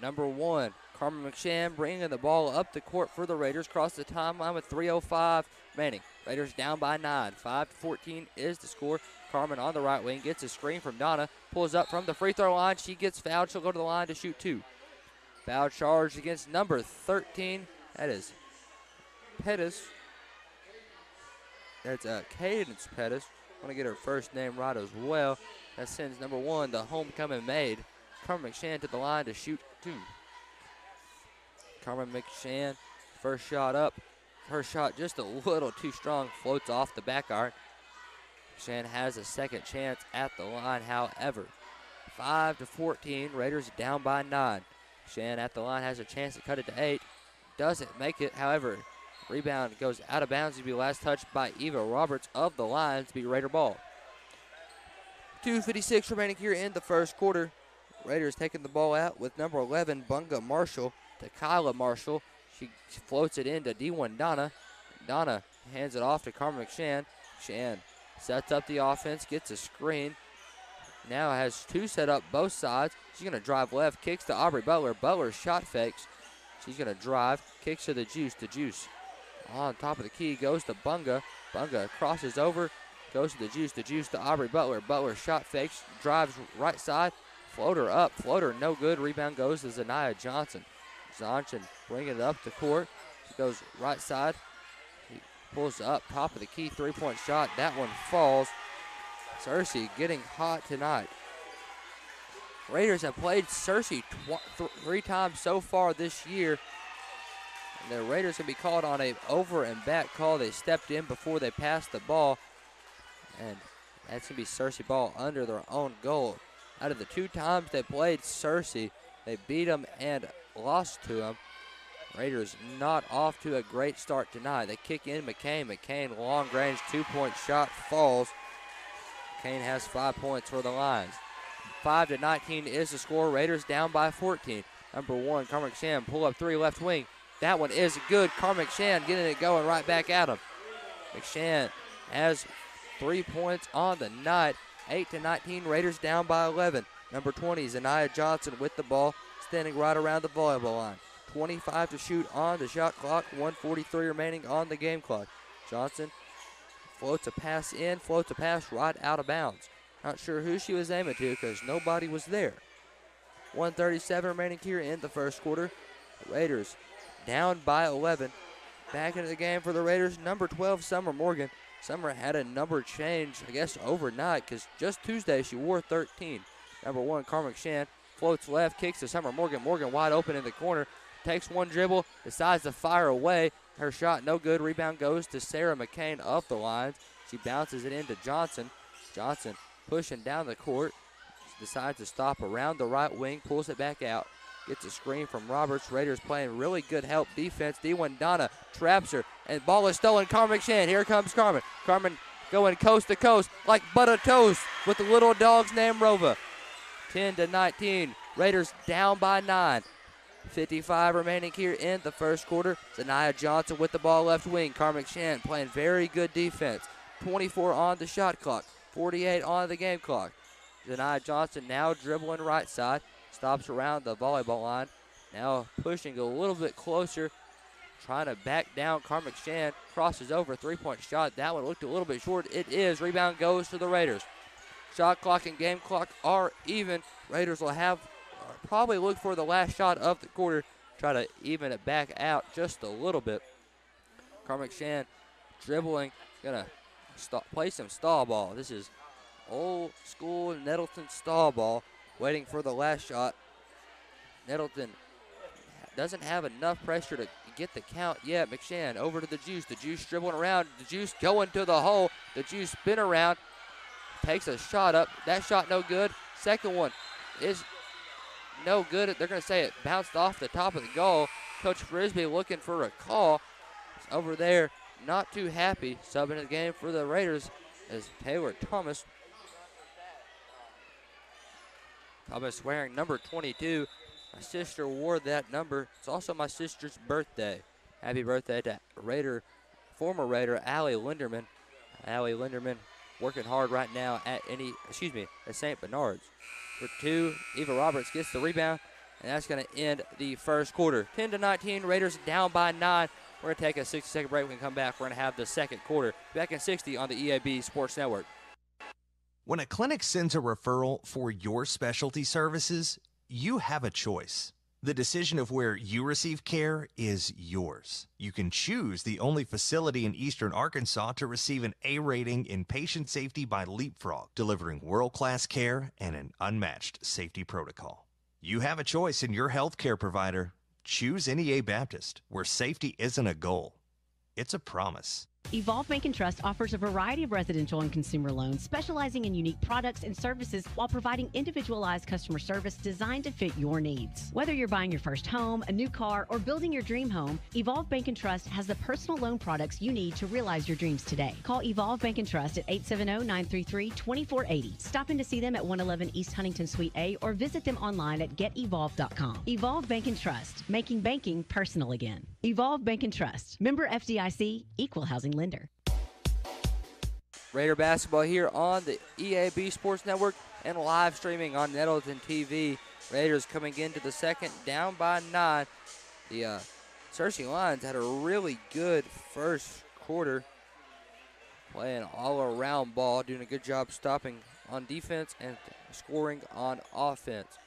Number one, Carmen McShan bringing the ball up the court for the Raiders. Cross the timeline with 3.05 remaining. Raiders down by 9. 5 to 14 is the score. Carmen on the right wing gets a screen from Donna. Pulls up from the free throw line. She gets fouled. She'll go to the line to shoot two. Foul charge against number 13. That is Pettis. That's uh, Cadence Pettis. want to get her first name right as well. That sends number one, the homecoming maid, Carmen McShan, to the line to shoot two. Carmen McShan, first shot up. Her shot just a little too strong, floats off the back arc. McShan has a second chance at the line, however. 5 to 14, Raiders down by 9. Shan at the line has a chance to cut it to 8. Doesn't make it, however. Rebound goes out of bounds to be last touched by Eva Roberts of the to be Raider ball. 2.56 remaining here in the first quarter. Raiders taking the ball out with number 11, Bunga Marshall, to Kyla Marshall. She floats it into D1 Donna. Donna hands it off to Carmen McShan. Shan sets up the offense, gets a screen. Now has two set up both sides. She's going to drive left, kicks to Aubrey Butler. Butler shot fakes. She's going to drive, kicks to the Juice. The Juice on top of the key goes to Bunga. Bunga crosses over, goes to the Juice. The Juice to Aubrey Butler. Butler shot fakes, drives right side, floater up, floater no good. Rebound goes to Zanaya Johnson. Johnson bringing it up the court. She goes right side. He pulls up top of the key, three point shot. That one falls. Searcy getting hot tonight. Raiders have played Searcy th- three times so far this year. And the Raiders can be called on a over and back call. They stepped in before they passed the ball. And that's going to be Searcy ball under their own goal. Out of the two times they played Searcy, they beat them and lost to them. Raiders not off to a great start tonight. They kick in McCain. McCain long range two point shot falls. Kane has five points for the Lions. 5 to 19 is the score. Raiders down by 14. Number one, Carmen McShann, pull up three left wing. That one is good. Carmack Shan getting it going right back at him. McShan has three points on the night. 8 to 19, Raiders down by 11. Number 20, Zanaya Johnson with the ball. standing right around the volleyball line. 25 to shoot on the shot clock, 143 remaining on the game clock. Johnson floats a pass in, floats a pass right out of bounds. Not sure who she was aiming to because nobody was there. 137 remaining here in the first quarter. The Raiders down by 11. Back into the game for the Raiders, number 12, Summer Morgan. Summer had a number change, I guess, overnight because just Tuesday she wore 13. Number one, Carmen Shan floats left, kicks to Summer Morgan. Morgan wide open in the corner, takes one dribble, decides to fire away. Her shot no good. Rebound goes to Sarah McCain up the lines. She bounces it into Johnson. Johnson pushing down the court. Decides to stop around the right wing, pulls it back out. Gets a screen from Roberts. Raiders playing really good help defense. D1 Donna traps her, and ball is stolen. Carmen McShann. Here comes Carmen. Carmen going coast to coast like butter toast with the little dog's name Rova. 10 to 19. Raiders down by nine. 55 remaining here in the first quarter. Zanaya Johnson with the ball left wing. Carmen McShann playing very good defense. 24 on the shot clock. 48 on the game clock. Zanaya Johnson now dribbling right side. Stops around the volleyball line. Now pushing a little bit closer. Trying to back down. Carmen Shan. crosses over. Three point shot. That one looked a little bit short. It is. Rebound goes to the Raiders. Shot clock and game clock are even. Raiders will have uh, probably look for the last shot of the quarter. Try to even it back out just a little bit. Carmen Shan dribbling. Gonna play some stall ball. This is old school Nettleton stall ball. Waiting for the last shot. Nettleton doesn't have enough pressure to get the count yet. McShann over to the Juice. The Juice dribbling around. The Juice going to the hole. The Juice spin around. Takes a shot up. That shot no good. Second one is no good. They're going to say it bounced off the top of the goal. Coach Frisbee looking for a call. Over there, not too happy. Subbing the game for the Raiders is Taylor Thomas. Thomas wearing number 22. My sister wore that number. It's also my sister's birthday. Happy birthday to Raider, former Raider Allie Linderman. Allie Linderman working hard right now at any, excuse me, at St. Bernard's. For two, Eva Roberts gets the rebound, and that's going to end the first quarter. 10 to 19, Raiders down by nine. We're going to take a 60 second break. When we come back, we're going to have the second quarter. Back in 60 on the EAB Sports Network. When a clinic sends a referral for your specialty services, you have a choice. The decision of where you receive care is yours. You can choose the only facility in eastern Arkansas to receive an A rating in patient safety by Leapfrog, delivering world class care and an unmatched safety protocol. You have a choice in your healthcare provider. Choose NEA Baptist, where safety isn't a goal, it's a promise. Evolve Bank and Trust offers a variety of residential and consumer loans, specializing in unique products and services while providing individualized customer service designed to fit your needs. Whether you're buying your first home, a new car, or building your dream home, Evolve Bank and Trust has the personal loan products you need to realize your dreams today. Call Evolve Bank and Trust at 870-933-2480. Stop in to see them at 111 East Huntington Suite A or visit them online at getevolve.com. Evolve Bank and Trust, making banking personal again. Evolve Bank and Trust, member FDIC, equal housing lender. Raider basketball here on the EAB Sports Network and live streaming on Nettleton TV. Raiders coming into the second down by nine. The uh, Lions had a really good first quarter, playing all around ball, doing a good job stopping on defense and scoring on offense.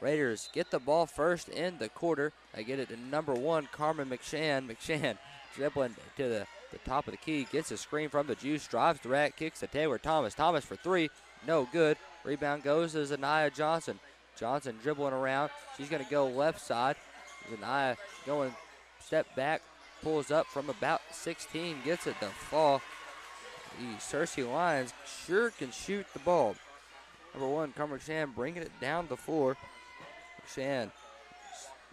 Raiders get the ball first in the quarter. They get it to number one, Carmen McShann. McShann dribbling to the, the top of the key, gets a screen from the Juice, drives direct, kicks to Taylor Thomas. Thomas for three, no good. Rebound goes to Zanaya Johnson. Johnson dribbling around. She's going to go left side. Zanaya going step back, pulls up from about 16, gets it to fall. The Searcy Lions sure can shoot the ball. Number one, Carmen Shan bringing it down the floor. Shan,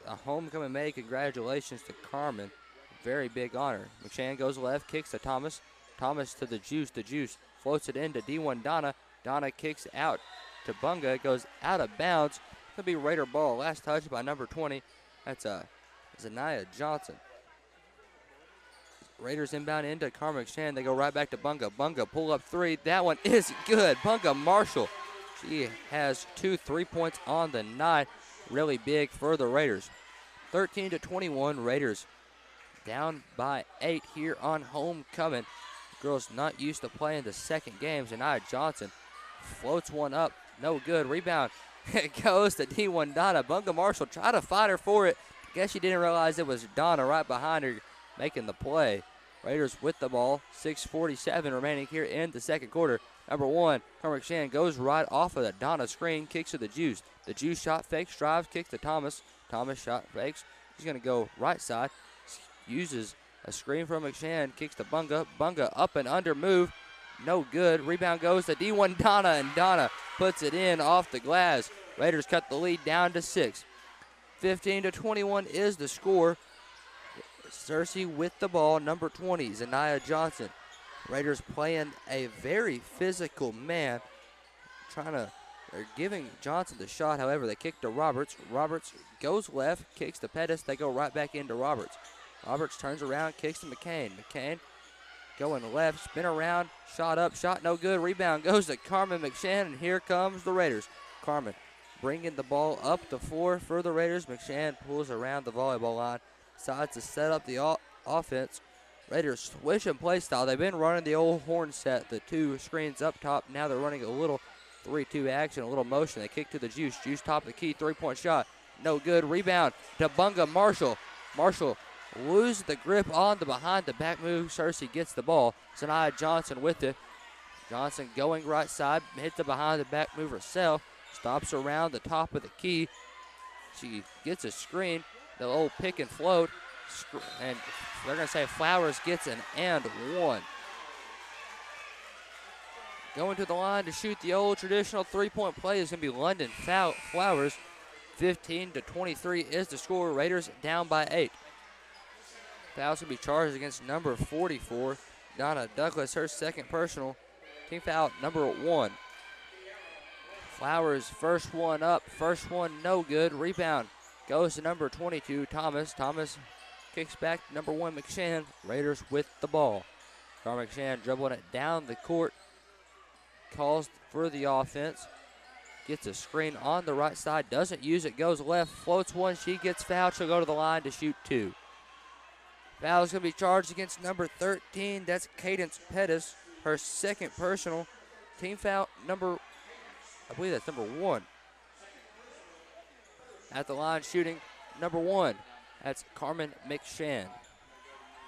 a homecoming May. Congratulations to Carmen. Very big honor. McShann goes left, kicks to Thomas. Thomas to the Juice. The Juice floats it into D1 Donna. Donna kicks out to Bunga. It goes out of bounds. Could be Raider ball. Last touch by number 20. That's uh, Zanaya Johnson. Raiders inbound into Carmen McShann. They go right back to Bunga. Bunga pull up three. That one is good. Bunga Marshall. She has two three points on the night. really big for the Raiders. 13 to 21, Raiders down by eight here on homecoming. Girls not used to playing the second games. And I Johnson floats one up, no good. Rebound it goes to D1 Donna. Bunga Marshall tried to fight her for it. Guess she didn't realize it was Donna right behind her making the play. Raiders with the ball. 6.47 remaining here in the second quarter. Number one, Carmen Shan goes right off of the Donna screen, kicks to the Juice. The Juice shot fakes, drives, kicks to Thomas. Thomas shot fakes. He's going to go right side. Uses a screen from McShann, kicks to Bunga. Bunga up and under move. No good. Rebound goes to D1 Donna, and Donna puts it in off the glass. Raiders cut the lead down to six. 15 to 21 is the score. Searcy with the ball, number 20, Zanaya Johnson. Raiders playing a very physical man, trying to, they're giving Johnson the shot. However, they kick to Roberts. Roberts goes left, kicks to Pettis. They go right back into Roberts. Roberts turns around, kicks to McCain. McCain going left, spin around, shot up, shot no good. Rebound goes to Carmen McShann, and here comes the Raiders. Carmen bringing the ball up the floor for the Raiders. McShann pulls around the volleyball line, decides to set up the offense. Raiders switching play style. They've been running the old horn set, the two screens up top. Now they're running a little 3-2 action, a little motion. They kick to the Juice. Juice top of the key, three-point shot. No good. Rebound to Bunga Marshall. Marshall loses the grip on the behind the back move. Searcy gets the ball. Sanaya Johnson with it. Johnson going right side, hit the behind the back move herself. Stops around the top of the key. She gets a screen, the old pick and float, and they're going to say Flowers gets an and one. Going to the line to shoot the old traditional three-point play is going to be London Flowers. 15 to 23 is the score. Raiders down by eight. Fouls will be charged against number 44, Donna Douglas, her second personal. Team foul number one. Flowers first one up, first one no good. Rebound goes to number 22, Thomas. Thomas kicks back number one, McShann. Raiders with the ball. Carl McShann dribbling it down the court. Calls for the offense. Gets a screen on the right side. Doesn't use it. Goes left. Floats one. She gets fouled. She'll go to the line to shoot two. Foul is going to be charged against number 13. That's Cadence Pettis. Her second personal. Team foul number, I believe that's number one. At the line shooting number one. That's Carmen McShann.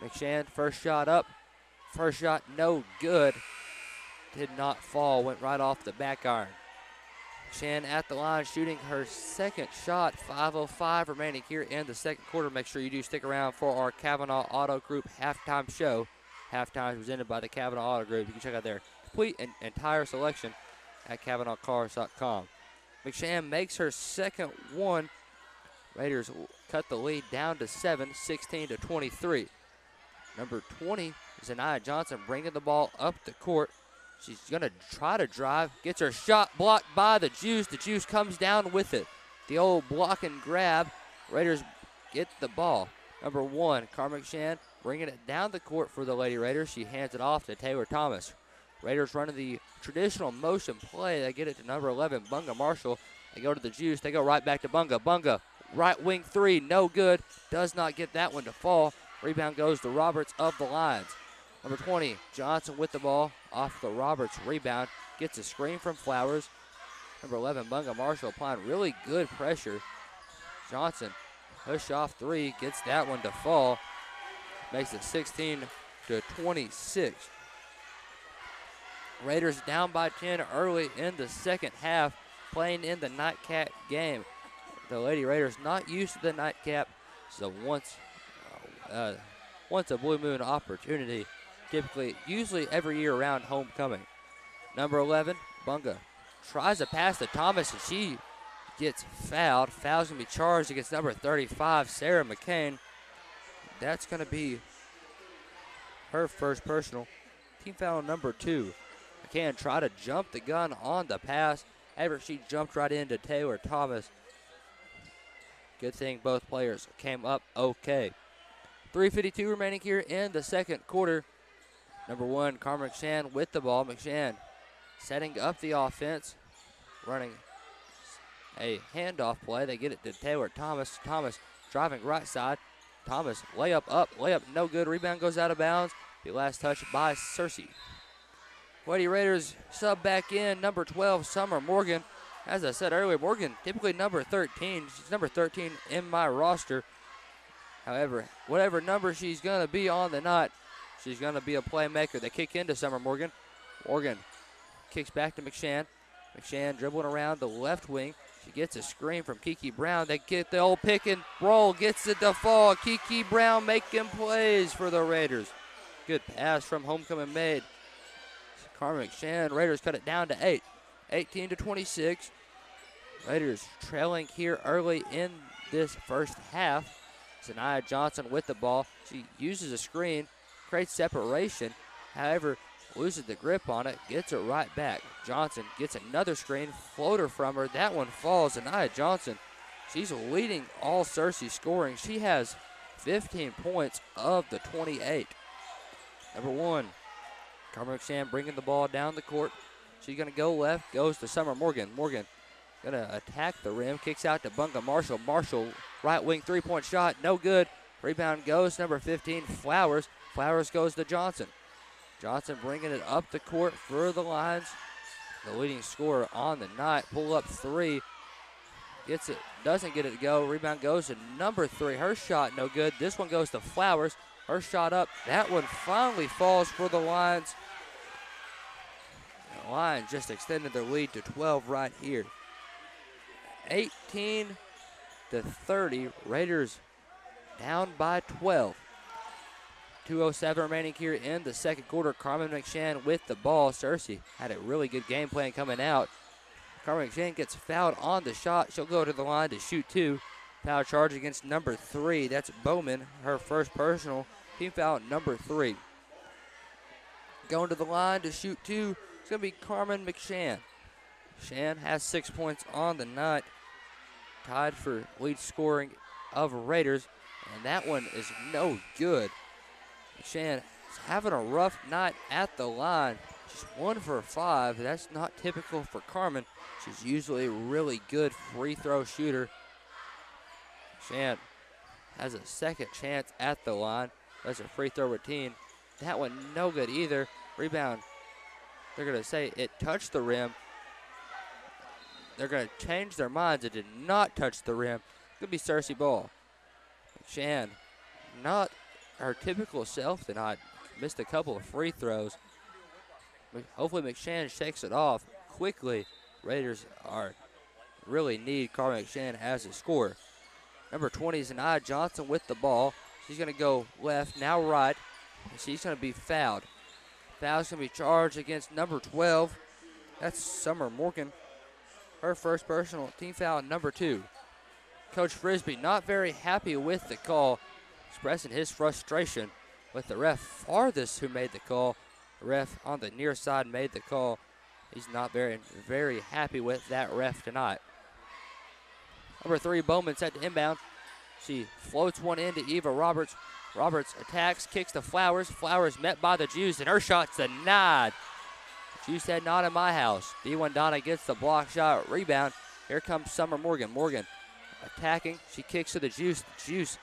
McShann, first shot up. First shot no good. Did not fall. Went right off the back iron. Shan at the line shooting her second shot. 5.05 remaining here in the second quarter. Make sure you do stick around for our Cavenaugh Auto Group halftime show. Halftime is presented by the Cavenaugh Auto Group. You can check out their complete and entire selection at CavenaughCars.com. McShann makes her second one. Raiders cut the lead down to 7, 16 to 23. Number 20 is Anaya Johnson bringing the ball up the court. She's going to try to drive. Gets her shot blocked by the Juice. The Juice comes down with it. The old block and grab. Raiders get the ball. Number one, Carmen McShann bringing it down the court for the Lady Raiders. She hands it off to Taylor Thomas. Raiders running the traditional motion play. They get it to number 11, Bunga Marshall. They go to the Juice. They go right back to Bunga. Bunga, right wing three, no good. Does not get that one to fall. Rebound goes to Roberts of the Lions. Number 20, Johnson with the ball off the Roberts rebound. Gets a screen from Flowers. Number 11, Bunga Marshall applying really good pressure. Johnson push off three, gets that one to fall. Makes it 16 to 26. Raiders down by 10 early in the second half, playing in the nightcap game. The Lady Raiders not used to the nightcap, so once, uh, once a blue moon opportunity typically, usually every year around homecoming. Number 11, Bunga, tries to pass to Thomas, and she gets fouled. Foul's going to be charged against number 35, Sarah McCain. That's going to be her first personal. Team foul number two. McCann tried to jump the gun on the pass. However, she jumped right into Taylor Thomas. Good thing both players came up okay. 3.52 remaining here in the second quarter. Number one, Carmen McShann with the ball. McShann setting up the offense, running a handoff play. They get it to Taylor Thomas. Thomas driving right side. Thomas layup up, layup no good. Rebound goes out of bounds. The last touch by Searcy. Lady Raiders sub back in, number 12, Summer Morgan. As I said earlier, Morgan typically number 13. She's number 13 in my roster. However, whatever number she's going to be on the night, she's going to be a playmaker. They kick into Summer Morgan. Morgan kicks back to McShann. McShann dribbling around the left wing. She gets a screen from Kiki Brown. They get the old pick and roll, gets it to fall. Kiki Brown making plays for the Raiders. Good pass from homecoming made. Carmen McShann. Raiders cut it down to eight. 18 to 26. Raiders trailing here early in this first half. Sanaya Johnson with the ball. She uses a screen, creates separation. However, loses the grip on it, gets it right back. Johnson gets another screen, floater from her. That one falls. and Anaya Johnson, she's leading all Searcy scoring. She has 15 points of the 28. Number one, Carmen McShann bringing the ball down the court. She's going to go left, goes to Summer Morgan. Morgan going to attack the rim, kicks out to Bunga Marshall. Marshall, right wing three point shot, no good. Rebound goes number 15, Flowers. Flowers goes to Johnson. Johnson bringing it up the court for the lines. The leading scorer on the night. Pull up three. Gets it, doesn't get it to go. Rebound goes to number three. Her shot no good. This one goes to Flowers. Her shot up. That one finally falls for the Lions. The Lions just extended their lead to 12 right here. 18 to 30. Raiders down by 12. 2.07 remaining here in the second quarter. Carmen McShann with the ball. Searcy had a really good game plan coming out. Carmen McShann gets fouled on the shot. She'll go to the line to shoot two. Foul charge against number three. That's Bowman, her first personal. Team foul number three. Going to the line to shoot two. It's going to be Carmen McShann. Shan has six points on the night. Tied for lead scoring of Raiders. And that one is no good. Is having a rough night at the line. She's one for five. That's not typical for Carmen. She's usually a really good free throw shooter. Shan has a second chance at the line. That's a free throw routine. That one no good either. Rebound. They're going to say it touched the rim. They're going to change their minds. It did not touch the rim. It's going to be Searcy Ball. Shan, not her typical self tonight. Missed a couple of free throws. Hopefully McShann shakes it off quickly. Raiders are really need Carl McShann as a scorer. Number 20 is Anaya Johnson with the ball. She's going to go left, now right. And she's going to be fouled. Foul's going to be charged against number 12. That's Summer Morgan. Her first personal team foul, number two. Coach Frisbee not very happy with the call, expressing his frustration with the ref farthest who made the call. The ref on the near side made the call. He's not very, very happy with that ref tonight. Number three, Bowman set to inbound. She floats one into Eva Roberts. Roberts attacks, kicks to Flowers. Flowers met by the Juice, and her shot's denied. Juice said, not in my house. D1 Donna gets the block shot rebound. Here comes Summer Morgan. Morgan attacking. She kicks to the Juice. Juice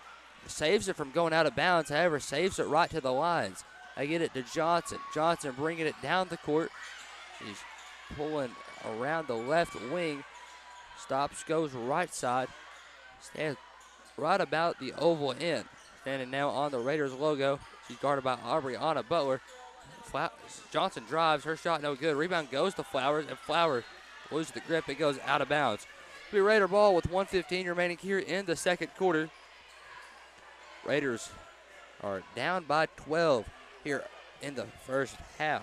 saves it from going out of bounds, however, saves it right to the lines. I get it to Johnson. Johnson bringing it down the court. She's pulling around the left wing. Stops, goes right side. Stands right about the oval end. Standing now on the Raiders logo. She's guarded by Aubrey Anna Butler. Johnson drives. Her shot no good. Rebound goes to Flowers, and Flowers loses the grip. It goes out of bounds. Be Raider ball with 115 remaining here in the second quarter. Raiders are down by 12 here in the first half.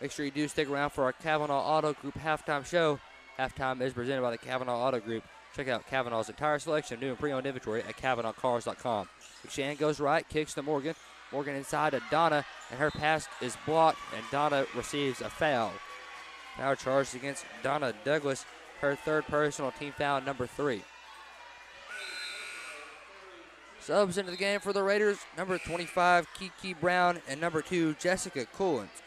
Make sure you do stick around for our Cavenaugh Auto Group halftime show. Halftime is presented by the Cavenaugh Auto Group. Check out Cavenaugh's entire selection of new and pre-owned inventory at CavenaughCars.com. McShann goes right, kicks to Morgan. Morgan inside to Donna, and her pass is blocked, and Donna receives a foul. Foul charged against Donna Douglas, her third personal team foul, number three. Subs into the game for the Raiders, number 25, Kiki Brown, and number two, Jessica Coolins.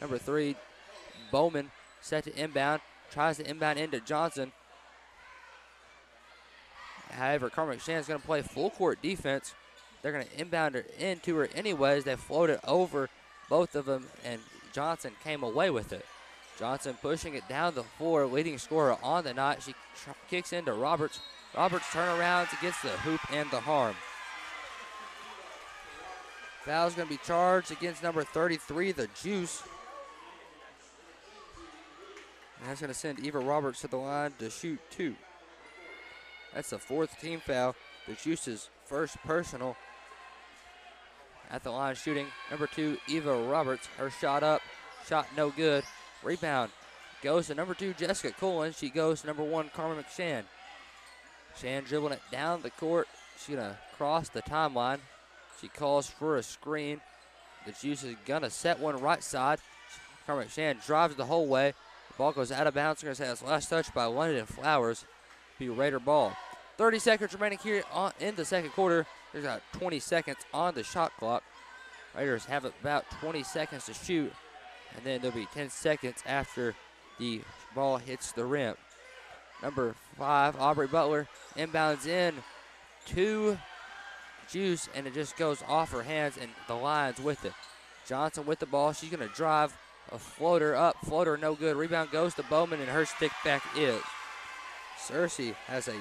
Number three, Bowman set to inbound. tries to inbound into Johnson. However, Carmen Shan's going to play full court defense. They're going to inbound her into her anyways. They floated over both of them, and Johnson came away with it. Johnson pushing it down the floor, leading scorer on the night. She kicks into Roberts. Roberts turnarounds against the hoop and the harm. Foul's going to be charged against number 33, the Juice. And that's going to send Eva Roberts to the line to shoot two. That's the fourth team foul. The Juice's first personal. At the line shooting number two, Eva Roberts. Her shot up, shot no good. Rebound goes to number two, Jessica Cullen. She goes to number one, Carmen McShann. Shan dribbling it down the court. She's going to cross the timeline. She calls for a screen. The Juice is going to set one right side. Carmen Shan drives the whole way. The ball goes out of bounds. Going to it's last touch by London Flowers. Be Raider ball. 30 seconds remaining here on, in the second quarter. There's about 20 seconds on the shot clock. Raiders have about 20 seconds to shoot, and then there'll be 10 seconds after the ball hits the rim. Number five, Aubrey Butler, inbounds in to Juice, and it just goes off her hands, and the line's with it. Johnson with the ball. She's going to drive a floater up. Floater no good. Rebound goes to Bowman, and her stick back is. Searcy has a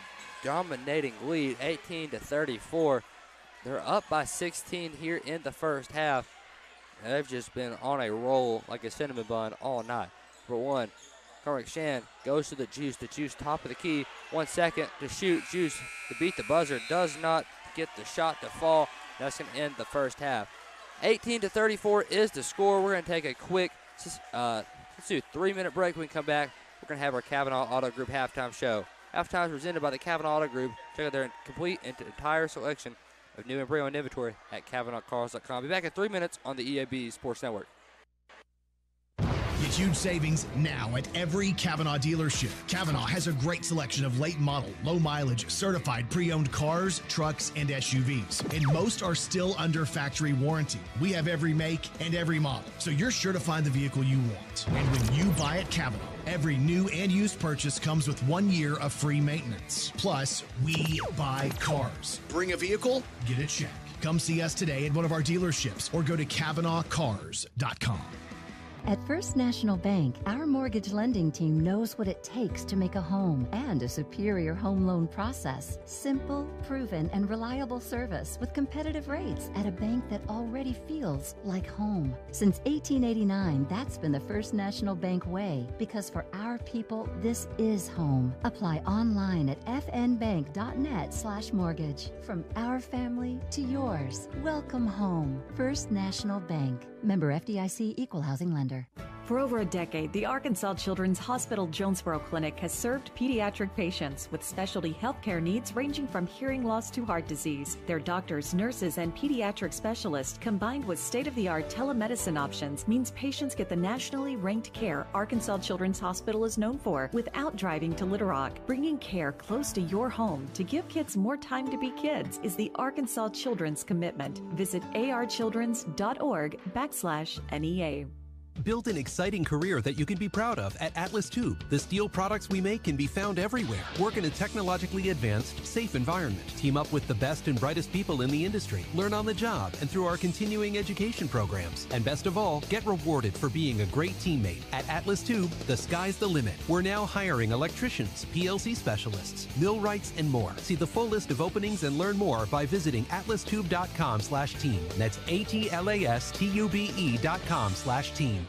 dominating lead, 18 to 34. They're up by 16 here in the first half. They've just been on a roll like a cinnamon bun all night. For one, Carmen McShann goes to the Juice. The Juice top of the key. One second to shoot. Juice to beat the buzzer. Does not get the shot to fall. That's going to end the first half. 18 to 34 is the score. We're going to take a quick, uh, let's do a three-minute break. When we come back, we're going to have our Cavenaugh Auto Group halftime show. Halftime is presented by the Cavenaugh Auto Group. Check out their complete and entire selection of new and pre-owned inventory at CavenaughCars.com. Be back in three minutes on the EAB Sports Network. Huge savings now at every Cavenaugh dealership. Cavenaugh has a great selection of late model, low mileage, certified pre owned cars, trucks, and SUVs. And most are still under factory warranty. We have every make and every model, so you're sure to find the vehicle you want. And when you buy at Cavenaugh, every new and used purchase comes with one year of free maintenance. Plus, we buy cars. Bring a vehicle, get a check. Come see us today at one of our dealerships or go to CavenaughCars.com. At First National Bank, our mortgage lending team knows what it takes to make a home and a superior home loan process. Simple, proven, and reliable service with competitive rates at a bank that already feels like home. Since 1889, that's been the First National Bank way because for our people, this is home. Apply online at fnbank.net slash mortgage. From our family to yours, welcome home. First National Bank. Member FDIC Equal Housing Lender. For over a decade, the Arkansas Children's Hospital Jonesboro Clinic has served pediatric patients with specialty healthcare needs ranging from hearing loss to heart disease. Their doctors, nurses, and pediatric specialists, combined with state of the art telemedicine options, means patients get the nationally ranked care Arkansas Children's Hospital is known for without driving to Little Rock. Bringing care close to your home to give kids more time to be kids is the Arkansas Children's commitment. Visit archildrens.org backslash NEA. Build an exciting career that you can be proud of at Atlas Tube. The steel products we make can be found everywhere. Work in a technologically advanced, safe environment. Team up with the best and brightest people in the industry. Learn on the job and through our continuing education programs. And best of all, get rewarded for being a great teammate. At Atlas Tube, the sky's the limit. We're now hiring electricians, PLC specialists, millwrights, and more. See the full list of openings and learn more by visiting atlastube.com slash team. That's A-T-L-A-S-T-U-B-E dot com slash team.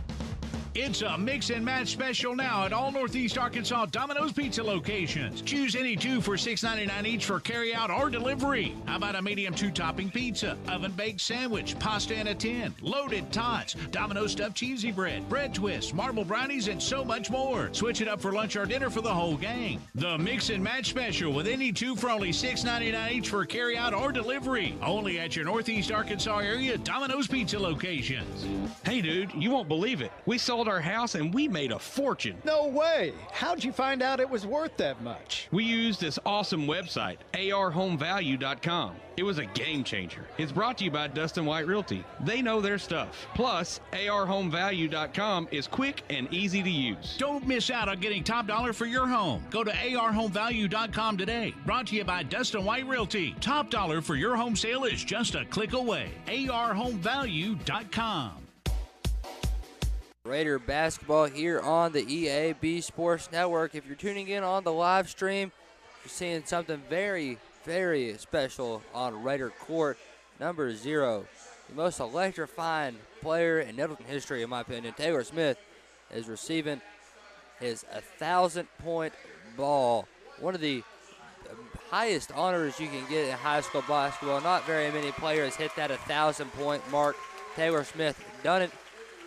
It's a mix and match special now at all Northeast Arkansas Domino's Pizza locations. Choose any two for $6.99 each for carryout or delivery. How about a medium two topping pizza, oven baked sandwich, pasta in a tin, loaded tots, Domino's stuffed cheesy bread, bread twists, marble brownies, and so much more. Switch it up for lunch or dinner for the whole gang. The mix and match special with any two for only $6.99 each for carryout or delivery. Only at your Northeast Arkansas area Domino's Pizza locations. Hey, dude, you won't believe it. We sold installed our house and we made a fortune. No way! How'd you find out it was worth that much? We used this awesome website, arhomevalue.com. It was a game changer. It's brought to you by Dustin White Realty. They know their stuff. Plus, arhomevalue.com is quick and easy to use. Don't miss out on getting top dollar for your home. Go to arhomevalue.com today. Brought to you by Dustin White Realty. Top dollar for your home sale is just a click away. arhomevalue.com. Raider basketball here on the EAB Sports Network. If you're tuning in on the live stream, you're seeing something very, very special on Raider Court. Number zero, the most electrifying player in Nettleton history, in my opinion, Taylor Smith, is receiving his 1,000 point ball. One of the highest honors you can get in high school basketball. Not very many players hit that 1,000 point mark. Taylor Smith done it.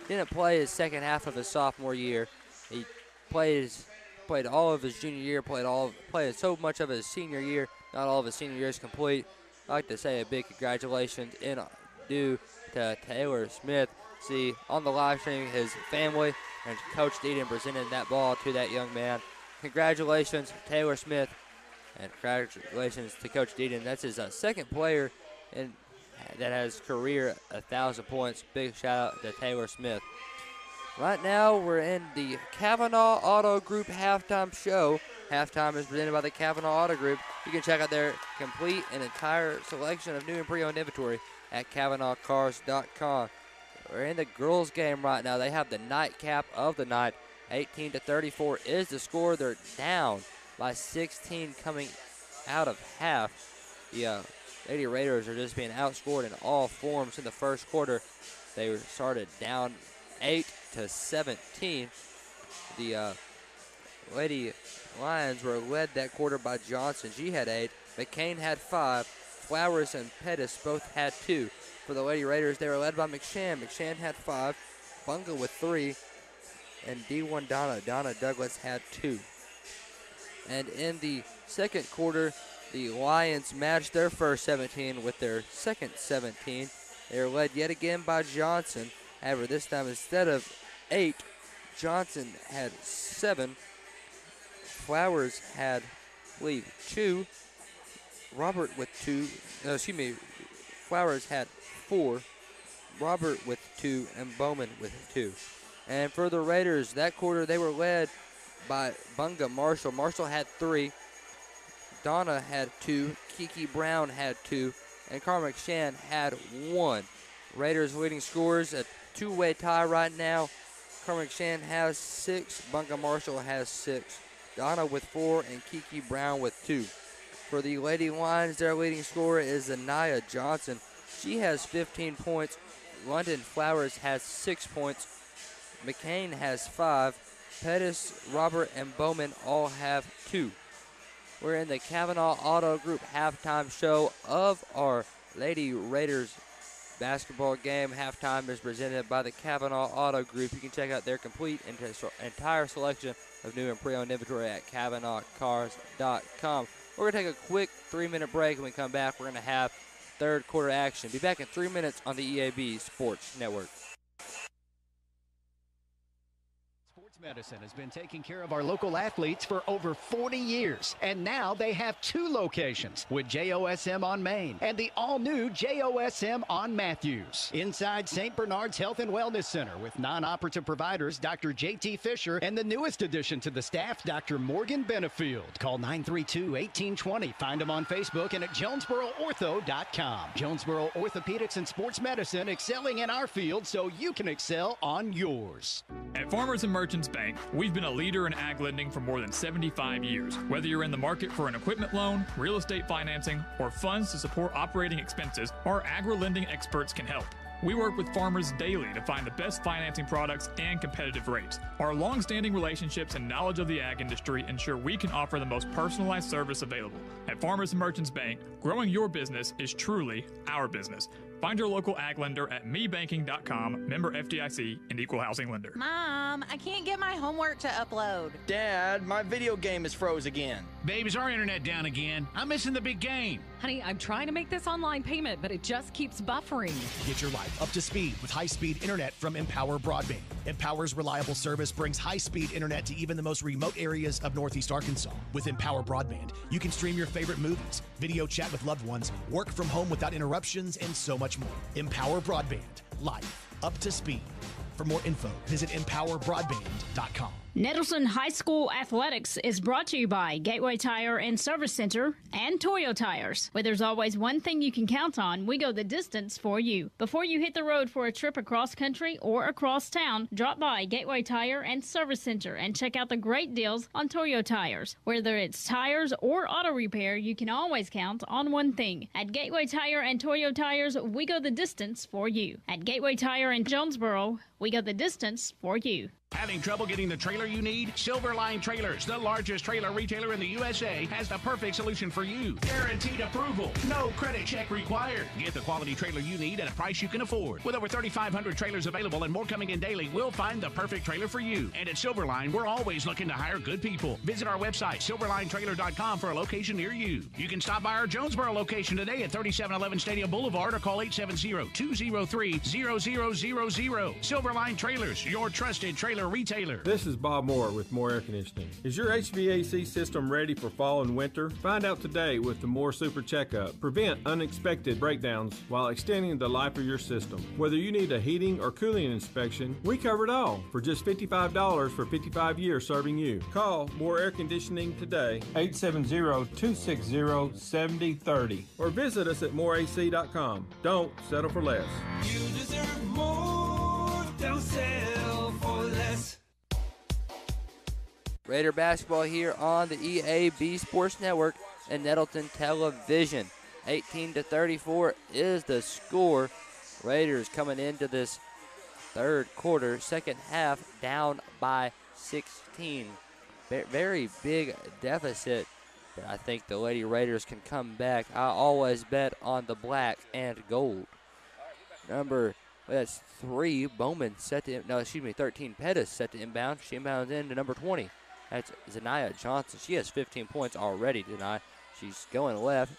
Didn't play his second half of his sophomore year. He played played all of his junior year, played all played so much of his senior year. Not all of his senior year is complete. I'd like to say a big congratulations in due to Taylor Smith. See on the live stream his family and Coach Deaton presented that ball to that young man. Congratulations, Taylor Smith, and congratulations to Coach Deaton. That's his uh, second player in, that has career a thousand points. Big shout out to Taylor Smith. Right now, we're in the Cavenaugh Auto Group halftime show. Halftime is presented by the Cavenaugh Auto Group. You can check out their complete and entire selection of new and pre-owned inventory at CavenaughCars.com. We're in the girls' game right now. They have the nightcap of the night. 18 to 34 is the score. They're down by 16 coming out of half. Uh, Lady Raiders are just being outscored in all forms in the first quarter. They started down 8 to 17. The uh, Lady Lions were led that quarter by Johnson. She had eight. McCain had five. Flowers and Pettis both had two. For the Lady Raiders, they were led by McShann. McShann had five. Bunga with three. And D1 Donna. Donna Douglas had two. And in the second quarter, the Lions matched their first 17 with their second 17. They were led yet again by Johnson. However, this time instead of eight, Johnson had seven. Flowers had, I believe, two. Robert with two. No, excuse me. Flowers had four. Robert with two, and Bowman with two. And for the Raiders, that quarter they were led by Bunga Marshall. Marshall had three. Donna had two. Kiki Brown had two. And Carmen Shan had one. Raiders leading scores a two-way tie right now. Carmen Shan has six. Bunga Marshall has six. Donna with four and Kiki Brown with two. For the Lady Lions, their leading scorer is Anaya Johnson. She has 15 points. London Flowers has six points. McCain has five. Pettis, Robert, and Bowman all have two. We're in the Cavenaugh Auto Group halftime show of our Lady Raiders basketball game. Halftime is presented by the Cavenaugh Auto Group. You can check out their complete and entire selection of new and pre-owned inventory at CavenaughCars.com. We're going to take a quick three-minute break. When we come back, we're going to have third quarter action. Be back in three minutes on the EAB Sports Network. Medicine has been taking care of our local athletes for over 40 years. And now they have two locations with JOSM on Main and the all new JOSM on Matthews. Inside St. Bernard's Health and Wellness Center with non operative providers Dr. JT Fisher and the newest addition to the staff, Dr. Morgan Benefield. Call 932 1820. Find them on Facebook and at JonesboroOrtho.com. Jonesboro Orthopedics and Sports Medicine excelling in our field so you can excel on yours. At Farmers and Merchants Bank, we've been a leader in ag lending for more than 75 years. Whether you're in the market for an equipment loan, real estate financing, or funds to support operating expenses, our agri lending experts can help. We work with farmers daily to find the best financing products and competitive rates. Our long-standing relationships and knowledge of the ag industry ensure we can offer the most personalized service available. At Farmers and Merchants Bank, growing your business is truly our business. Find your local ag lender at mebanking.com, member FDIC, and equal housing lender. Mom, I can't get my homework to upload. Dad, my video game is froze again. Babe, is our internet down again? I'm missing the big game. Honey, I'm trying to make this online payment, but it just keeps buffering. Get your life up to speed with high speed internet from Empower Broadband. Empower's reliable service brings high speed internet to even the most remote areas of Northeast Arkansas. With Empower Broadband, you can stream your favorite movies, video chat with loved ones, work from home without interruptions, and so much more. Empower Broadband, life up to speed. For more info, visit empowerbroadband.com. Nettleton High School Athletics is brought to you by Gateway Tire and Service Center and Toyo Tires. Where there's always one thing you can count on, we go the distance for you. Before you hit the road for a trip across country or across town, drop by Gateway Tire and Service Center and check out the great deals on Toyo Tires. Whether it's tires or auto repair, you can always count on one thing. At Gateway Tire and Toyo Tires, we go the distance for you. At Gateway Tire in Jonesboro, we go the distance for you. Having trouble getting the trailer you need? Silverline Trailers, the largest trailer retailer in the USA, has the perfect solution for you. Guaranteed approval. No credit check required. Get the quality trailer you need at a price you can afford. With over 3,500 trailers available and more coming in daily, we'll find the perfect trailer for you. And at Silverline, we're always looking to hire good people. Visit our website, silverlinetrailer.com, for a location near you. You can stop by our Jonesboro location today at 3711 Stadium Boulevard or call 870-203-0000. Silverline Trailers, your trusted trailer retailer. This is Bob Moore with Moore Air Conditioning. Is your HVAC system ready for fall and winter? Find out today with the Moore Super Checkup. Prevent unexpected breakdowns while extending the life of your system. Whether you need a heating or cooling inspection, we cover it all for just $55 for 55 years serving you. Call Moore Air Conditioning today, 870-260-7030 or visit us at mooreac.com. Don't settle for less. You deserve more. Don't settle for less. Raider basketball here on the EAB Sports Network and Nettleton Television. 18 to 34 is the score. Raiders coming into this third quarter, second half, down by 16. Very big deficit, but I think the Lady Raiders can come back. I always bet on the black and gold. Number that's three. Bowman set to no, excuse me, 13. Pettis set to inbound. She inbounds in to number 20. That's Zanaya Johnson. She has 15 points already tonight. She's going left.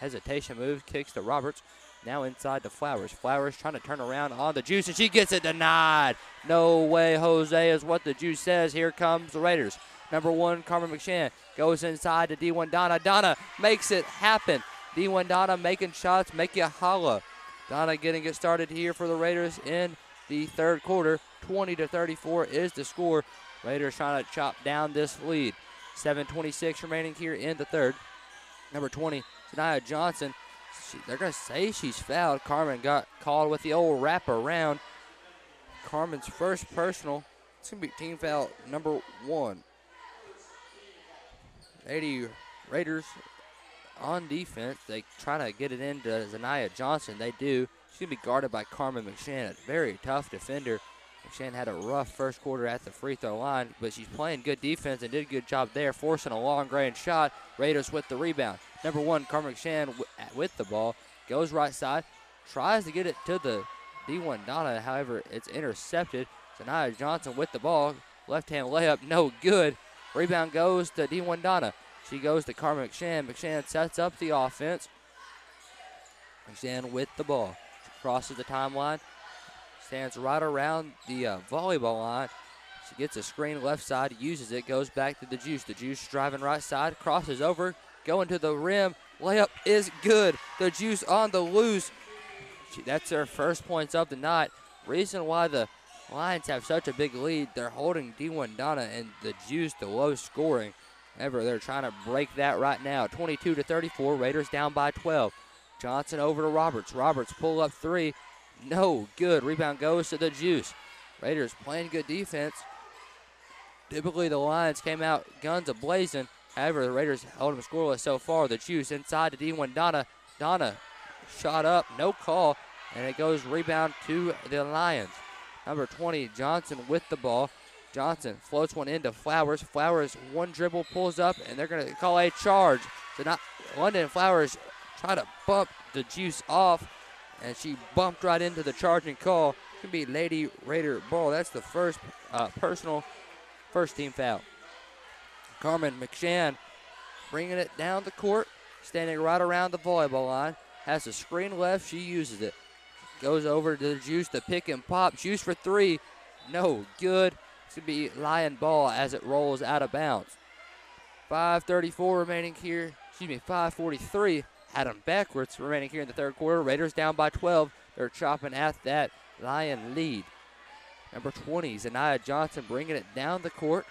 Hesitation move, kicks to Roberts. Now inside to Flowers. Flowers trying to turn around on the juice, and she gets it denied. No way, Jose, is what the juice says. Here comes the Raiders. Number one, Carmen McShann goes inside to D1 Donna. Donna makes it happen. D1 Donna making shots, make you holla. Donna getting it started here for the Raiders in the third quarter. 20 to 34 is the score. Raiders trying to chop down this lead. 7:26 remaining here in the third. Number 20, Sanaya Johnson. She, they're gonna say she's fouled. Carmen got called with the old wrap around. Carmen's first personal. It's gonna be team foul number one. 80 Raiders on defense. They try to get it into Zanaya Johnson. They do. She's going to be guarded by Carmen McShann, a very tough defender. McShann had a rough first quarter at the free throw line, but she's playing good defense and did a good job there, forcing a long range shot. Raiders with the rebound. Number one, Carmen McShann w- with the ball. Goes right side, tries to get it to the D1 Donna. However, it's intercepted. Zanaya Johnson with the ball. Left hand layup, no good. Rebound goes to D1 Donna. She goes to Carmen McShann. McShann sets up the offense. McShann with the ball. She crosses the timeline. Stands right around the uh, volleyball line. She gets a screen left side, uses it, goes back to the Juice. The Juice driving right side, crosses over, going to the rim. Layup is good. The Juice on the loose. She, that's their first points of the night. Reason why the Lions have such a big lead, they're holding D1 Donna and the Juice to low scoring. However, they're trying to break that right now. 22 to 34, Raiders down by 12. Johnson over to Roberts. Roberts pull up three. No good. Rebound goes to the Juice. Raiders playing good defense. Typically, the Lions came out guns a blazing. However, the Raiders held them scoreless so far. The Juice inside to D1 Donna. Donna shot up, no call, and it goes rebound to the Lions. Number 20, Johnson with the ball. Johnson floats one into Flowers. Flowers one dribble pulls up, and they're going to call a charge. So not London Flowers try to bump the juice off, and she bumped right into the charging call. Could be Lady Raider ball. That's the first uh, personal first team foul. Carmen McShann bringing it down the court, standing right around the volleyball line. Has a screen left. She uses it. Goes over to the Juice to pick and pop. Juice for three. No good. To be Lion ball as it rolls out of bounds. 5.34 remaining here. Excuse me, 5.43. Had them backwards remaining here in the third quarter. Raiders down by 12. They're chopping at that Lion lead. Number 20, Zanaya Johnson bringing it down the court.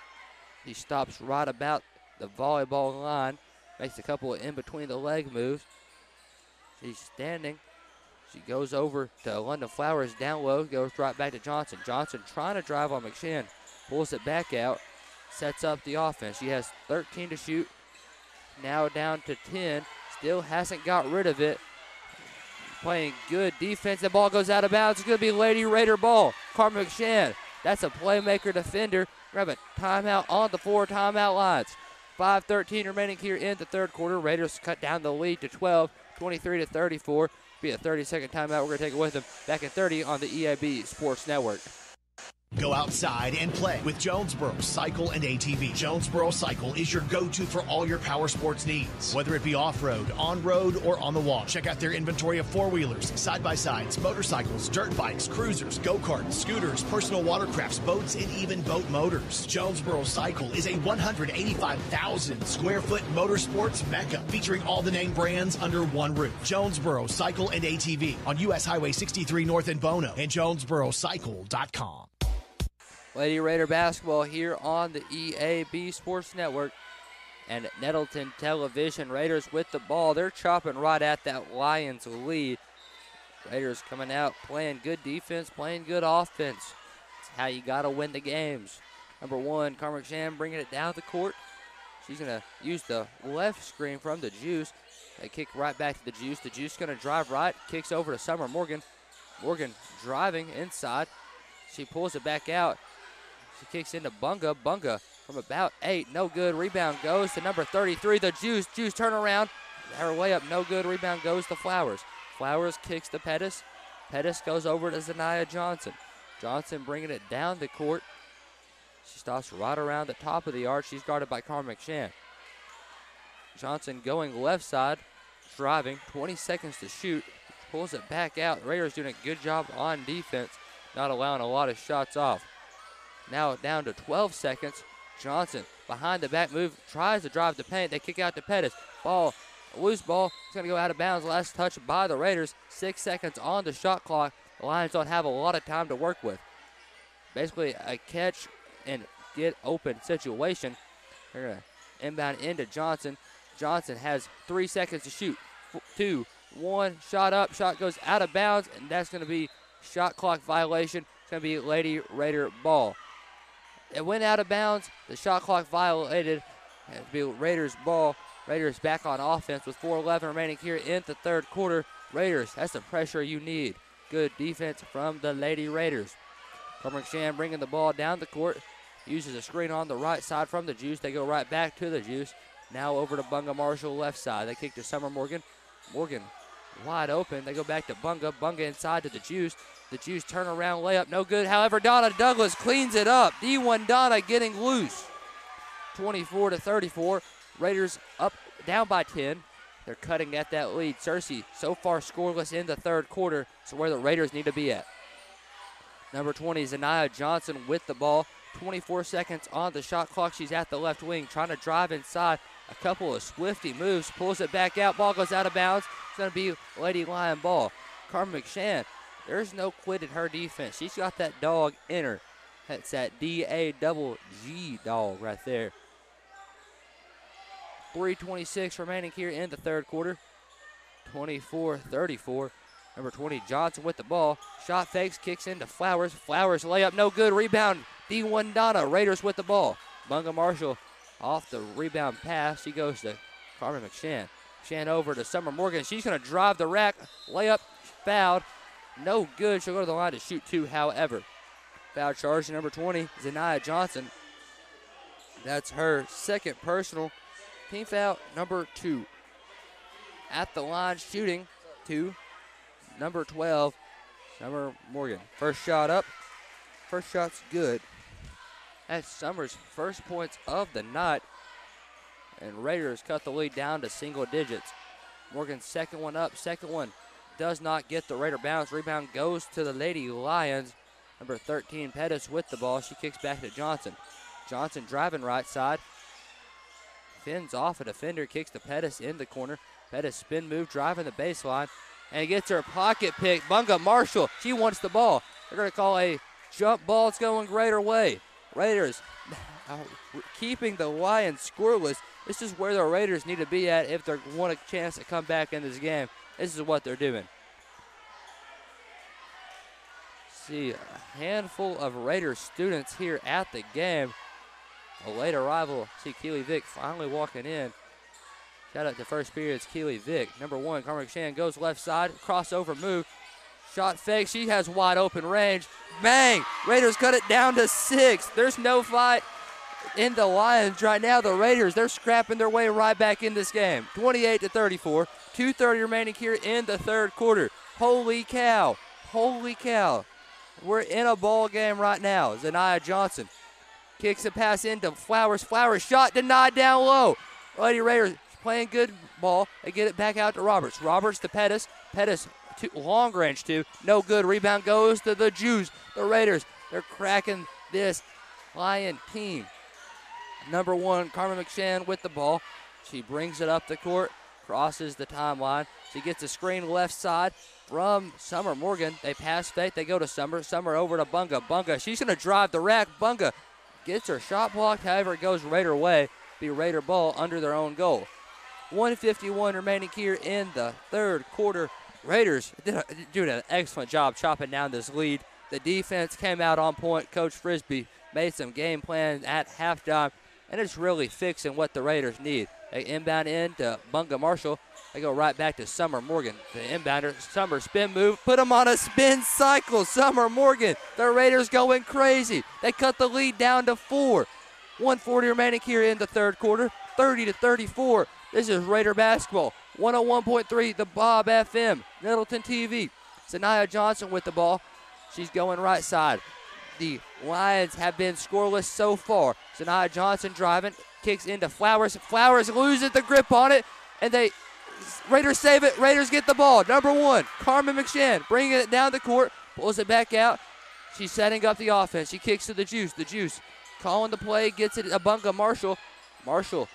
He stops right about the volleyball line. Makes a couple of in between the leg moves. She's standing. She goes over to London Flowers down low, goes right back to Johnson. Johnson trying to drive on McShann, pulls it back out, sets up the offense. She has 13 to shoot, now down to 10. Still hasn't got rid of it. Playing good defense. The ball goes out of bounds. It's going to be Lady Raider ball. Carmen McShann. That's a playmaker defender. Grab a timeout on the four timeout lines. 5.13 remaining here in the third quarter. Raiders cut down the lead to 12, 23 to 34. Be a 30 second timeout. We're going to take it with them back in 30 on the EAB Sports Network. Go outside and play with Jonesboro Cycle and ATV. Jonesboro Cycle is your go to for all your power sports needs, whether it be off road, on road, or on the wall. Check out their inventory of four wheelers, side by sides, motorcycles, dirt bikes, cruisers, go karts, scooters, personal watercrafts, boats, and even boat motors. Jonesboro Cycle is a 185,000 square foot motorsports mecca featuring all the name brands under one roof. Jonesboro Cycle and ATV on US Highway 63 North in Bono and JonesboroCycle.com. Lady Raider basketball here on the EAB Sports Network and Nettleton Television. Raiders with the ball. They're chopping right at that Lions lead. Raiders coming out playing good defense, playing good offense. It's how you got to win the games. Number one, Carmen Sham bringing it down the court. She's going to use the left screen from the Juice. They kick right back to the Juice. The Juice going to drive right, kicks over to Summer Morgan. Morgan driving inside. She pulls it back out. She kicks into Bunga. Bunga from about eight. No good. Rebound goes to number 33, the Juice. Juice turn around. Her layup, no good. Rebound goes to Flowers. Flowers kicks to Pettis. Pettis goes over to Zanaya Johnson. Johnson bringing it down the court. She stops right around the top of the arc. She's guarded by Carmen McShann. Johnson going left side, driving. 20 seconds to shoot. Pulls it back out. Raiders doing a good job on defense, not allowing a lot of shots off. Now down to 12 seconds. Johnson behind the back move tries to drive the paint. They kick out to Pettis. Ball, loose ball. It's going to go out of bounds. Last touch by the Raiders. Six seconds on the shot clock. The Lions don't have a lot of time to work with. Basically, a catch and get open situation. They're going to inbound into Johnson. Johnson has three seconds to shoot. F- two, one, shot up. Shot goes out of bounds, and that's going to be shot clock violation. It's going to be Lady Raider ball. It went out of bounds. The shot clock violated. It'll be Raiders ball. Raiders back on offense with 4:11 remaining here in the third quarter. Raiders, that's the pressure you need. Good defense from the Lady Raiders. Carmen Shan bringing the ball down the court. Uses a screen on the right side from the Juice. They go right back to the Juice. Now over to Bunga Marshall left side. They kick to Summer Morgan. Morgan wide open. They go back to Bunga. Bunga inside to the Juice. The Juice turn around layup, no good. However, Donna Douglas cleans it up. D1 Donna getting loose. 24 to 34. Raiders up down by 10. They're cutting at that lead. Searcy so far scoreless in the third quarter. So where the Raiders need to be at. Number 20 Zanaya Johnson with the ball. 24 seconds on the shot clock. She's at the left wing trying to drive inside. A couple of swifty moves. Pulls it back out. Ball goes out of bounds. It's going to be Lady Lion ball. Carmen McShann there's no quit in her defense. She's got that dog in her. That's that D A double G dog right there. 326 remaining here in the third quarter. 24 34. Number 20, Johnson with the ball. Shot fakes, kicks into Flowers. Flowers layup, no good. Rebound, D1 Donna. Raiders with the ball. Bunga Marshall off the rebound pass. He goes to Carmen McShann. Shan over to Summer Morgan. She's going to drive the rack. Layup, fouled. No good. She'll go to the line to shoot two, however. Foul charge number 20, Zanaya Johnson. That's her second personal. Team foul number two. At the line shooting two. number 12, Summer Morgan. First shot up. First shot's good. That's Summers' first points of the night. And Raiders cut the lead down to single digits. Morgan's second one up. Second one does not get the Raider bounce. Rebound goes to the Lady Lions. Number 13, Pettis with the ball. She kicks back to Johnson. Johnson driving right side. Fins off a defender, kicks to Pettis in the corner. Pettis spin move, driving the baseline, and gets her pocket pick. Bunga Marshall, she wants the ball. They're going to call a jump ball. It's going Raider way. Raiders keeping the Lions scoreless. This is where the Raiders need to be at if they want a chance to come back in this game. This is what they're doing. See a handful of Raiders students here at the game. A late arrival. See Keely Vick finally walking in. Shout out to first period's Keely Vick. Number one, Carmen Shan goes left side, crossover move. Shot fake. She has wide open range. Bang! Raiders cut it down to six. There's no fight in the Lions right now. The Raiders, they're scrapping their way right back in this game. 28 to 34. 2.30 remaining here in the third quarter. Holy cow. Holy cow. We're in a ball game right now. Zanaya Johnson kicks a pass into Flowers. Flowers shot denied down low. Lady Raiders playing good ball. They get it back out to Roberts. Roberts to Pettis. Pettis two, long range two. No good. Rebound goes to the Juice. The Raiders. They're cracking this Lion team. Number one, Carmen McShann with the ball. She brings it up the court, crosses the timeline. She gets a screen left side from Summer Morgan. They pass fake. They go to Summer. Summer over to Bunga. Bunga, she's going to drive the rack. Bunga gets her shot blocked. However, it goes Raider way. Be Raider ball under their own goal. 151 remaining here in the third quarter. Raiders did a, doing an excellent job chopping down this lead. The defense came out on point. Coach Frisbee made some game plans at halftime, and it's really fixing what the Raiders need. They inbound in to Bunga Marshall. They go right back to Summer Morgan. The inbounder, Summer spin move, put them on a spin cycle. Summer Morgan, the Raiders going crazy. They cut the lead down to four. 140 remaining here in the third quarter, 30 to 34. This is Raider basketball. 101.3, the Bob FM, Nettleton TV. Zanaya Johnson with the ball. She's going right side. The Lions have been scoreless so far. Zanaya Johnson driving, kicks into Flowers. Flowers loses the grip on it, and they Raiders save it. Raiders get the ball. Number one, Carmen McShann bringing it down the court, pulls it back out. She's setting up the offense. She kicks to the Juice. The Juice calling the play, gets it a Bunga Marshall. Marshall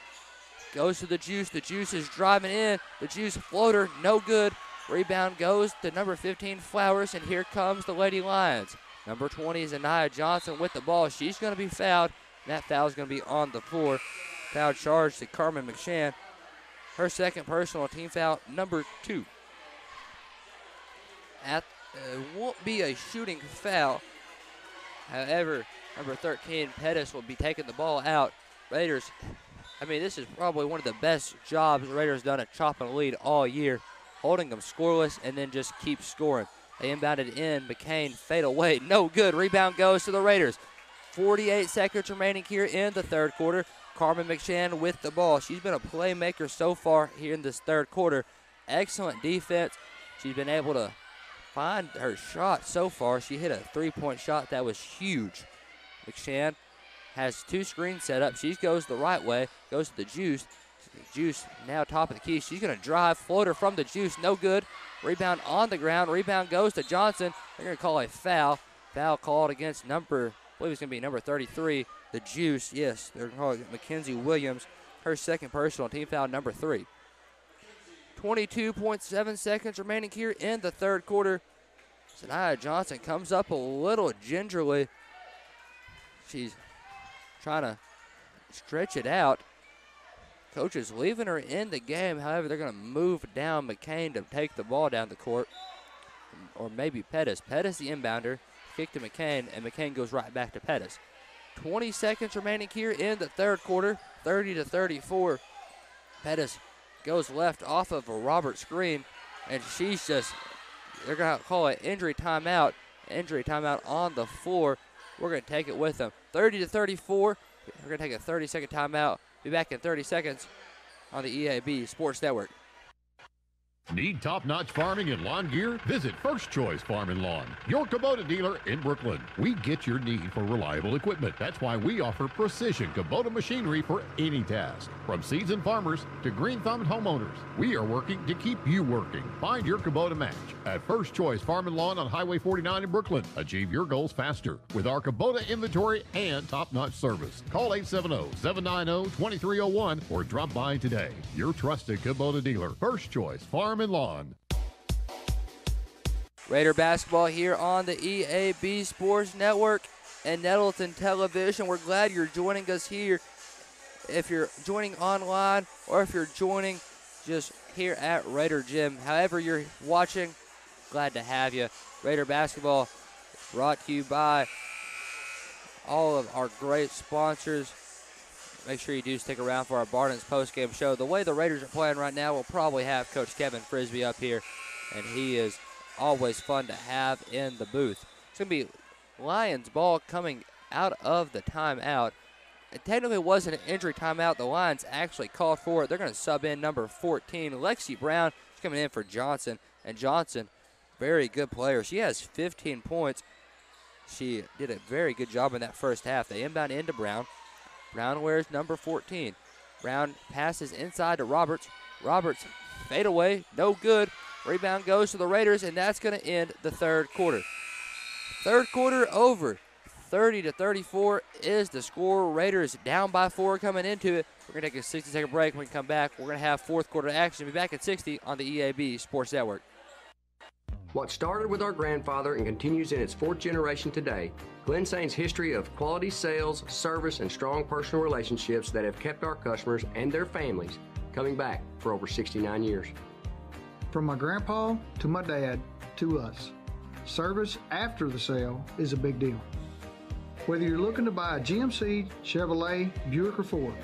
goes to the Juice. The Juice is driving in. The Juice floater, no good. Rebound goes to number 15 Flowers, and here comes the Lady Lions. Number 20 is Anaya Johnson with the ball. She's going to be fouled. That foul is going to be on the floor. Foul charge to Carmen McShann. Her second personal team foul, number two. At uh, won't be a shooting foul. However, number 13 Pettis will be taking the ball out. Raiders. I mean, this is probably one of the best jobs Raiders done at chopping a lead all year, holding them scoreless and then just keep scoring. They inbounded in. McCain fade away. No good. Rebound goes to the Raiders. 48 seconds remaining here in the third quarter. Carmen McShann with the ball. She's been a playmaker so far here in this third quarter. Excellent defense. She's been able to find her shot so far. She hit a three point shot that was huge. McShann has two screens set up. She goes the right way, goes to the Juice. Juice now top of the key. She's going to drive. Floater from the Juice. No good. Rebound on the ground. Rebound goes to Johnson. They're going to call a foul. Foul called against number, I believe it's going to be number 33, the Juice. Yes, they're going calling it Mackenzie Williams. Her second personal team foul, number three. 22.7 seconds remaining here in the third quarter. Sanaya Johnson comes up a little gingerly. She's trying to stretch it out. Coach is leaving her in the game. However, they're going to move down McCain to take the ball down the court. Or maybe Pettis. Pettis, the inbounder, kick to McCain, and McCain goes right back to Pettis. 20 seconds remaining here in the third quarter, 30 to 34. Pettis goes left off of a Robert screen, and she's just, they're going to call it injury timeout. Injury timeout on the floor. We're going to take it with them. 30 to 34. We're going to take a 30 second timeout. Be back in 30 seconds on the EAB Sports Network. Need top-notch farming and lawn gear? Visit First Choice Farm and Lawn, your Kubota dealer in Brookland. We get your need for reliable equipment. That's why we offer precision Kubota machinery for any task. From seasoned farmers to green-thumbed homeowners, we are working to keep you working. Find your Kubota match at First Choice Farm and Lawn on Highway 49 in Brookland. Achieve your goals faster with our Kubota inventory and top-notch service. Call 870-790-2301 or drop by today. Your trusted Kubota dealer, First Choice Farm and Lawn. Raider basketball here on the EAB Sports Network and Nettleton Television. We're glad you're joining us here. If you're joining online or if you're joining just here at Raider Gym, however you're watching, glad to have you. Raider basketball brought to you by all of our great sponsors. Make sure you do stick around for our Barton's post-game show. The way the Raiders are playing right now, we'll probably have Coach Kevin Frisbee up here, and he is always fun to have in the booth. It's going to be Lions ball coming out of the timeout. It technically wasn't an injury timeout. The Lions actually called for it. They're going to sub in number 14, Lexi Brown. She's coming in for Johnson, and Johnson, very good player. She has 15 points. She did a very good job in that first half. They inbound into Brown. Brown wears number 14. Brown passes inside to Roberts. Roberts fade away, no good. Rebound goes to the Raiders, and that's going to end the third quarter. Third quarter over. 30 to 34 is the score. Raiders down by four coming into it. We're going to take a 60 second break. When we come back, we're going to have fourth quarter action. Be back at 60 on the EAB Sports Network. What started with our grandfather and continues in its fourth generation today, Glen Saint's history of quality sales, service, and strong personal relationships that have kept our customers and their families coming back for over 69 years. From my grandpa to my dad to us, service after the sale is a big deal. Whether you're looking to buy a GMC, Chevrolet, Buick, or Ford,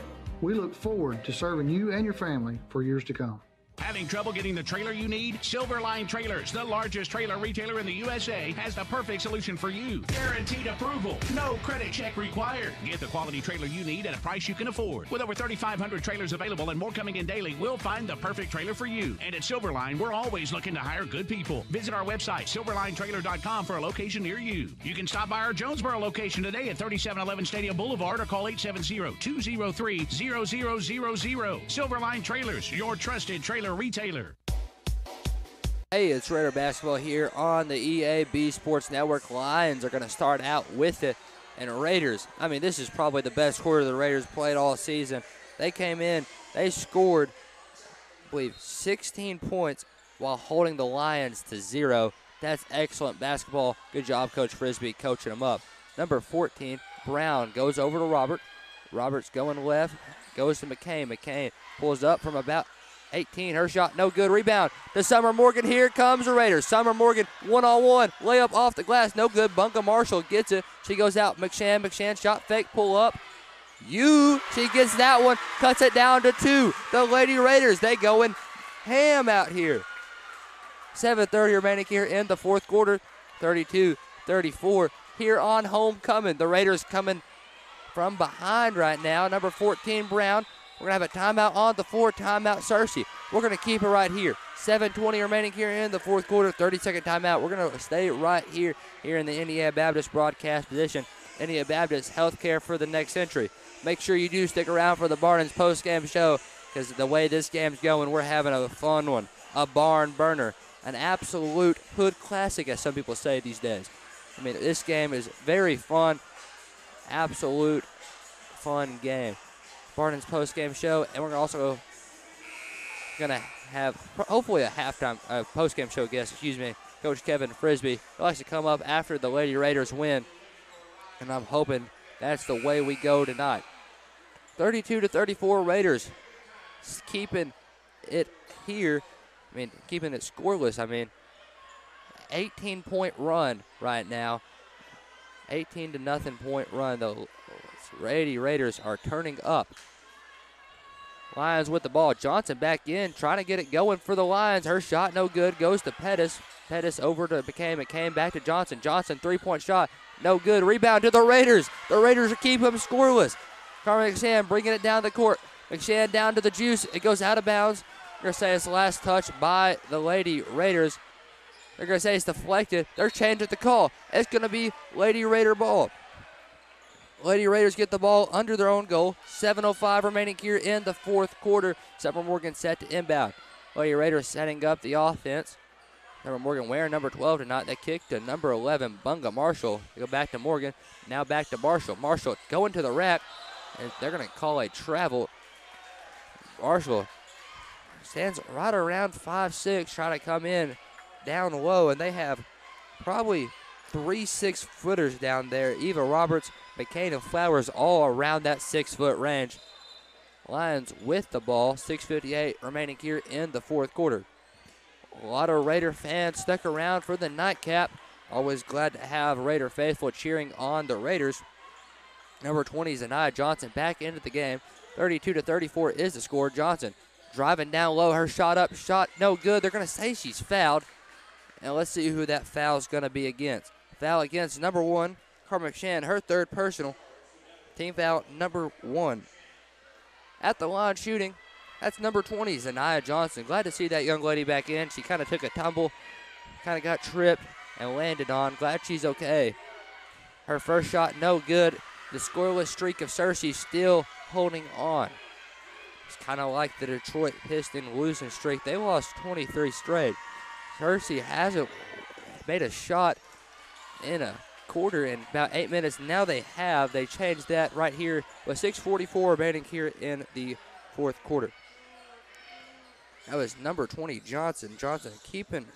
we look forward to serving you and your family for years to come. Having trouble getting the trailer you need? Silverline Trailers, the largest trailer retailer in the USA, has the perfect solution for you. Guaranteed approval. No credit check required. Get the quality trailer you need at a price you can afford. With over 3,500 trailers available and more coming in daily, we'll find the perfect trailer for you. And at Silverline, we're always looking to hire good people. Visit our website, silverlinetrailer.com, for a location near you. You can stop by our Jonesboro location today at 3711 Stadium Boulevard or call 870 203 0000. Silverline Trailers, your trusted trailer retailer. Hey, it's Raider basketball here on the EAB Sports Network. Lions are going to start out with it. And Raiders, I mean, this is probably the best quarter the Raiders played all season. They came in, they scored, I believe, 16 points while holding the Lions to zero. That's excellent basketball. Good job, Coach Frisbee, coaching them up. Number 14, Brown, goes over to Robert. Roberts going left, goes to McCain. McCain pulls up from about 18. Her shot no good. Rebound to Summer Morgan. Here comes the Raiders. Summer Morgan one on one. Layup off the glass. No good. Bunga Marshall gets it. She goes out. McShann. McShann shot fake. Pull up. You. She gets that one. Cuts it down to two. The Lady Raiders. They going ham out here. 7.30 remaining here in the fourth quarter. 32 34 here on homecoming. The Raiders coming from behind right now. Number 14, Brown. We're going to have a timeout on the floor. Timeout, Searcy. We're going to keep it right here. 7.20 remaining here in the fourth quarter. 30 second timeout. We're going to stay right here, here in the NEA Baptist broadcast position. NEA Baptist healthcare for the next century. Make sure you do stick around for the Barton's post game show because the way this game's going, we're having a fun one. A barn burner. An absolute hood classic, as some people say these days. I mean, this game is very fun. Absolute fun game. Barton's post game show, and we're also going to have hopefully a halftime uh, post game show guest, excuse me, Coach Kevin Frisbee. He likes to come up after the Lady Raiders win, and I'm hoping that's the way we go tonight. 32 to 34 Raiders keeping it here. I mean, keeping it scoreless. I mean, 18 point run right now. 18 to nothing point run. The Lady Raiders are turning up. Lions with the ball. Johnson back in, trying to get it going for the Lions. Her shot no good. Goes to Pettis. Pettis over to McCain. McCain back to Johnson. Johnson three point shot. No good. Rebound to the Raiders. The Raiders keeping them scoreless. Carmen McShann bringing it down the court. McShann down to the juice. It goes out of bounds. They're going to say it's the last touch by the Lady Raiders. They're going to say it's deflected. They're changing the call. It's going to be Lady Raider ball. Lady Raiders get the ball under their own goal. 7.05 remaining here in the fourth quarter. Summer Morgan set to inbound. Lady Raiders setting up the offense. Number Morgan wearing number 12 tonight. They kick to number 11, Bunga Marshall. They go back to Morgan. Now back to Marshall. Marshall going to the rack. And they're going to call a travel. Marshall stands right around five six, trying to come in down low. And they have probably three six footers down there. Eva Roberts, McCain, and Flowers all around that six foot range. Lions with the ball. 6.58 remaining here in the fourth quarter. A lot of Raider fans stuck around for the nightcap. Always glad to have Raider faithful cheering on the Raiders. Number 20 Zanaya Johnson back into the game. 32 to 34 is the score. Johnson driving down low. Her shot up, shot no good. They're going to say she's fouled. And let's see who that foul is going to be against. Foul against number one, Carmen McShann, her third personal. Team foul number one. At the line shooting, that's number 20, Zanaya Johnson. Glad to see that young lady back in. She kind of took a tumble, kind of got tripped and landed on. Glad she's okay. Her first shot, no good. The scoreless streak of Searcy still holding on. It's kind of like the Detroit Piston losing streak. They lost 23 straight. Searcy hasn't made a shot in a quarter in about eight minutes. Now they have. They changed that right here with 6:44 remaining here in the fourth quarter. That was number 20 Johnson. Johnson keeping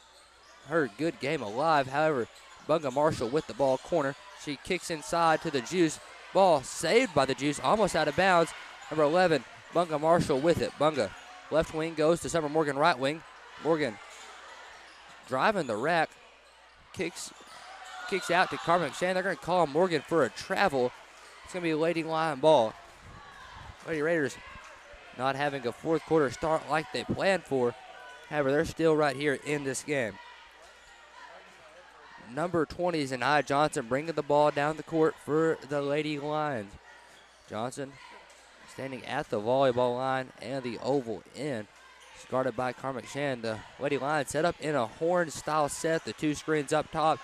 her good game alive. However, Bunga Marshall with the ball corner. She kicks inside to the Juice. Ball saved by the Juice, almost out of bounds. Number 11, Bunga Marshall with it. Bunga left wing goes to Summer Morgan right wing. Morgan driving the rack, kicks kicks out to Carmen McShann. They're going to call Morgan for a travel. It's going to be a Lady Lion ball. Lady Raiders not having a fourth quarter start like they planned for. However, they're still right here in this game. Number 20 is Anaya Johnson bringing the ball down the court for the Lady Lions. Johnson standing at the volleyball line and the oval end. Guarded by Carmen McShann. The Lady Lions set up in a horn style set. The two screens up top.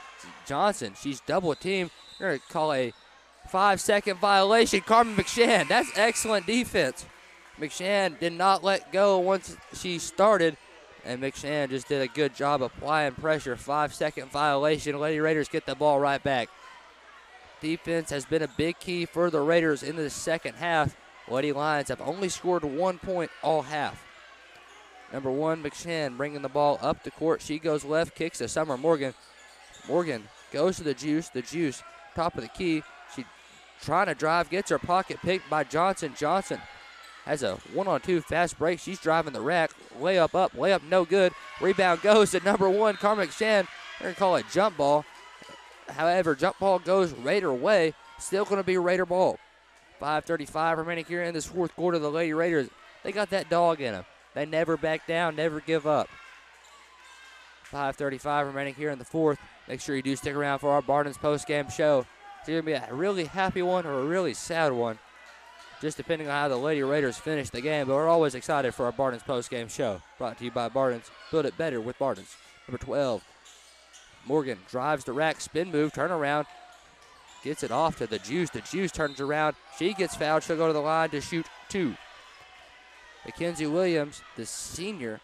Johnson, she's double teamed. They're going to call a five second violation. Carmen McShann, that's excellent defense. McShann did not let go once she started, and McShann just did a good job applying pressure. Five second violation. Lady Raiders get the ball right back. Defense has been a big key for the Raiders in the second half. Lady Lions have only scored one point all half. Number one, McShann bringing the ball up the court. She goes left, kicks to Summer Morgan. Morgan goes to the Juice. The Juice, top of the key. She trying to drive, gets her pocket picked by Johnson. Johnson has a one-on-two fast break. She's driving the rack. Layup up, layup no good. Rebound goes to number one, Carmen McShann. They're going to call it jump ball. However, jump ball goes Raider way. Still going to be Raider ball. 5.35 remaining here in this fourth quarter. The Lady Raiders, they got that dog in them. They never back down, never give up. 5.35 remaining here in the fourth. Make sure you do stick around for our Barton's post-game show. It's going to be a really happy one or a really sad one, just depending on how the Lady Raiders finish the game. But we're always excited for our Barton's post-game show. Brought to you by Barton's. Build it better with Barton's. Number 12, Morgan drives the rack, spin move, turn around, gets it off to the Juice. The Juice turns around. She gets fouled. She'll go to the line to shoot two. Mackenzie Williams, the senior,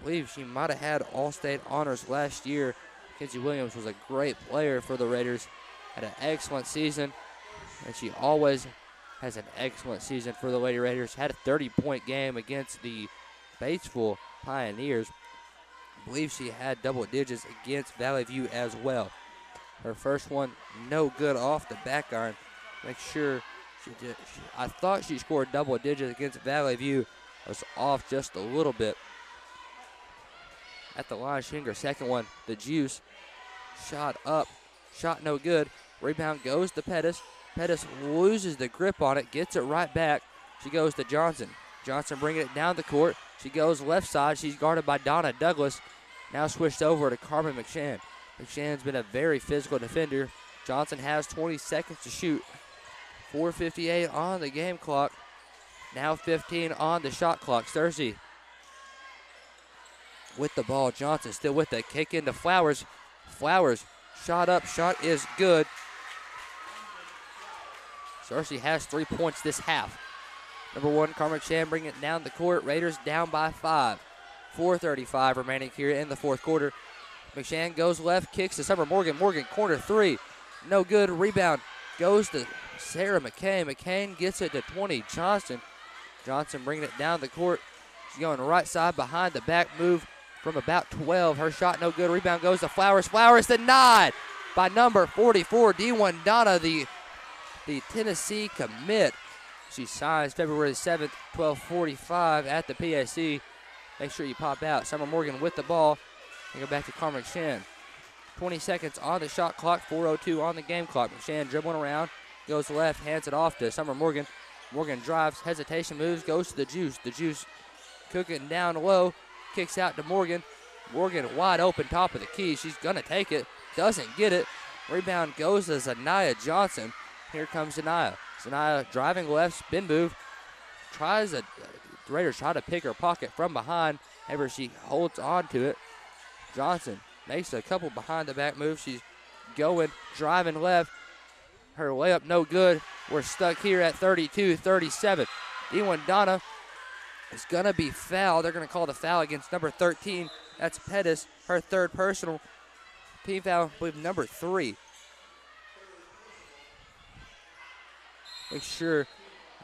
I believe she might have had All-State honors last year. Mackenzie Williams was a great player for the Raiders, had an excellent season, and she always has an excellent season for the Lady Raiders. Had a 30-point game against the Batesville Pioneers. I believe she had double digits against Valley View as well. Her first one, no good off the back iron. Make sure she did. She, I thought she scored double digits against Valley View. I was off just a little bit. At the line, Shinger, second one. The Juice shot up, shot no good. Rebound goes to Pettis. Pettis loses the grip on it, gets it right back. She goes to Johnson. Johnson bringing it down the court. She goes left side. She's guarded by Donna Douglas. Now switched over to Carmen McShann. McShann's been a very physical defender. Johnson has 20 seconds to shoot. 4.58 on the game clock. Now 15 on the shot clock. Searcy with the ball. Johnson still with it. Kick into Flowers. Flowers shot up. Shot is good. Searcy has three points this half. Number one, Carmen Chan bringing it down the court. Raiders down by five. 4.35 remaining here in the fourth quarter. McShann goes left, kicks to Summer Morgan. Morgan, corner three. No good. Rebound goes to Sarah McCain. McCain gets it to 20. Johnson. Johnson bringing it down the court. She's going right side behind the back move from about 12. Her shot no good. Rebound goes to Flowers. Flowers denied by number 44, D1 Donna, the, the Tennessee commit. She signs February 7th, 1245 at the PSC. Make sure you pop out. Summer Morgan with the ball. And go back to Carmen Shan. 20 seconds on the shot clock, 4.02 on the game clock. McShann dribbling around, goes left, hands it off to Summer Morgan. Morgan drives, hesitation moves, goes to the Juice. The Juice cooking down low, kicks out to Morgan. Morgan wide open, top of the key. She's going to take it, doesn't get it. Rebound goes to Zanaya Johnson. Here comes Zanaya. Zanaya driving left, spin move. Tries a, Raiders try to pick her pocket from behind. However, she holds on to it. Johnson makes a couple behind the back moves. She's going, driving left. Her layup no good. We're stuck here at 32 37. D1 Donna is going to be fouled. They're going to call the foul against number 13. That's Pettis, her third personal. Team foul, I believe, number three. Make sure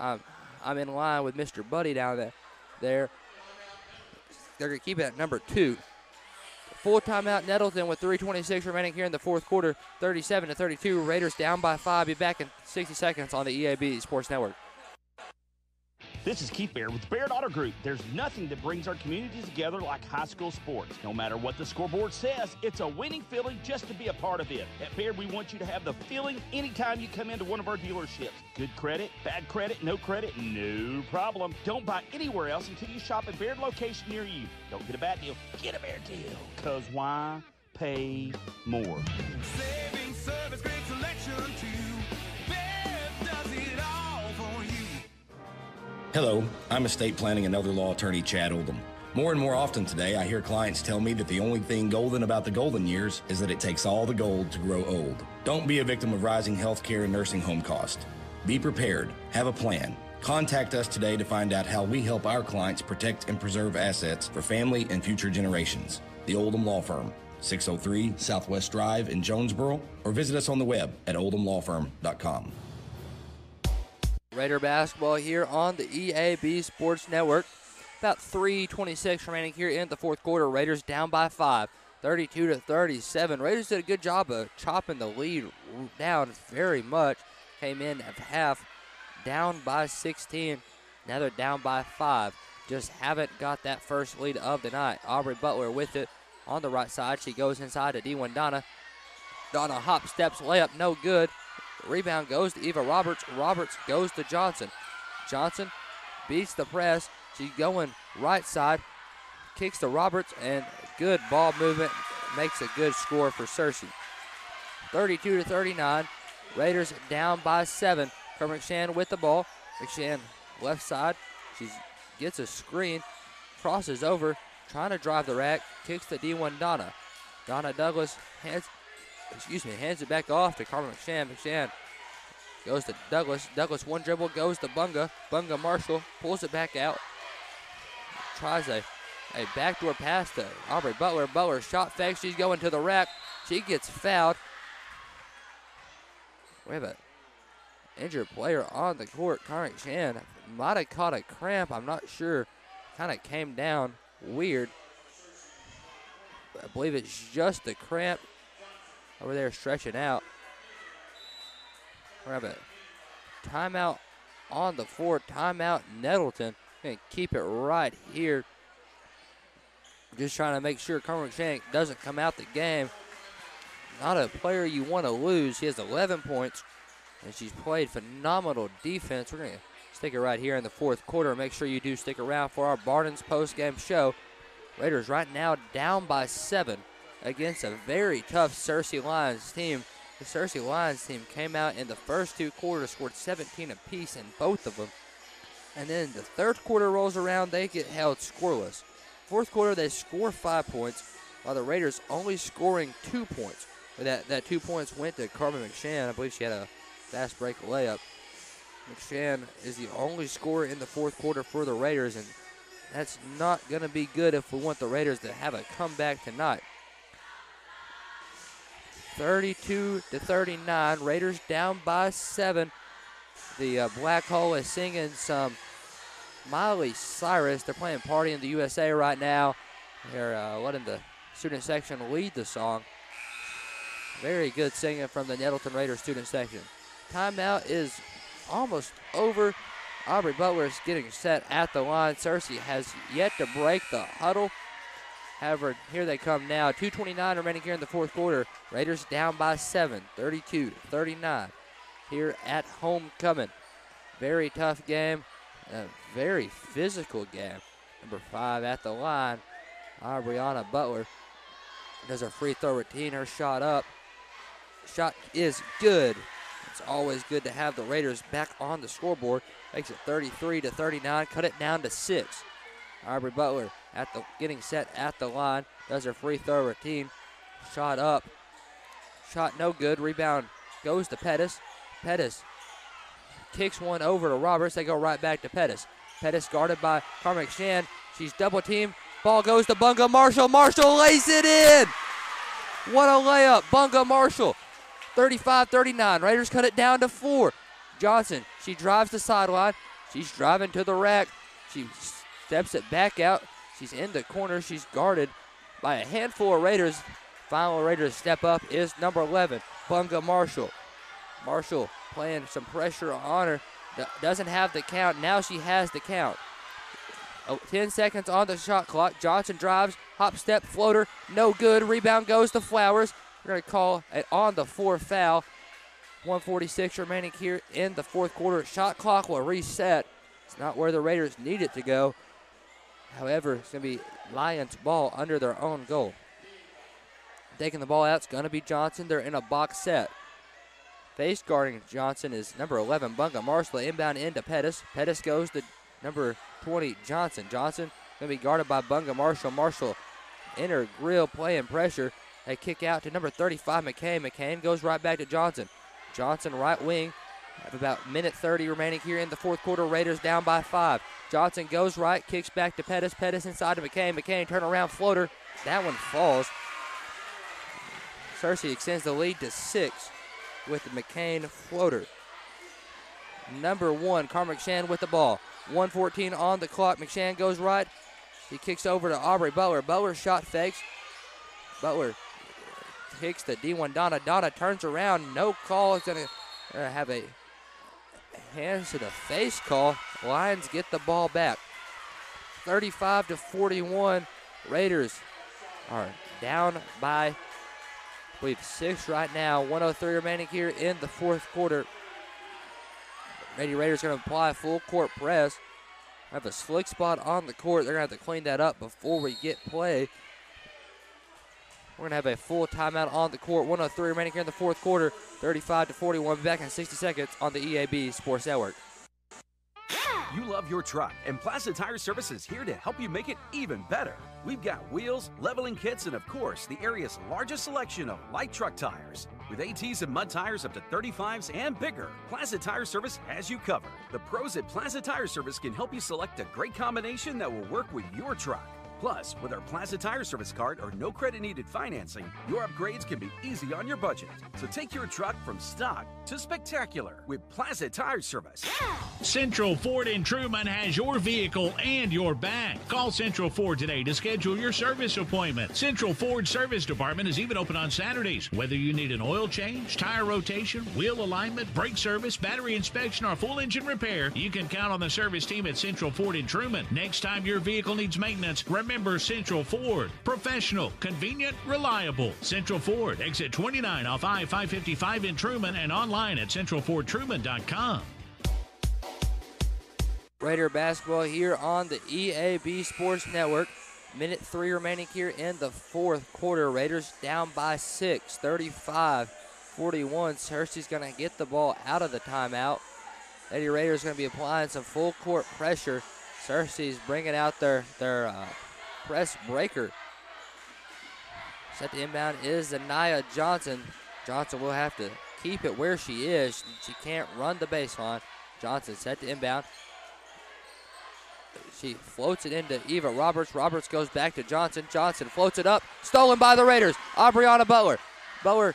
I'm, I'm in line with Mr. Buddy down there. there. They're going to keep it at number two. Full timeout Nettleton with 3.26 remaining here in the fourth quarter. 37 to 32. Raiders down by five. Be back in 60 seconds on the EAB Sports Network. This is Keith Baird with Baird Auto Group. There's nothing that brings our communities together like high school sports. No matter what the scoreboard says, it's a winning feeling just to be a part of it. At Baird, we want you to have the feeling anytime you come into one of our dealerships. Good credit, bad credit, no credit, no problem. Don't buy anywhere else until you shop at Baird location near you. Don't get a bad deal, get a Baird deal. Cause why pay more? Saving service, great selection too. Hello, I'm estate planning and elder law attorney Chad Oldham. More and more often today, I hear clients tell me that the only thing golden about the golden years is that it takes all the gold to grow old. Don't be a victim of rising healthcare and nursing home costs. Be prepared, have a plan. Contact us today to find out how we help our clients protect and preserve assets for family and future generations. The Oldham Law Firm, 603 Southwest Drive in Jonesboro, or visit us on the web at oldhamlawfirm.com. Raider basketball here on the EAB Sports Network. About 3:26 remaining here in the fourth quarter. Raiders down by five, 32 to 37. Raiders did a good job of chopping the lead down very much. Came in at half down by 16. Now they're down by five. Just haven't got that first lead of the night. Aubrey Butler with it on the right side. She goes inside to D1 Donna. Donna hop steps layup no good. Rebound goes to Eva Roberts. Roberts goes to Johnson. Johnson beats the press. She's going right side. Kicks to Roberts and good ball movement makes a good score for Searcy. 32 to 39. Raiders down by seven. Kerr McShann with the ball. McShann left side. She gets a screen, crosses over, trying to drive the rack, kicks to D1 Donna. Donna Douglas hands, excuse me, hands it back off to Carmen McShann. McShann goes to Douglas. Douglas one dribble goes to Bunga. Bunga Marshall pulls it back out. Tries a, a backdoor pass to Aubrey Butler. Butler shot fake. She's going to the rack. She gets fouled. We have a injured player on the court. Carmen Shan might have caught a cramp. I'm not sure. Kind of came down weird. I believe it's just a cramp over there stretching out. We have a timeout on the floor. Timeout Nettleton. Gonna keep it right here. Just trying to make sure Carmen Shank doesn't come out the game. Not a player you want to lose. She has 11 points, and she's played phenomenal defense. We're going to stick it right here in the fourth quarter. Make sure you do stick around for our Barton's post-game show. Raiders right now down by seven against a very tough Searcy Lions team. The Searcy Lions team came out in the first two quarters, scored 17 apiece in both of them. And then the third quarter rolls around, they get held scoreless. fourth quarter, they score five points, while the Raiders only scoring two points. That that two points went to Carmen McShann. I believe she had a fast break layup. McShann is the only scorer in the fourth quarter for the Raiders, and that's not going to be good if we want the Raiders to have a comeback tonight. 32 to 39. Raiders down by seven. The uh, Black Hole is singing some Miley Cyrus. They're playing Party in the USA right now. They're uh, letting the student section lead the song. Very good singing from the Nettleton Raiders student section. Timeout is almost over. Aubrey Butler is getting set at the line. Searcy has yet to break the huddle. However, here they come now. 2.29 remaining here in the fourth quarter. Raiders down by seven, 32 39 here at homecoming. Very tough game, a very physical game. Number five at the line, Aubriana Butler does a free throw routine. Her shot up. Shot is good. It's always good to have the Raiders back on the scoreboard. Makes it 33 to 39. Cut it down to six. Aubrey Butler at the getting set at the line. Does her free throw routine. Shot up. Shot no good. Rebound goes to Pettis. Pettis kicks one over to Roberts. They go right back to Pettis. Pettis guarded by Carmen Shan. She's double teamed. Ball goes to Bunga Marshall. Marshall lays it in. What a layup. Bunga Marshall. 35 39. Raiders cut it down to four. Johnson, she drives the sideline. She's driving to the rack. She steps it back out. She's in the corner. She's guarded by a handful of Raiders. Final Raiders step up is number 11, Bunga Marshall. Marshall playing some pressure on her. Doesn't have the count. Now she has the count. Oh, 10 seconds on the shot clock. Johnson drives, hop step, floater, no good. Rebound goes to Flowers. We're going to call it on the four foul. 146 remaining here in the fourth quarter. Shot clock will reset. It's not where the Raiders need it to go. However, it's going to be Lions ball under their own goal. Taking the ball out, it's going to be Johnson. They're in a box set. Face guarding Johnson is number 11, Bunga Marshall. Inbound into Pettis. Pettis goes to number 20, Johnson. Johnson going to be guarded by Bunga Marshall. Marshall inner grill playing pressure. They kick out to number 35, McCain. McCain goes right back to Johnson. Johnson, right wing. Have about minute 30 remaining here in the fourth quarter. Raiders down by five. Johnson goes right, kicks back to Pettis. Pettis inside to McCain. McCain turn around floater. That one falls. Searcy extends the lead to six with the McCain floater. Number one, Carmen McShann with the ball. 114 on the clock. McShann goes right. He kicks over to Aubrey Butler. Butler shot fakes. Butler kicks the D1 Donna. Donna turns around. No call. Is going to have a hands to the face call. Lions get the ball back. 35 to 41. Raiders are down by, I believe, six right now. 103 remaining here in the fourth quarter. Lady Raiders going to apply full court press. Have a slick spot on the court. They're going to have to clean that up before we get play. We're going to have a full timeout on the court. 103 remaining here in the fourth quarter. 35 to 41. Back in 60 seconds on the EAB Sports Network. You love your truck, and Plaza Tire Service is here to help you make it even better. We've got wheels, leveling kits, and of course, the area's largest selection of light truck tires. With ATs and mud tires up to 35s and bigger, Plaza Tire Service has you covered. The pros at Plaza Tire Service can help you select a great combination that will work with your truck. Plus, with our Plaza Tire Service card or no credit needed financing, your upgrades can be easy on your budget. So take your truck from stock to spectacular with Plaza Tire Service. Central Ford in Trumann has your vehicle and your back. Call Central Ford today to schedule your service appointment. Central Ford Service Department is even open on Saturdays. Whether you need an oil change, tire rotation, wheel alignment, brake service, battery inspection, or full engine repair, you can count on the service team at Central Ford in Trumann. Next time your vehicle needs maintenance, remember Central Ford. Professional, convenient, reliable. Central Ford, exit 29 off I 555 in Trumann and online at centralfordtruman.com. Raider basketball here on the EAB Sports Network. Minute three remaining here in the fourth quarter. Raiders down by six, 35 41. Searcy's going to get the ball out of the timeout. Lady Raiders going to be applying some full court pressure. Searcy's bringing out their, their uh, press breaker. Set the inbound is Anaya Johnson. Johnson will have to keep it where she is. She can't run the baseline. Johnson set the inbound. She floats it into Eva Roberts. Roberts goes back to Johnson. Johnson floats it up. Stolen by the Raiders. Aubriana Butler. Butler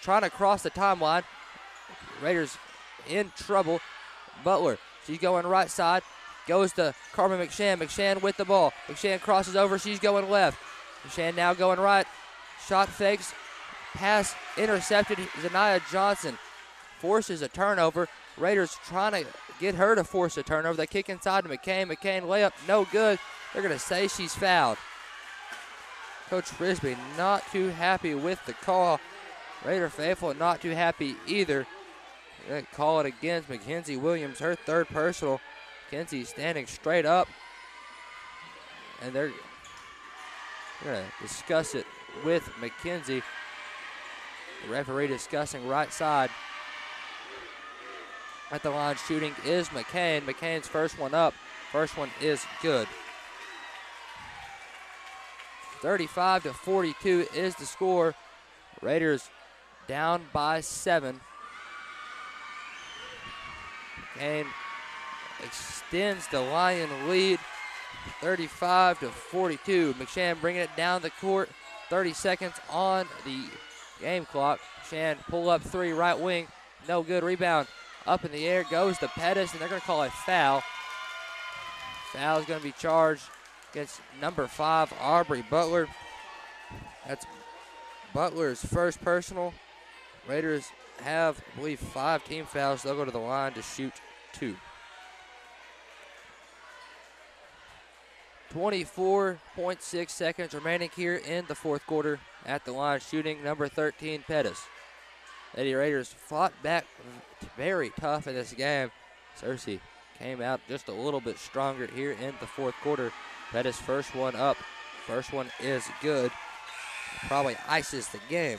trying to cross the timeline. Raiders in trouble. Butler, she's going right side. Goes to Carmen McShann. McShann with the ball. McShann crosses over. She's going left. McShann now going right. Shot fakes. Pass intercepted. Zanaya Johnson forces a turnover. Raiders trying to get her to force a turnover. They kick inside to McCain. McCain layup, no good. They're going to say she's fouled. Coach Frisbee not too happy with the call. Raider faithful not too happy either. They call it against Mackenzie Williams, her third personal. Mackenzie standing straight up. And they're going to discuss it with McKenzie. The referee discussing right side. At the line shooting is McCain. McCain's first one up. First one is good. 35 to 42 is the score. Raiders down by seven. McCain extends the Lion lead 35 to 42. McShann bringing it down the court. 30 seconds on the game clock. Shan pull up three right wing. No good. Rebound up in the air goes to Pettis, and they're going to call a foul. Foul is going to be charged against number five, Aubrey Butler. That's Butler's first personal. Raiders have, I believe, five team fouls. They'll go to the line to shoot two. 24.6 seconds remaining here in the fourth quarter at the line shooting number 13 Pettis. Lady Raiders fought back very tough in this game. Searcy came out just a little bit stronger here in the fourth quarter. Pettis first one up. First one is good. Probably ices the game.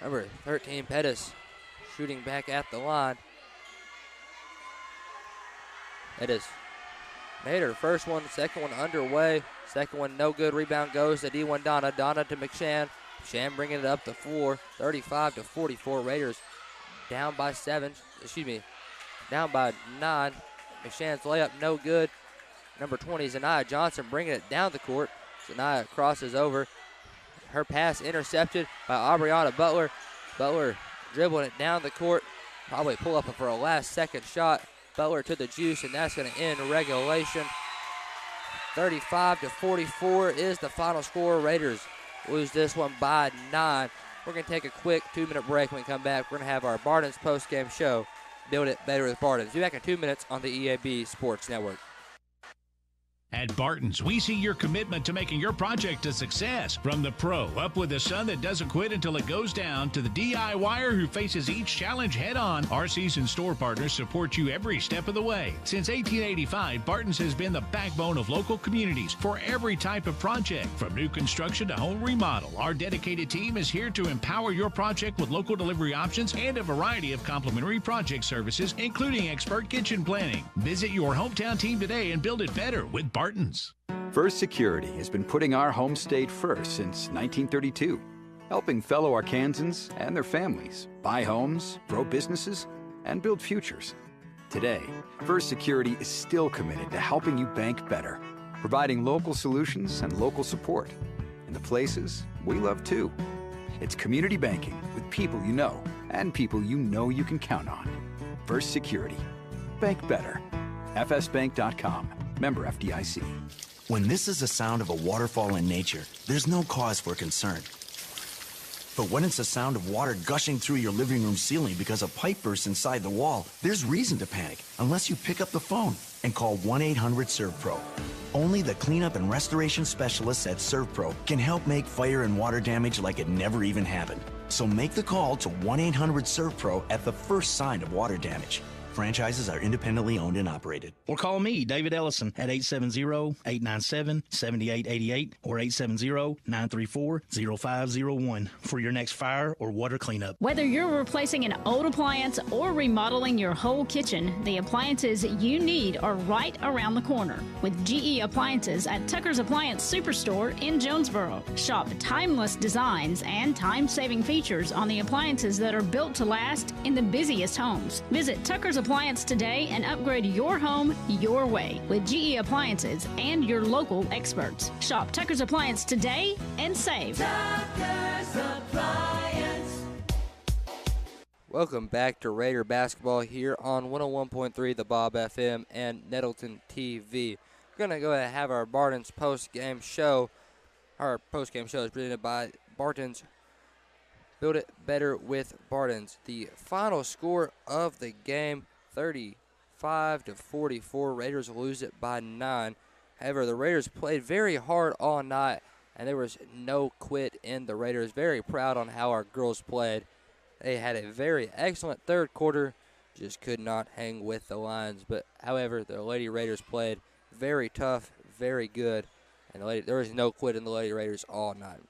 Number 13 Pettis shooting back at the line. Pettis made her first one, second one underway. Second one no good. Rebound goes to D1 Donna. Donna to McShann. Sham bringing it up to four, 35 to 44. Raiders down by seven. Excuse me, down by nine. McShann's layup no good. Number 20, Zanaya Johnson bringing it down the court. Zanaya crosses over. Her pass intercepted by Aubriana Butler. Butler dribbling it down the court. Probably pull up for a last second shot. Butler to the juice, and that's going to end regulation. 35 to 44 is the final score. Raiders lose this one by nine. We're going to take a quick two minute break. When we come back, we're going to have our Barton's post game show. Build it better with Barton's. Be back in two minutes on the EAB Sports Network. At Barton's, we see your commitment to making your project a success. From the pro up with the sun that doesn't quit until it goes down to the DIYer who faces each challenge head on, our seasoned store partners support you every step of the way. Since 1885, Barton's has been the backbone of local communities for every type of project. From new construction to home remodel, our dedicated team is here to empower your project with local delivery options and a variety of complimentary project services, including expert kitchen planning. Visit your hometown team today and build it better with Barton's. Barton's. First Security has been putting our home state first since 1932, helping fellow Arkansans and their families buy homes, grow businesses, and build futures. Today, First Security is still committed to helping you bank better, providing local solutions and local support in the places we love too. It's community banking with people you know and people you know you can count on. First Security. Bank better. FSBank.com. Member FDIC. When this is the sound of a waterfall in nature, there's no cause for concern. But when it's the sound of water gushing through your living room ceiling because a pipe burst inside the wall, there's reason to panic unless you pick up the phone and call 1 800 ServPro. Only the cleanup and restoration specialists at ServPro can help make fire and water damage like it never even happened. So make the call to 1 800 ServPro at the first sign of water damage. Franchises are independently owned and operated. Or call me, David Ellison, at 870-897-7888 or 870-934-0501 for your next fire or water cleanup. Whether you're replacing an old appliance or remodeling your whole kitchen, the appliances you need are right around the corner with GE Appliances at Tucker's Appliance Superstore in Jonesboro. Shop timeless designs and time-saving features on the appliances that are built to last in the busiest homes. Visit Tucker's Appliance today and upgrade your home your way with GE Appliances and your local experts. Shop Tucker's Appliance today and save. Tucker's Appliance. Welcome back to Raider basketball here on 101.3 The Bob FM and Nettleton TV. We're going to go ahead and have our Barton's post game show. Our post game show is presented by Barton's Build It Better with Barton's. The final score of the game 35 to 44. Raiders lose it by 9. However, the Raiders played very hard all night and there was no quit in the Raiders. Very proud on how our girls played. They had a very excellent third quarter, just could not hang with the Lions. But however, the Lady Raiders played very tough, very good, and the Lady, there was no quit in the Lady Raiders all night.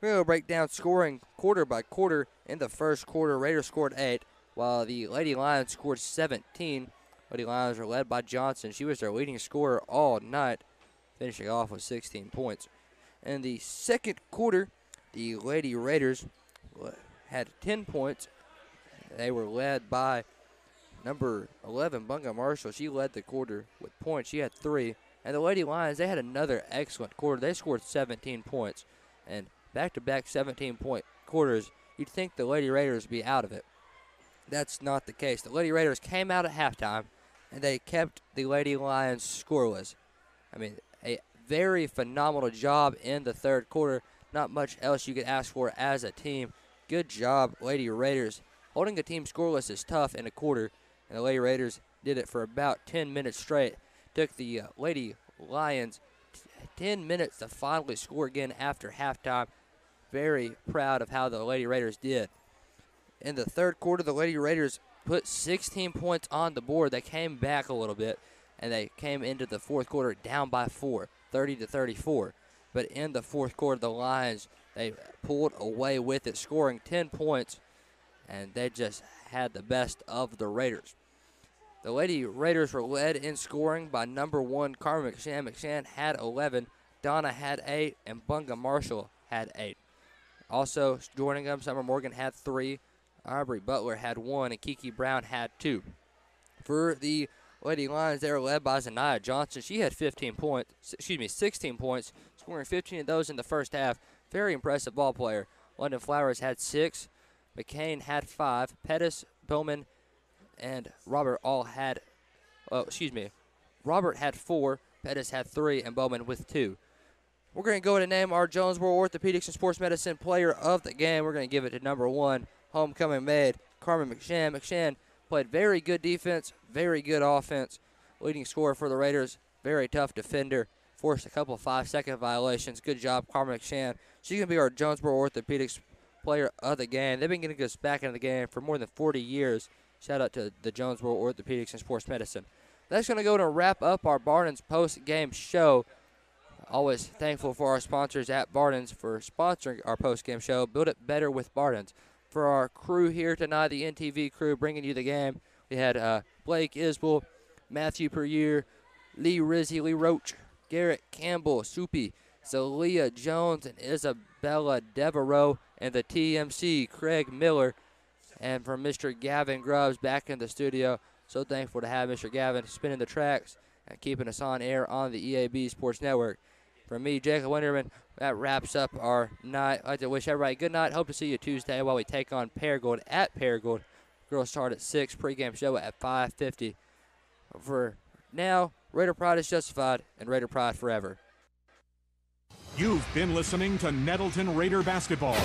We're going to break down scoring quarter by quarter. In the first quarter, Raiders scored eight, while the Lady Lions scored 17. Lady Lions were led by Johnson. She was their leading scorer all night, finishing off with 16 points. In the second quarter, the Lady Raiders had 10 points. They were led by number 11, Bunga Marshall. She led the quarter with points. She had three. And the Lady Lions, they had another excellent quarter. They scored 17 points. And back to back 17 point quarters, you'd think the Lady Raiders would be out of it. That's not the case. The Lady Raiders came out at halftime and they kept the Lady Lions scoreless. I mean, a very phenomenal job in the third quarter. Not much else you could ask for as a team. Good job, Lady Raiders. Holding a team scoreless is tough in a quarter, and the Lady Raiders did it for about 10 minutes straight. Took the uh, Lady Lions t- 10 minutes to finally score again after halftime. Very proud of how the Lady Raiders did. In the third quarter, the Lady Raiders put 16 points on the board. They came back a little bit, and they came into the fourth quarter down by four, 30 to 34. But in the fourth quarter, the Lions they pulled away with it, scoring 10 points, and they just had the best of the Raiders. The Lady Raiders were led in scoring by number one Carmen McShann. McShann had 11, Donna had eight, and Bunga Marshall had eight. Also joining them, Summer Morgan had three, Aubrey Butler had one, and Kiki Brown had two. For the Lady Lions, they were led by Zanaya Johnson. She had 15 points, excuse me, 16 points, scoring 15 of those in the first half. Very impressive ball player. London Flowers had six, McCain had five, Pettis, Bowman, and Robert all had, oh, excuse me, Robert had four, Pettis had three, and Bowman with two. We're going to go ahead and name our Jonesboro Orthopedics and Sports Medicine player of the game. We're going to give it to number one, homecoming made, Carmen McShann. McShann played very good defense, very good offense. Leading scorer for the Raiders, very tough defender. Forced a couple five second violations. Good job, Carmen McShann. She's going to be our Jonesboro Orthopedics player of the game. They've been getting us back into the game for more than 40 years. Shout out to the Jonesboro Orthopedics and Sports Medicine. That's going to go to wrap up our Barton's post game show. Always thankful for our sponsors at Barton's for sponsoring our post game show. Build it better with Barton's. For our crew here tonight, the NTV crew bringing you the game, we had uh, Blake Isbell, Matthew Perrier, Lee Rizzi, Lee Roach, Garrett Campbell, Soupy, Zalia Jones, and Isabella Devereaux, and the TMC, Craig Miller. And from Mr. Gavin Grubbs back in the studio. So thankful to have Mr. Gavin spinning the tracks and keeping us on air on the EAB Sports Network. From me, Jacob Winterman, that wraps up our night. I'd like to wish everybody good night. Hope to see you Tuesday while we take on Paragould at Paragould. Girls start at 6, pregame show at 5.50. For now, Raider Pride is justified and Raider Pride forever. You've been listening to Nettleton Raider Basketball.